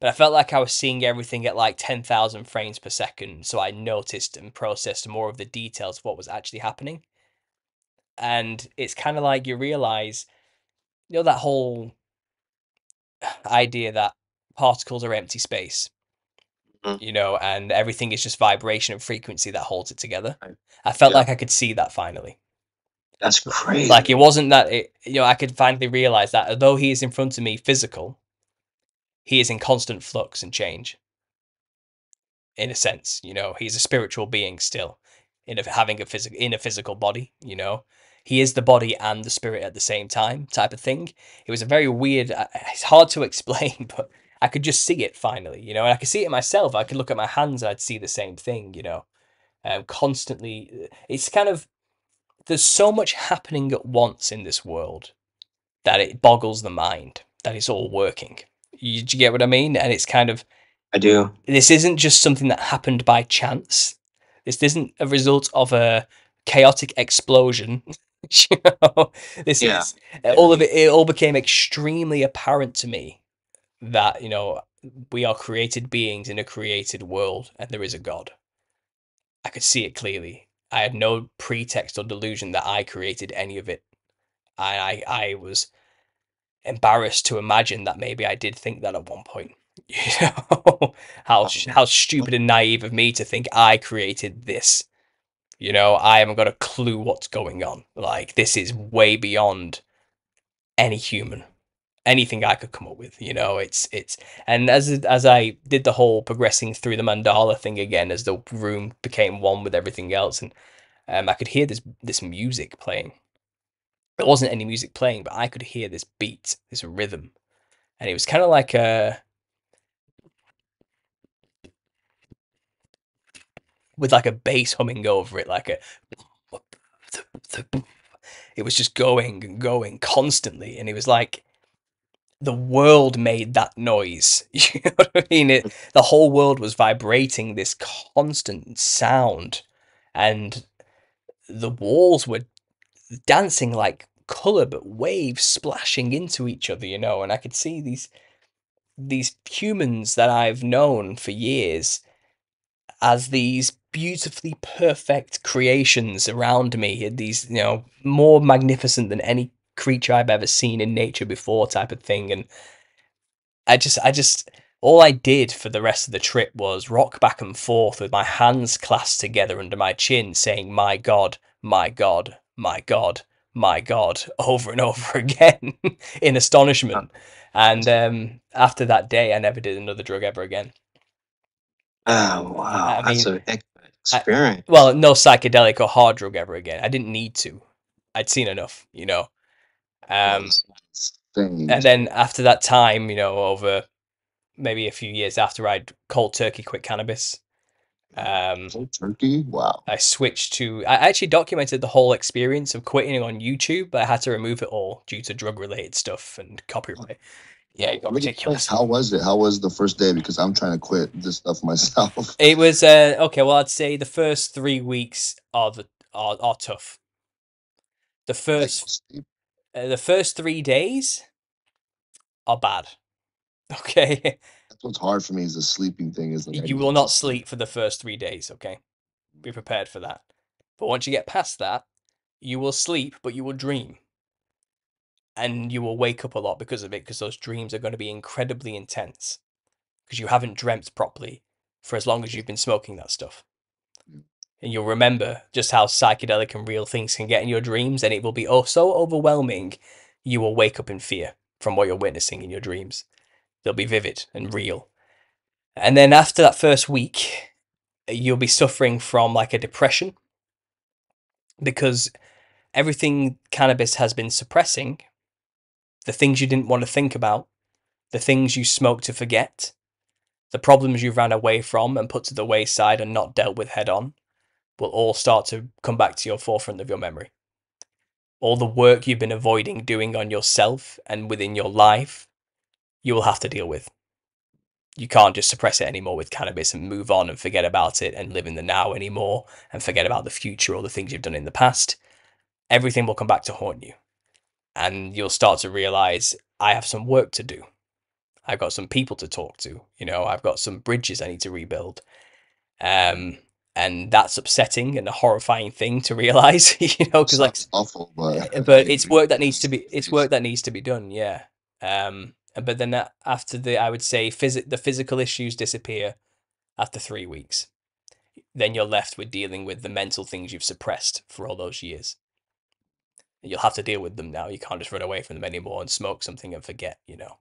But I felt like I was seeing everything at like 10,000 frames per second. So I noticed and processed more of the details of what was actually happening. And it's kind of like you realize, you know, that whole [SIGHS] idea that particles are empty space,
Mhm.
you know, and everything is just vibration and frequency that holds it together. I felt
Yeah.
like I could see that finally.
That's crazy.
Like it wasn't that it, you know, I could finally realize that although he is in front of me physical, he is in constant flux and change. In a sense, you know, he's a spiritual being still, in a, having a physical in a physical body. You know, he is the body and the spirit at the same time, type of thing. It was a very weird. uh, It's hard to [LAUGHS] explain, but I could just see it finally. You know, and I could see it myself. I could look at my hands and I'd see the same thing. You know, um, constantly. It's kind of there's so much happening at once in this world that it boggles the mind that it's all working. You, do you get what I mean? And it's kind of
I do.
this isn't just something that happened by chance. This isn't a result of a chaotic explosion. [LAUGHS] you know, this
Yeah.
is all of it. It all became extremely apparent to me that you know we are created beings in a created world, and there is a God. I could see it clearly. I had no pretext or delusion that I created any of it. I I, I was embarrassed to imagine that maybe I did think that at one point. [LAUGHS] You know how
Um,
how stupid and naive of me to think I created this. You know, I haven't got a clue what's going on. Like this is way beyond any human, anything I could come up with. You know, it's it's and as as I did the whole progressing through the mandala thing again, as the room became one with everything else, and um, I could hear this this music playing. There wasn't any music playing, but I could hear this beat, this rhythm, and it was kind of like a with like a bass humming over it, like a. It was just going and going constantly, and it was like the world made that noise. [LAUGHS] You know what I mean? It, the whole world was vibrating this constant sound, and the walls were dancing like color, but waves splashing into each other. You know, and I could see these these humans that I've known for years as these beautifully perfect creations around me. These, you know, more magnificent than any creature I've ever seen in nature before, type of thing. And I just, I just, all I did for the rest of the trip was rock back and forth with my hands clasped together under my chin, saying, My God, my God, my God, my God, [LAUGHS] over and over [LAUGHS] again in astonishment. And um, after that day, I never did another drug ever again.
Oh wow,
I
that's
mean,
an experience.
Well, no psychedelic or hard drug ever again. I didn't need to. I'd seen enough, you know. Um, and then after that time, you know, over maybe a few years after I'd cold turkey quit cannabis, um,
turkey. Wow.
I switched to. I actually documented the whole experience of quitting on YouTube, but I had to remove it all due to drug related stuff and copyright. Yeah, it got ridiculous.
How was it? How was the first day? Because I'm trying to quit this stuff myself. [LAUGHS]
It was uh, okay. Well, I'd say the first three weeks are the are, are tough. The first uh, the first three days are bad. [LAUGHS] Okay,
what's hard for me is the sleeping thing. Is like
you will not sleep for the first three days. Okay, be prepared for that. But once you get past that, you will sleep, but you will dream, and you will wake up a lot because of it. Because those dreams are going to be incredibly intense, because you haven't dreamt properly for as long as you've been smoking that stuff.
Mm.
And you'll remember just how psychedelic and real things can get in your dreams, and it will be oh so overwhelming. You will wake up in fear from what you're witnessing in your dreams. They'll be vivid and real. And then after that first week, you'll be suffering from like a depression because everything cannabis has been suppressing the things you didn't want to think about, the things you smoked to forget, the problems you ran away from and put to the wayside and not dealt with head on will all start to come back to your forefront of your memory. All the work you've been avoiding doing on yourself and within your life, you will have to deal with. You can't just suppress it anymore with cannabis and move on and forget about it and live in the now anymore and forget about the future or the things you've done in the past. Everything will come back to haunt you. and you'll start to realize I have some work to do. I've got some people to talk to. You know, I've got some bridges I need to rebuild. Um, and that's upsetting and a horrifying thing to [LAUGHS] realize. [LAUGHS] You know, because like,
awful, but
but it's work that needs to be it's work that needs to be done. Yeah. Um, but then after the I would say phys- the physical issues disappear after three weeks. Then you're left with dealing with the mental things you've suppressed for all those years. You'll have to deal with them now. You can't just run away from them anymore and smoke something and forget, you know.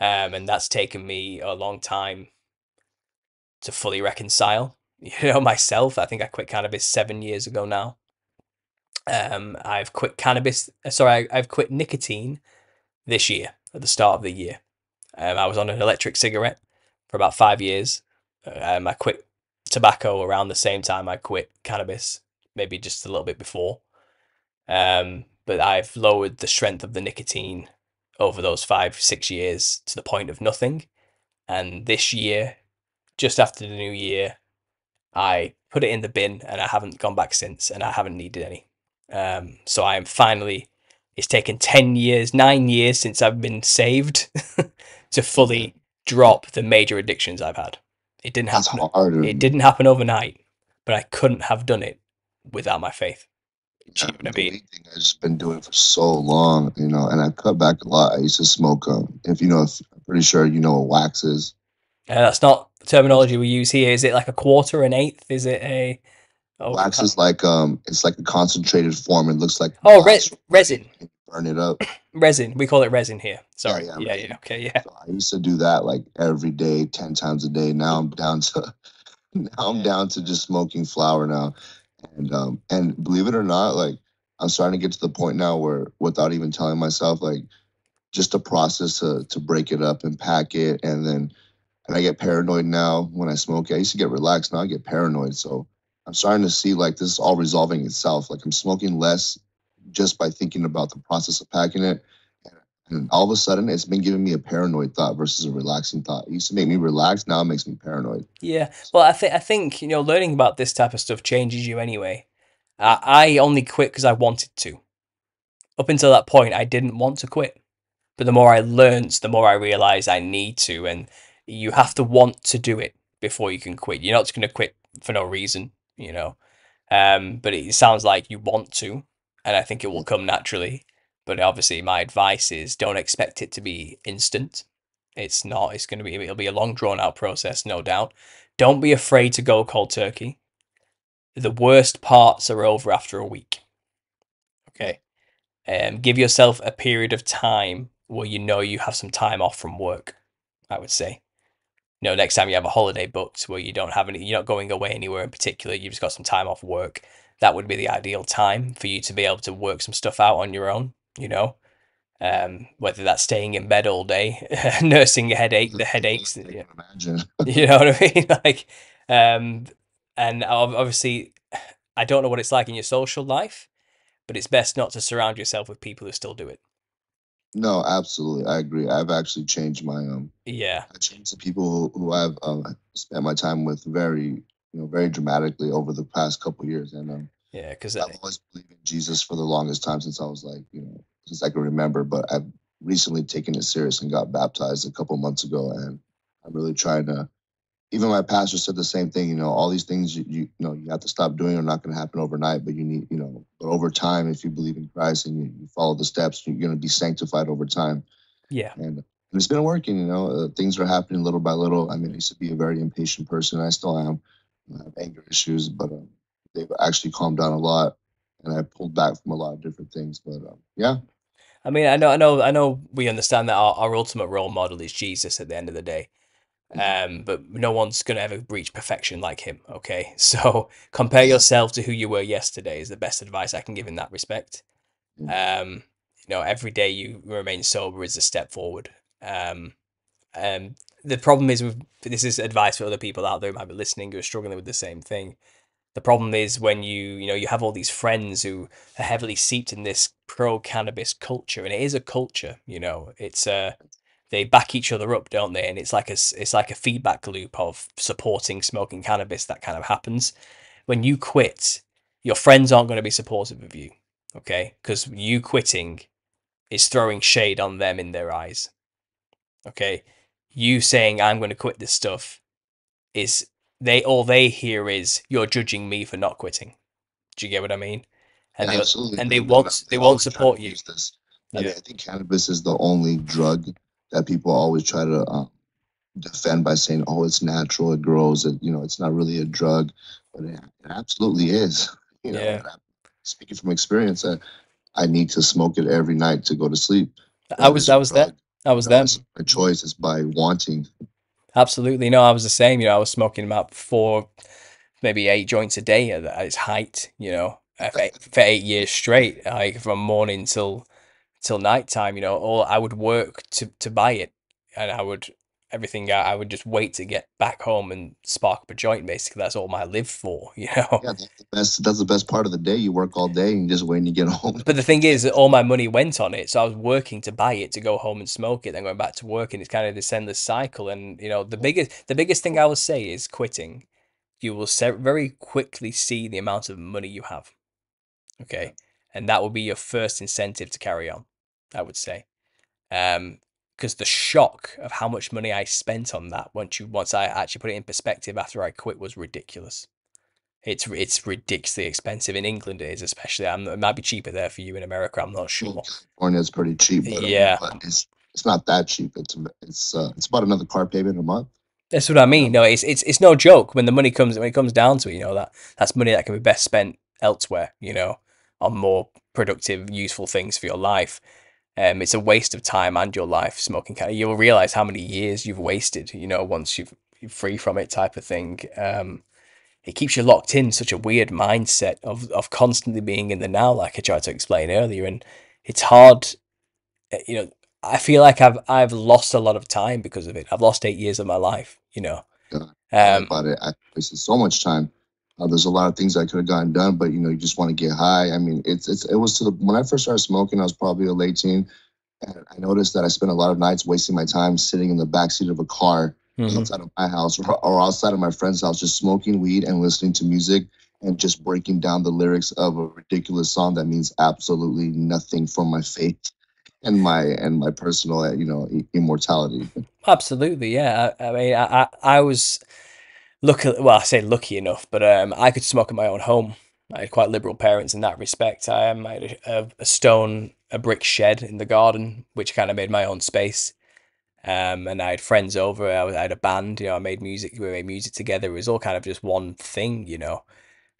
Um, and that's taken me a long time to fully reconcile. [LAUGHS] You know, myself. I think I quit cannabis seven years ago now. Um, I've quit cannabis. uh, Sorry, I, I've quit nicotine this year at the start of the year. Um, I was on an electric cigarette for about five years. Um, I quit tobacco around the same time I quit cannabis, maybe just a little bit before. Um, but I've lowered the strength of the nicotine over those five, six years to the point of nothing. And this year, just after the new year, I put it in the bin and I haven't gone back since and I haven't needed any. Um, so I am finally, it's taken 10 years, nine years since I've been saved [LAUGHS] to fully drop the major addictions I've had. It didn't
that's
happen.
hard.
It didn't happen overnight, but I couldn't have done it without my faith.
Yeah,
you know what I mean?
thing I've just been doing for so long, you know, and I cut back a lot. I used to smoke, um, if you know, if, I'm pretty sure you know what wax is.
Uh, that's not the terminology we use here. Is it like a quarter, an eighth? Is it a oh,
wax is like um, it's like a concentrated form. It looks like
oh
glass.
re- resin?
Burn it up.
Resin. We call it resin here. Sorry.
yeah,
Yeah, yeah.
resin.
Okay. Yeah.
So I used to do that like every day, ten times a day. Now I'm down to [LAUGHS] now I'm down to just smoking flower now, and um and believe it or not, like I'm starting to get to the point now where without even telling myself, like just a process to to break it up and pack it, and then and I get paranoid now when I smoke. I used to get relaxed, now I get paranoid. So I'm starting to see like this is all resolving itself. Like I'm smoking less just by thinking about the process of packing it. And all of a sudden, it's been giving me a paranoid thought versus a relaxing thought. It used to make me relax. Now it makes me paranoid.
Yeah. Well, I think I think you know learning about this type of stuff changes you anyway. I, I only quit because I wanted to. Up until that point, I didn't want to quit. But the more I learned, the more I realized I need to, and you have to want to do it before you can quit. You're not just going to quit for no reason, you know. Um, but it sounds like you want to, and I think it will come naturally. But obviously, my advice is don't expect it to be instant. It's not. It's going to be. It'll be a long, drawn out process, no doubt. Don't be afraid to go cold turkey. The worst parts are over after a week. Okay. Um, give yourself a period of time where you know you have some time off from work. I would say. You know, next time you have a holiday booked where you don't have any, you're not going away anywhere in particular. You've just got some time off work. That would be the ideal time for you to be able to work some stuff out on your own. You know, um, whether that's staying in bed all day, [LAUGHS] nursing a headache, the headaches.
Can imagine. [LAUGHS] [LAUGHS]
You know what I mean? Like, um, and obviously, I don't know what it's like in your social life, but it's best not to surround yourself with people who still do it.
No, absolutely. I agree. I've actually changed my um.
Yeah,
I changed the people who, who I've um, spent my time with very, you know, very dramatically over the past couple years, and um,
yeah, because
I've always believed in Jesus for the longest time since I was like, you know, since I can remember. But I've recently taken it serious and got baptized a couple months ago, and I'm really trying to. Even my pastor said the same thing. You know, all these things you you, know you have to stop doing are not going to happen overnight, but you need you know, but over time, if you believe in Christ and you, you follow the steps, you're going to be sanctified over time.
yeah,
And, and it's been working. You know, uh, things are happening little by little. I mean, I used to be a very impatient person. I still am. I have anger issues, but um, they've actually calmed down a lot, and I pulled back from a lot of different things. But um, yeah,
I mean, I know, I know, I know. We understand that our, our ultimate role model is Jesus at the end of the day. Um, but no one's gonna ever reach perfection like him. Okay, [LAUGHS] so compare yourself to who you were yesterday is the best advice I can give in that respect. Um, you know, every day you remain sober is a step forward. Um, um, the problem is with this is advice for other people out there who might be listening who are struggling with the same thing. The problem is when you you know you have all these friends who are heavily seeped in this pro cannabis culture, and it is a culture. You know, it's uh they back each other up, don't they? And it's like a it's like a feedback loop of supporting smoking cannabis that kind of happens. When you quit, your friends aren't going to be supportive of you, okay? Because you quitting is throwing shade on them in their eyes. Okay, you saying I'm going to quit this stuff is they all they hear is you're judging me for not quitting. Do you get what I mean? And
Yeah,
they
absolutely.
and they won't they won't
always try to
support you.
This. I, mean,
Yeah.
I think cannabis is the only drug that people always try to um, defend by saying, "Oh, it's natural, it grows, it you know, it's not really a drug," but it, it absolutely is. [LAUGHS] You know,
Yeah.
speaking from experience, I, I need to smoke it every night to go to sleep.
I was
a
I was
drug.
I was
that. know,
there.
it's My choice is by wanting.
Absolutely. No, I was the same. You know, I was smoking about four, maybe eight joints a day at, at its height. You know, uh, [LAUGHS] for eight, for eight years straight, like from morning till till night time. You know, or I would work to to buy it, and I would everything. I, I would just wait to get back home and spark up a joint. Basically, that's all my live for. [LAUGHS] You know.
Yeah, that's the best. That's the best part of the day. You work all day and you just waiting to get [LAUGHS] home.
But the thing is, that all my money went on it, so I was working to buy it to go home and smoke it, then going back to work, and it's kind of this endless cycle. And you know, the biggest the biggest thing I will say is quitting. You will very quickly see the amount of money you have. Okay, and that will be your first incentive to carry on. I would say, um, because the shock of how much money I spent on that once you once I actually put it in perspective after I quit was ridiculous. It's it's ridiculously expensive in England. It is especially. I'm, it might be cheaper there for you in America. I'm not sure.
California is pretty cheap. But,
Yeah.
but it's it's not that cheap. It's it's uh, it's about another car payment a month.
That's what I mean. No, it's it's it's no joke when the money comes when it comes down to it. You know that that's money that can be best spent elsewhere. You know, on more productive, useful things for your life. Um, it's a waste of time and your life smoking. You'll realize how many years you've wasted. You know, once you've you're free from it, type of thing. Um, it keeps you locked in such a weird mindset of of constantly being in the now, like I tried to explain earlier, and it's hard. uh, You know, I feel like I've I've lost a lot of time because of it. I've lost eight years of my life. You know,
Think
um,
about it. I wasted so much time. Uh, there's a lot of things I could have gotten done, but you know, you just want to get high. I mean, it's it's it was to the when I first started smoking, I was probably a late teen, and I noticed that I spent a lot of nights wasting my time sitting in the backseat of a car
mhm.
outside of my house or, or outside of my friend's house, just smoking weed and listening to music and just breaking down the lyrics of a ridiculous song that means absolutely nothing for my faith and my and my personal, you know, immortality.
Absolutely, yeah. I, I mean, I, I, I was lucky. Well, I say lucky enough, but um, I could smoke in my own home. I had quite liberal parents in that respect. I, um, I had a, a, a stone, a brick shed in the garden, which kind of made my own space. Um, and I had friends over. I, was, I had a band. You know, I made music. We made music together. It was all kind of just one thing, you know.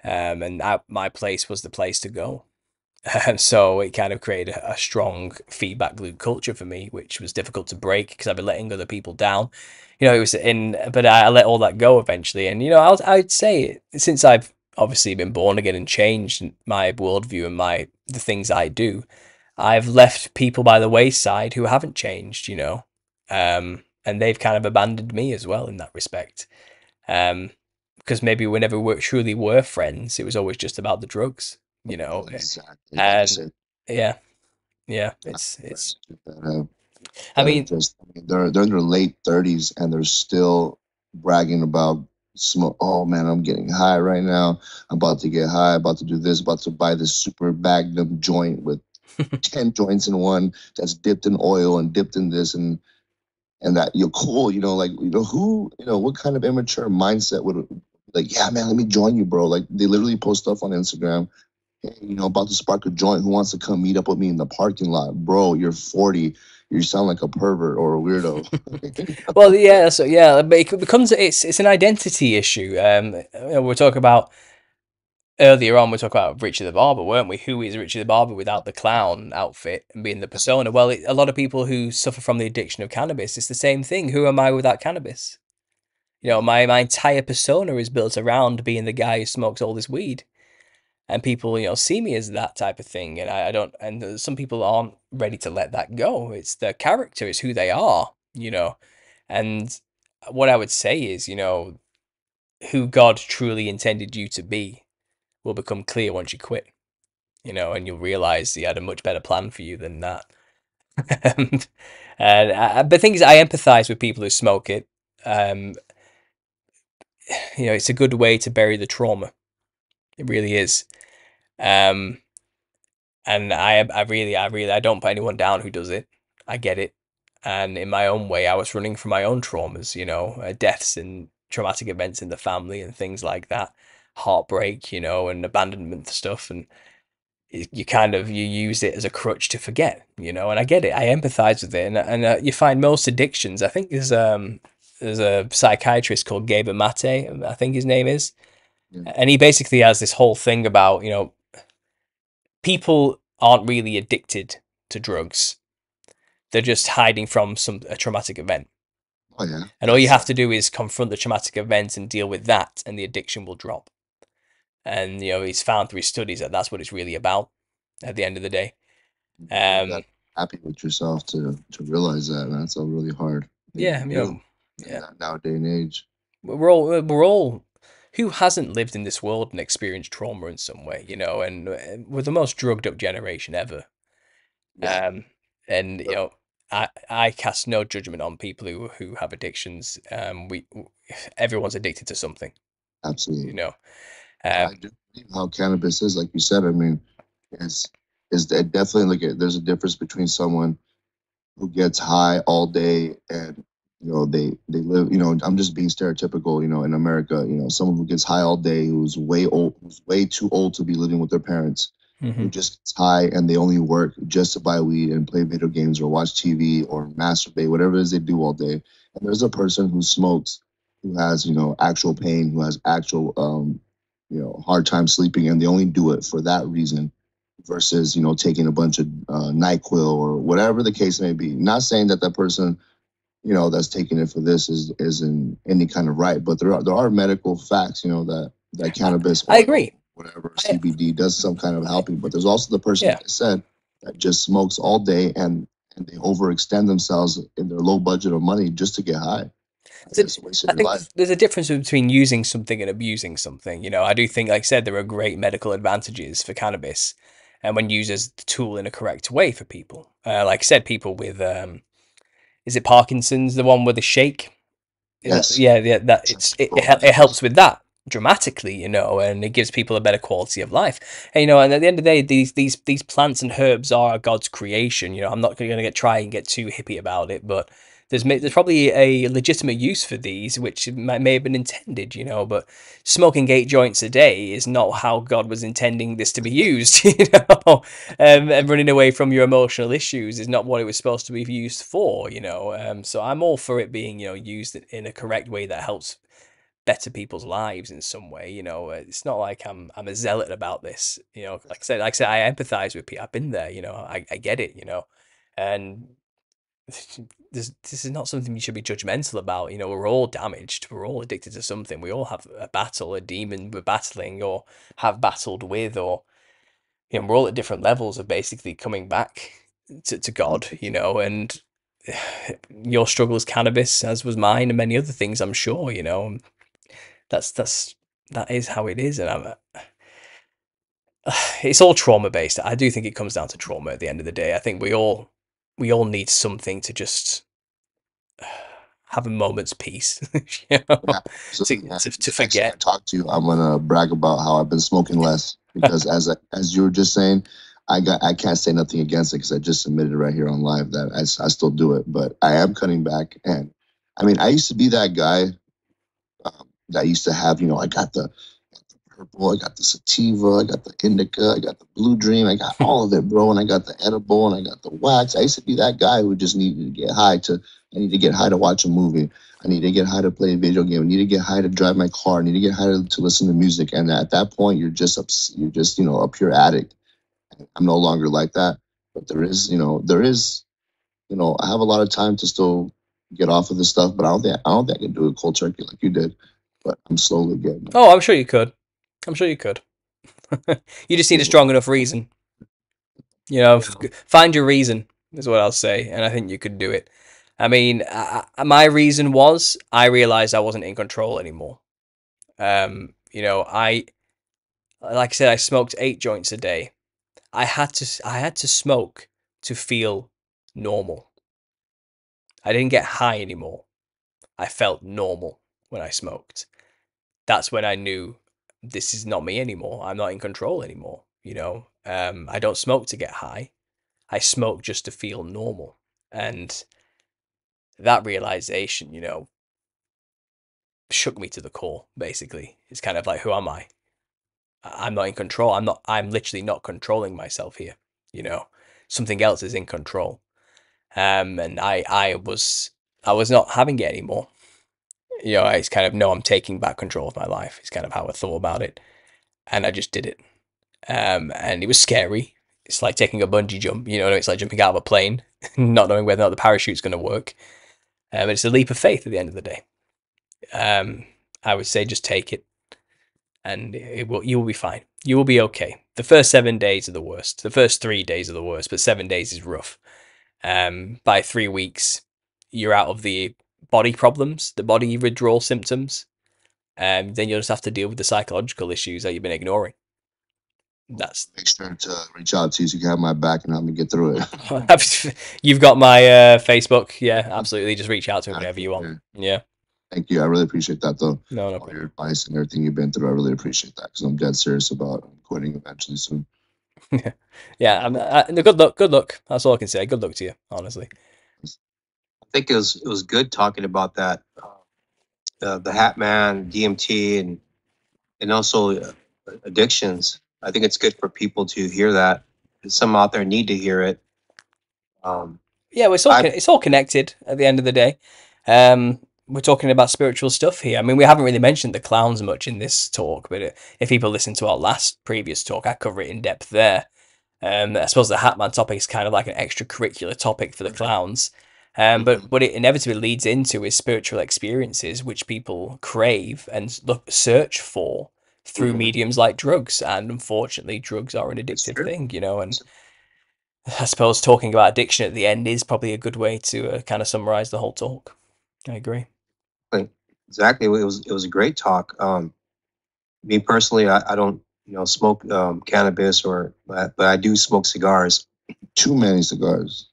Um, and I, my place was the place to go. [LAUGHS] And so it kind of created a, a strong feedback loop culture for me, which was difficult to break because I've been letting other people down. You know, it was in, but I, I let all that go eventually. And, you know, I'll, I'd say since I've obviously been born again and changed my worldview and my, the things I do, I've left people by the wayside who haven't changed, you know, um, and they've kind of abandoned me as well in that respect. Um, because maybe we never were, truly were friends. It was always just about the drugs, you know.
exactly.
And-
Like I said,
Yeah, yeah. It's it's. I mean,
just I mean, they're they're in their late thirties and they're still bragging about smoke. Oh man, I'm getting high right now. I'm about to get high. About to do this. About to buy this super Magnum joint with [LAUGHS] ten joints in one that's dipped in oil and dipped in this and and that you're cool. You know, like you know who you know what kind of immature mindset would like yeah man, let me join you, bro. Like they literally post stuff on Instagram. Hey, you know, about to spark a joint. Who wants to come meet up with me in the parking lot, bro? You're 40 you sound like a pervert or a weirdo. [LAUGHS] [LAUGHS]
well, yeah. So yeah, but it becomes it's it's an identity issue. Um, you know, we're talking about earlier on. We talked about Richie the Barber, weren't we? Who is Richie the Barber without the clown outfit and being the persona? Well, it, a lot of people who suffer from the addiction of cannabis, it's the same thing. Who am I without cannabis? You know, my my entire persona is built around being the guy who smokes all this weed and people you know see me as that type of thing and I, I don't and uh, some people aren't ready to let that go. It's their character it's who they are you know? And what i would say is you know who god truly intended you to be will become clear once you quit you know and you'll realize he had a much better plan for you than that. [LAUGHS] And, I, but things i empathize with people who smoke it um [SIGHS] you know it's a good way to bury the trauma it really is um and I I really I really I don't put anyone down who does it. I get it, and in my own way, I was running from my own traumas. You know, uh, deaths and traumatic events in the family and things like that, heartbreak. You know, and abandonment stuff, and y- you kind of you use it as a crutch to forget. You know, and I get it. I empathize with it, and and uh, you find most addictions. I think there's um there's a psychiatrist called Gabor Maté, I think his name is,
Yeah.
and he basically has this whole thing about you know people aren't really addicted to drugs. They're just hiding from some a traumatic event.
Oh yeah.
And all you have to do is confront the traumatic event and deal with that and the addiction will drop. And you know, he's found through his studies that that's what it's really about at the end of the day. Um
happy with yourself to to realize that, man. It's all really hard.
yeah, you know, yeah.
nowadays and age.
we're all we're all who hasn't lived in this world and experienced trauma in some way, you know, and uh, we're the most drugged up generation ever.
Yeah.
Um, and you know, I I cast no judgment on people who who have addictions. Um, we everyone's addicted to something,
Absolutely.
you know.
I
Um,
do believe how cannabis is, like you said. I mean, it's is it definitely like a, there's a difference between someone who gets high all day and you know they they live. You know, I'm just being stereotypical. You know, in America, you know, someone who gets high all day who's way old, who's way too old to be living with their parents, who
mhm.
just gets high and they only work just to buy weed and play video games or watch TV or masturbate, whatever it is they do all day. And there's a person who smokes, who has you know actual pain, who has actual um, you know hard time sleeping, and they only do it for that reason, versus you know taking a bunch of uh, Nyquil or whatever the case may be. Not saying that that person you know that's taking it for this is is in any kind of right, but there are there are medical facts you know that that cannabis
I agree.
whatever
I-
CBD does some kind of helping. But there's also the person,
Yeah.
like I said, that just smokes all day and and they overextend themselves in their low budget of money just to get high.
So
It's a waste of
I think
life.
there's a difference between using something and abusing something. You know, I do think, like I said, there are great medical advantages for cannabis, and when used as the tool in a correct way for people. Uh, like I said, people with um, is it Parkinson's, the one with the shake?
Yes.
yeah, yeah. That it's it, it, it helps with that dramatically, you know, and it gives people a better quality of life. And, you know, and at the end of the day, these these these plants and herbs are God's creation. You know, I'm not going to get try and get too hippie about it, but there's there's probably a legitimate use for these, which may, may have been intended, you know. But smoking eight joints a day is not how God was intending this to be used, [LAUGHS] you know. Um, and running away from your emotional issues is not what it was supposed to be used for, you know. Um, so I'm all for it being, you know, used in a correct way that helps better people's lives in some way. You know, it's not like I'm I'm a zealot about this. You know, like I said, like I said, I empathize with people. I've been there. You know, I, I get it. You know, and this this is not something you should be judgmental about. You know, we're all damaged. We're all addicted to something. We all have a battle, a demon we're battling, or have battled with, or you know, we're all at different levels of basically coming back to, to God. You know, and [SIGHS] your struggle is cannabis, as was mine, and many other things. I'm sure. You know, that's that's that is how it is, and I'm. [SIGHS] It's all trauma based. I do think it comes down to trauma at the end of the day. I think we all we all need something to just [SIGHS] have a moment's peace, [LAUGHS] you know,
Yeah,
to,
absolutely.
to, to
time I
forget.
talk to you, I'm gonna brag about how I've been smoking less because as I, as you were just saying, I got I can't say nothing against it because I just submitted right here on live that I still do it, but I am cutting back. And I mean, I used to be that guy um, that used to have, you know, I got the purple, I got the sativa, I got the indica, I got the blue dream, I got all of it, bro. And I got the edible and I got the wax. I used to be that guy who just needed to get high to, I need to get high to watch a movie. I need to get high to play a video game. I need to get high to drive my car. I need to get high to, to listen to music. And at that point, you're just, you're just, you know, a pure addict. I'm no longer like that. But there is, you know, there is, you know, I have a lot of time to still get off of this stuff, but I don't think I don't think I can do it cold turkey like you did. But I'm slowly getting.
Oh, I'm sure you could. I'm sure you could. [LAUGHS] you just need a strong enough reason. You know, f- find your reason is what I'll say, and I think you could do it. I mean, I- my reason was I realized I wasn't in control anymore. Um, you know, I like I said, I smoked eight joints a day. I had to I had to smoke to feel normal. I didn't get high anymore. I felt normal when I smoked. That's when I knew this is not me anymore. I'm not in control anymore. You know, um, I don't smoke to get high. I smoke just to feel normal. And that realization, you know, shook me to the core, basically. It's kind of like, who am I? I'm not in control. I'm not, I'm literally not controlling myself here. You know, something else is in control. Um, and I, I was, I was not having it anymore. You know, it's kind of, no, I'm taking back control of my life. It's kind of how I thought about it. And I just did it. Um, and it was scary. It's like taking a bungee jump, you know, it's like jumping out of a plane, [LAUGHS] not knowing whether or not the parachute's going to work. Um, it's a leap of faith at the end of the day. Um, I would say just take it, and it will. You will be fine. You will be okay. The first seven days are the worst. The first three days are the worst, but seven days is rough. Um, by three weeks, you're out of the body problems, the body withdrawal symptoms. Um, then you'll just have to deal with the psychological issues that you've been ignoring. That's
Make sure to reach out to you so you can have my back and help me get through it. [LAUGHS]
You've got my uh, Facebook. Yeah, absolutely. Just reach out to me whenever you want. Yeah.
Thank you. I really appreciate that, though.
No, no
All your advice and everything you've been through, I really appreciate that because I'm dead serious about quitting eventually soon. [LAUGHS]
Yeah, I'm, I, good luck. Good luck. That's all I can say. Good luck to you, honestly.
I think it was it was good talking about that, uh, the the Hat Man, DMT, and and also uh, addictions. I think it's good for people to hear that. Some out there need to hear it. Um,
Yeah, well, it's all
I-
it's all connected at the end of the day. Um, we're talking about spiritual stuff here. I mean, we haven't really mentioned the clowns much in this talk, but uh, if people listen to our last previous talk, I cover it in depth there. Um, I suppose the Hatman topic is kind of like an extracurricular topic for the clowns. Um, but what it inevitably leads into is spiritual experiences which people crave and look search for through
Mhm.
mediums like drugs. And unfortunately, drugs are an addictive thing, you know. And I suppose talking about addiction at the end is probably a good way to uh, kind of summarize the whole talk. I agree.
exactly. It was it was a great talk. Um, me personally, I, I don't you know smoke um, cannabis or but but I do smoke cigars.
Too many cigars.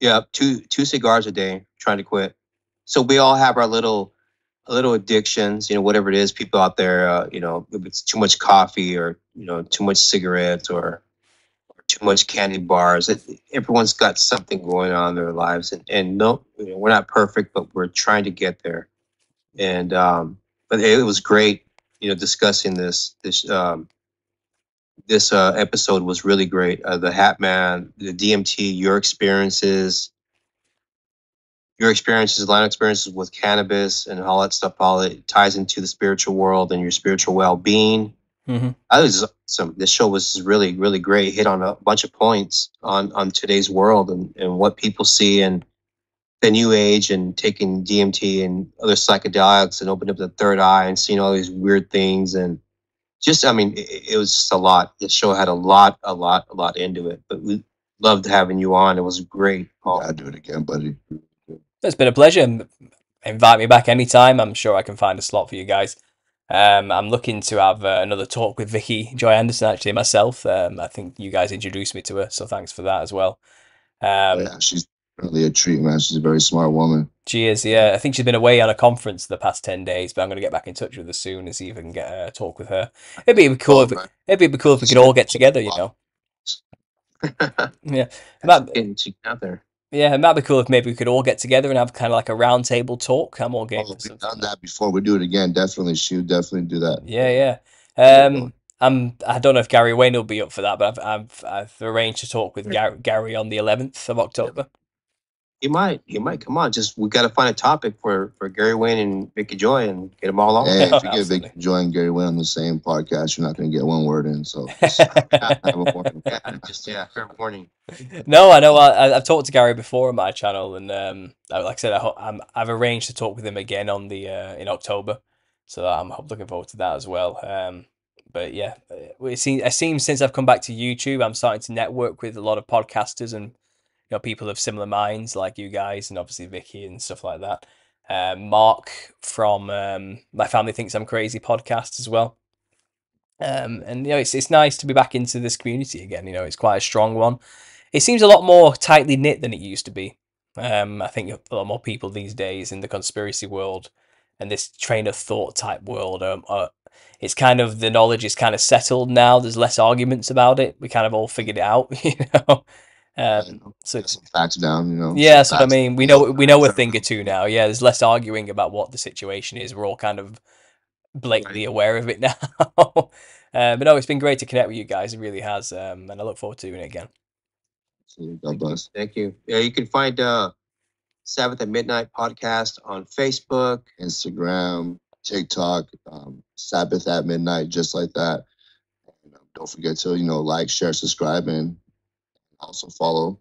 Yeah, two two cigars a day, trying to quit. So we all have our little little addictions, you know, whatever it is. People out there, uh, you know, if it's too much coffee or you know too much cigarettes or, too much candy bars. It, everyone's got something going on in their lives, and and no, you know, we're not perfect, but we're trying to get there. And um, but it, was great, you know, discussing this this um, this uh, episode was really great. Uh, the Hat Man, the DMT, your experiences, your experiences, line experiences with cannabis and all that stuff, all it ties into the spiritual world and your spiritual well being.
hmm
I was some. This show was really, really great. Hit on a bunch of points on on today's world and and what people see and the new age and taking DMT and other psychedelics and opening up the third eye and seeing all these weird things and just I mean it, it was just a lot. The show had a lot, a lot, a lot into it. But we loved having you on. It was great. Paul.
I'll do it again, buddy.
It's been a pleasure. Invite me back anytime. I'm sure I can find a slot for you guys. Um, I'm looking to have uh, another talk with Vicky Joy Anderson, actually, myself. Um, I think you guys introduced me to her, so thanks for that as well. Um,
yeah, she's really a treat, man. She's a very smart woman.
She is, yeah. I think she's been away on a conference the past 10 days, but I'm going to get back in touch with her soon and see if I can get a talk with her. It'd be cool if,
Right.
it'd be cool if we could all get together, you know. [LAUGHS] Yeah. Might,
Getting there.
yeah, it might be cool if maybe we could all get together and have kind of like a round table talk. I'm all game
Oh, we've done that before. We do it again. Definitely. She would definitely do that.
Yeah, yeah.
Yeah,
Um, I'm. I don't know if Gary Wayne will be up for that, but I've I've, I've arranged to talk with Gary, Gary on the 11th of October.
He might. He might come on. Just we got to find a topic for for Gary Wayne and Vicky Joy and get them all on.
Hey, if you get Vicky Joy and Gary Wayne on the same podcast, you're not going to get one word in. So just [LAUGHS] have a warning.
Yeah, just yeah, fair warning.
No, I know. I, I've talked to Gary before on my channel, and um, like I said, I ho- I'm, I've arranged to talk with him again on the uh, in October, so I'm looking forward to that as well. Um, but yeah, uh, it seems it seems since I've come back to YouTube, I'm starting to network with a lot of podcasters and you know people of similar minds like you guys, and obviously Vicky and stuff like that. Um, Mark from um, my family thinks I'm crazy podcast as well. Um, and you know, it's it's nice to be back into this community again. You know, it's quite a strong one. It seems a lot more tightly knit than it used to be. Um, I think a lot more people these days in the conspiracy world and this train of thought type world are, are it's kind of the knowledge is kind of settled now. There's less arguments about it. We kind of all figured it out, [LAUGHS] you know. Um, so
Get some facts down, you know.
yeah, that's
some
what I mean. We know we know a thing or two now. Yeah, there's less arguing about what the situation is. We're all kind of blatantly aware of it [LAUGHS] now. uh, but no, it's been great to connect with you guys. It really has, um, and I look forward to doing it again.
God bless.
Thank you. Yeah, you can find uh Sabbath at Midnight podcast on Facebook.
Instagram, TikTok, um, Sabbath at midnight, just like that. And, um, don't forget to you know like, share, subscribe, and also follow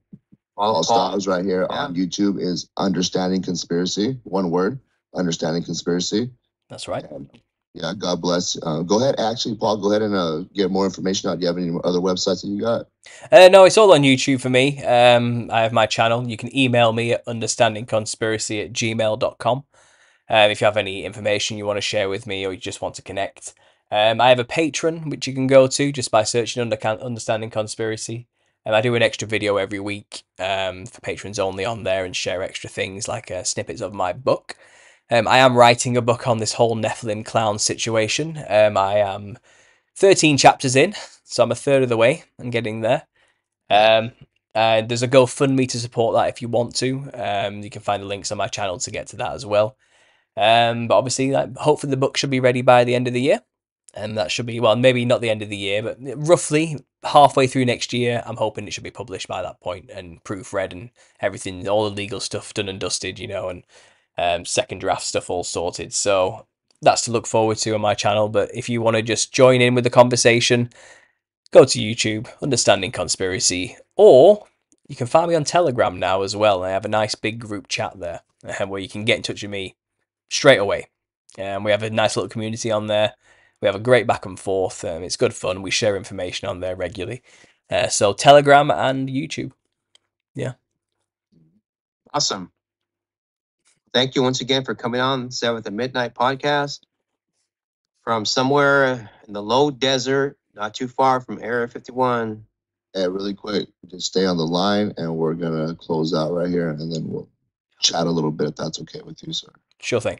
Follow
Paul
Paul.
Stars right here on YouTube is Understanding Conspiracy. One word, Understanding Conspiracy.
That's right.
And yeah, God bless. Uh, go ahead, actually, Paul. Go ahead and uh, get more information out. Do you have any other websites that you got?
Uh, no, it's all on YouTube for me. Um, I have my channel. You can email me at understandingconspiracy at gmail.com um, if you have any information you want to share with me or you just want to connect. Um, I have a Patreon which you can go to just by searching under Understanding Conspiracy. Um, I do an extra video every week um, for patrons only on there and share extra things like uh, snippets of my book. Um, I am writing a book on this whole Nephilim clown situation. Um, I am 13 chapters in, so I'm a third of the way. I'm getting there. Um, uh, there's a GoFundMe to support that if you want to. You can find the links on my channel to get to that as well. But obviously, like, hopefully the book should be ready by the end of the year, and that should be well, maybe not the end of the year, but roughly halfway through next year. I'm hoping it should be published by that point and proofread and everything, all the legal stuff done and dusted, you know, and um, second draft stuff all sorted. So that's to look forward to on my channel. But if you want to just join in with the conversation, go to YouTube, Understanding Conspiracy, or you can find me on Telegram now as well. I have a nice big group chat there [LAUGHS] where you can get in touch with me straight away. And we have a nice little community on there. We have a great back and forth. Um, it's good fun. We share information on there regularly. Uh, so Telegram and YouTube. Yeah.
Awesome. Thank you once again for coming on Sabbath at Midnight podcast from somewhere in the low desert, not too far from Area 51.
Yeah, really quick, just stay on the line, and we're gonna close out right here, and then we'll chat a little bit if that's okay with you, sir.
Sure thing.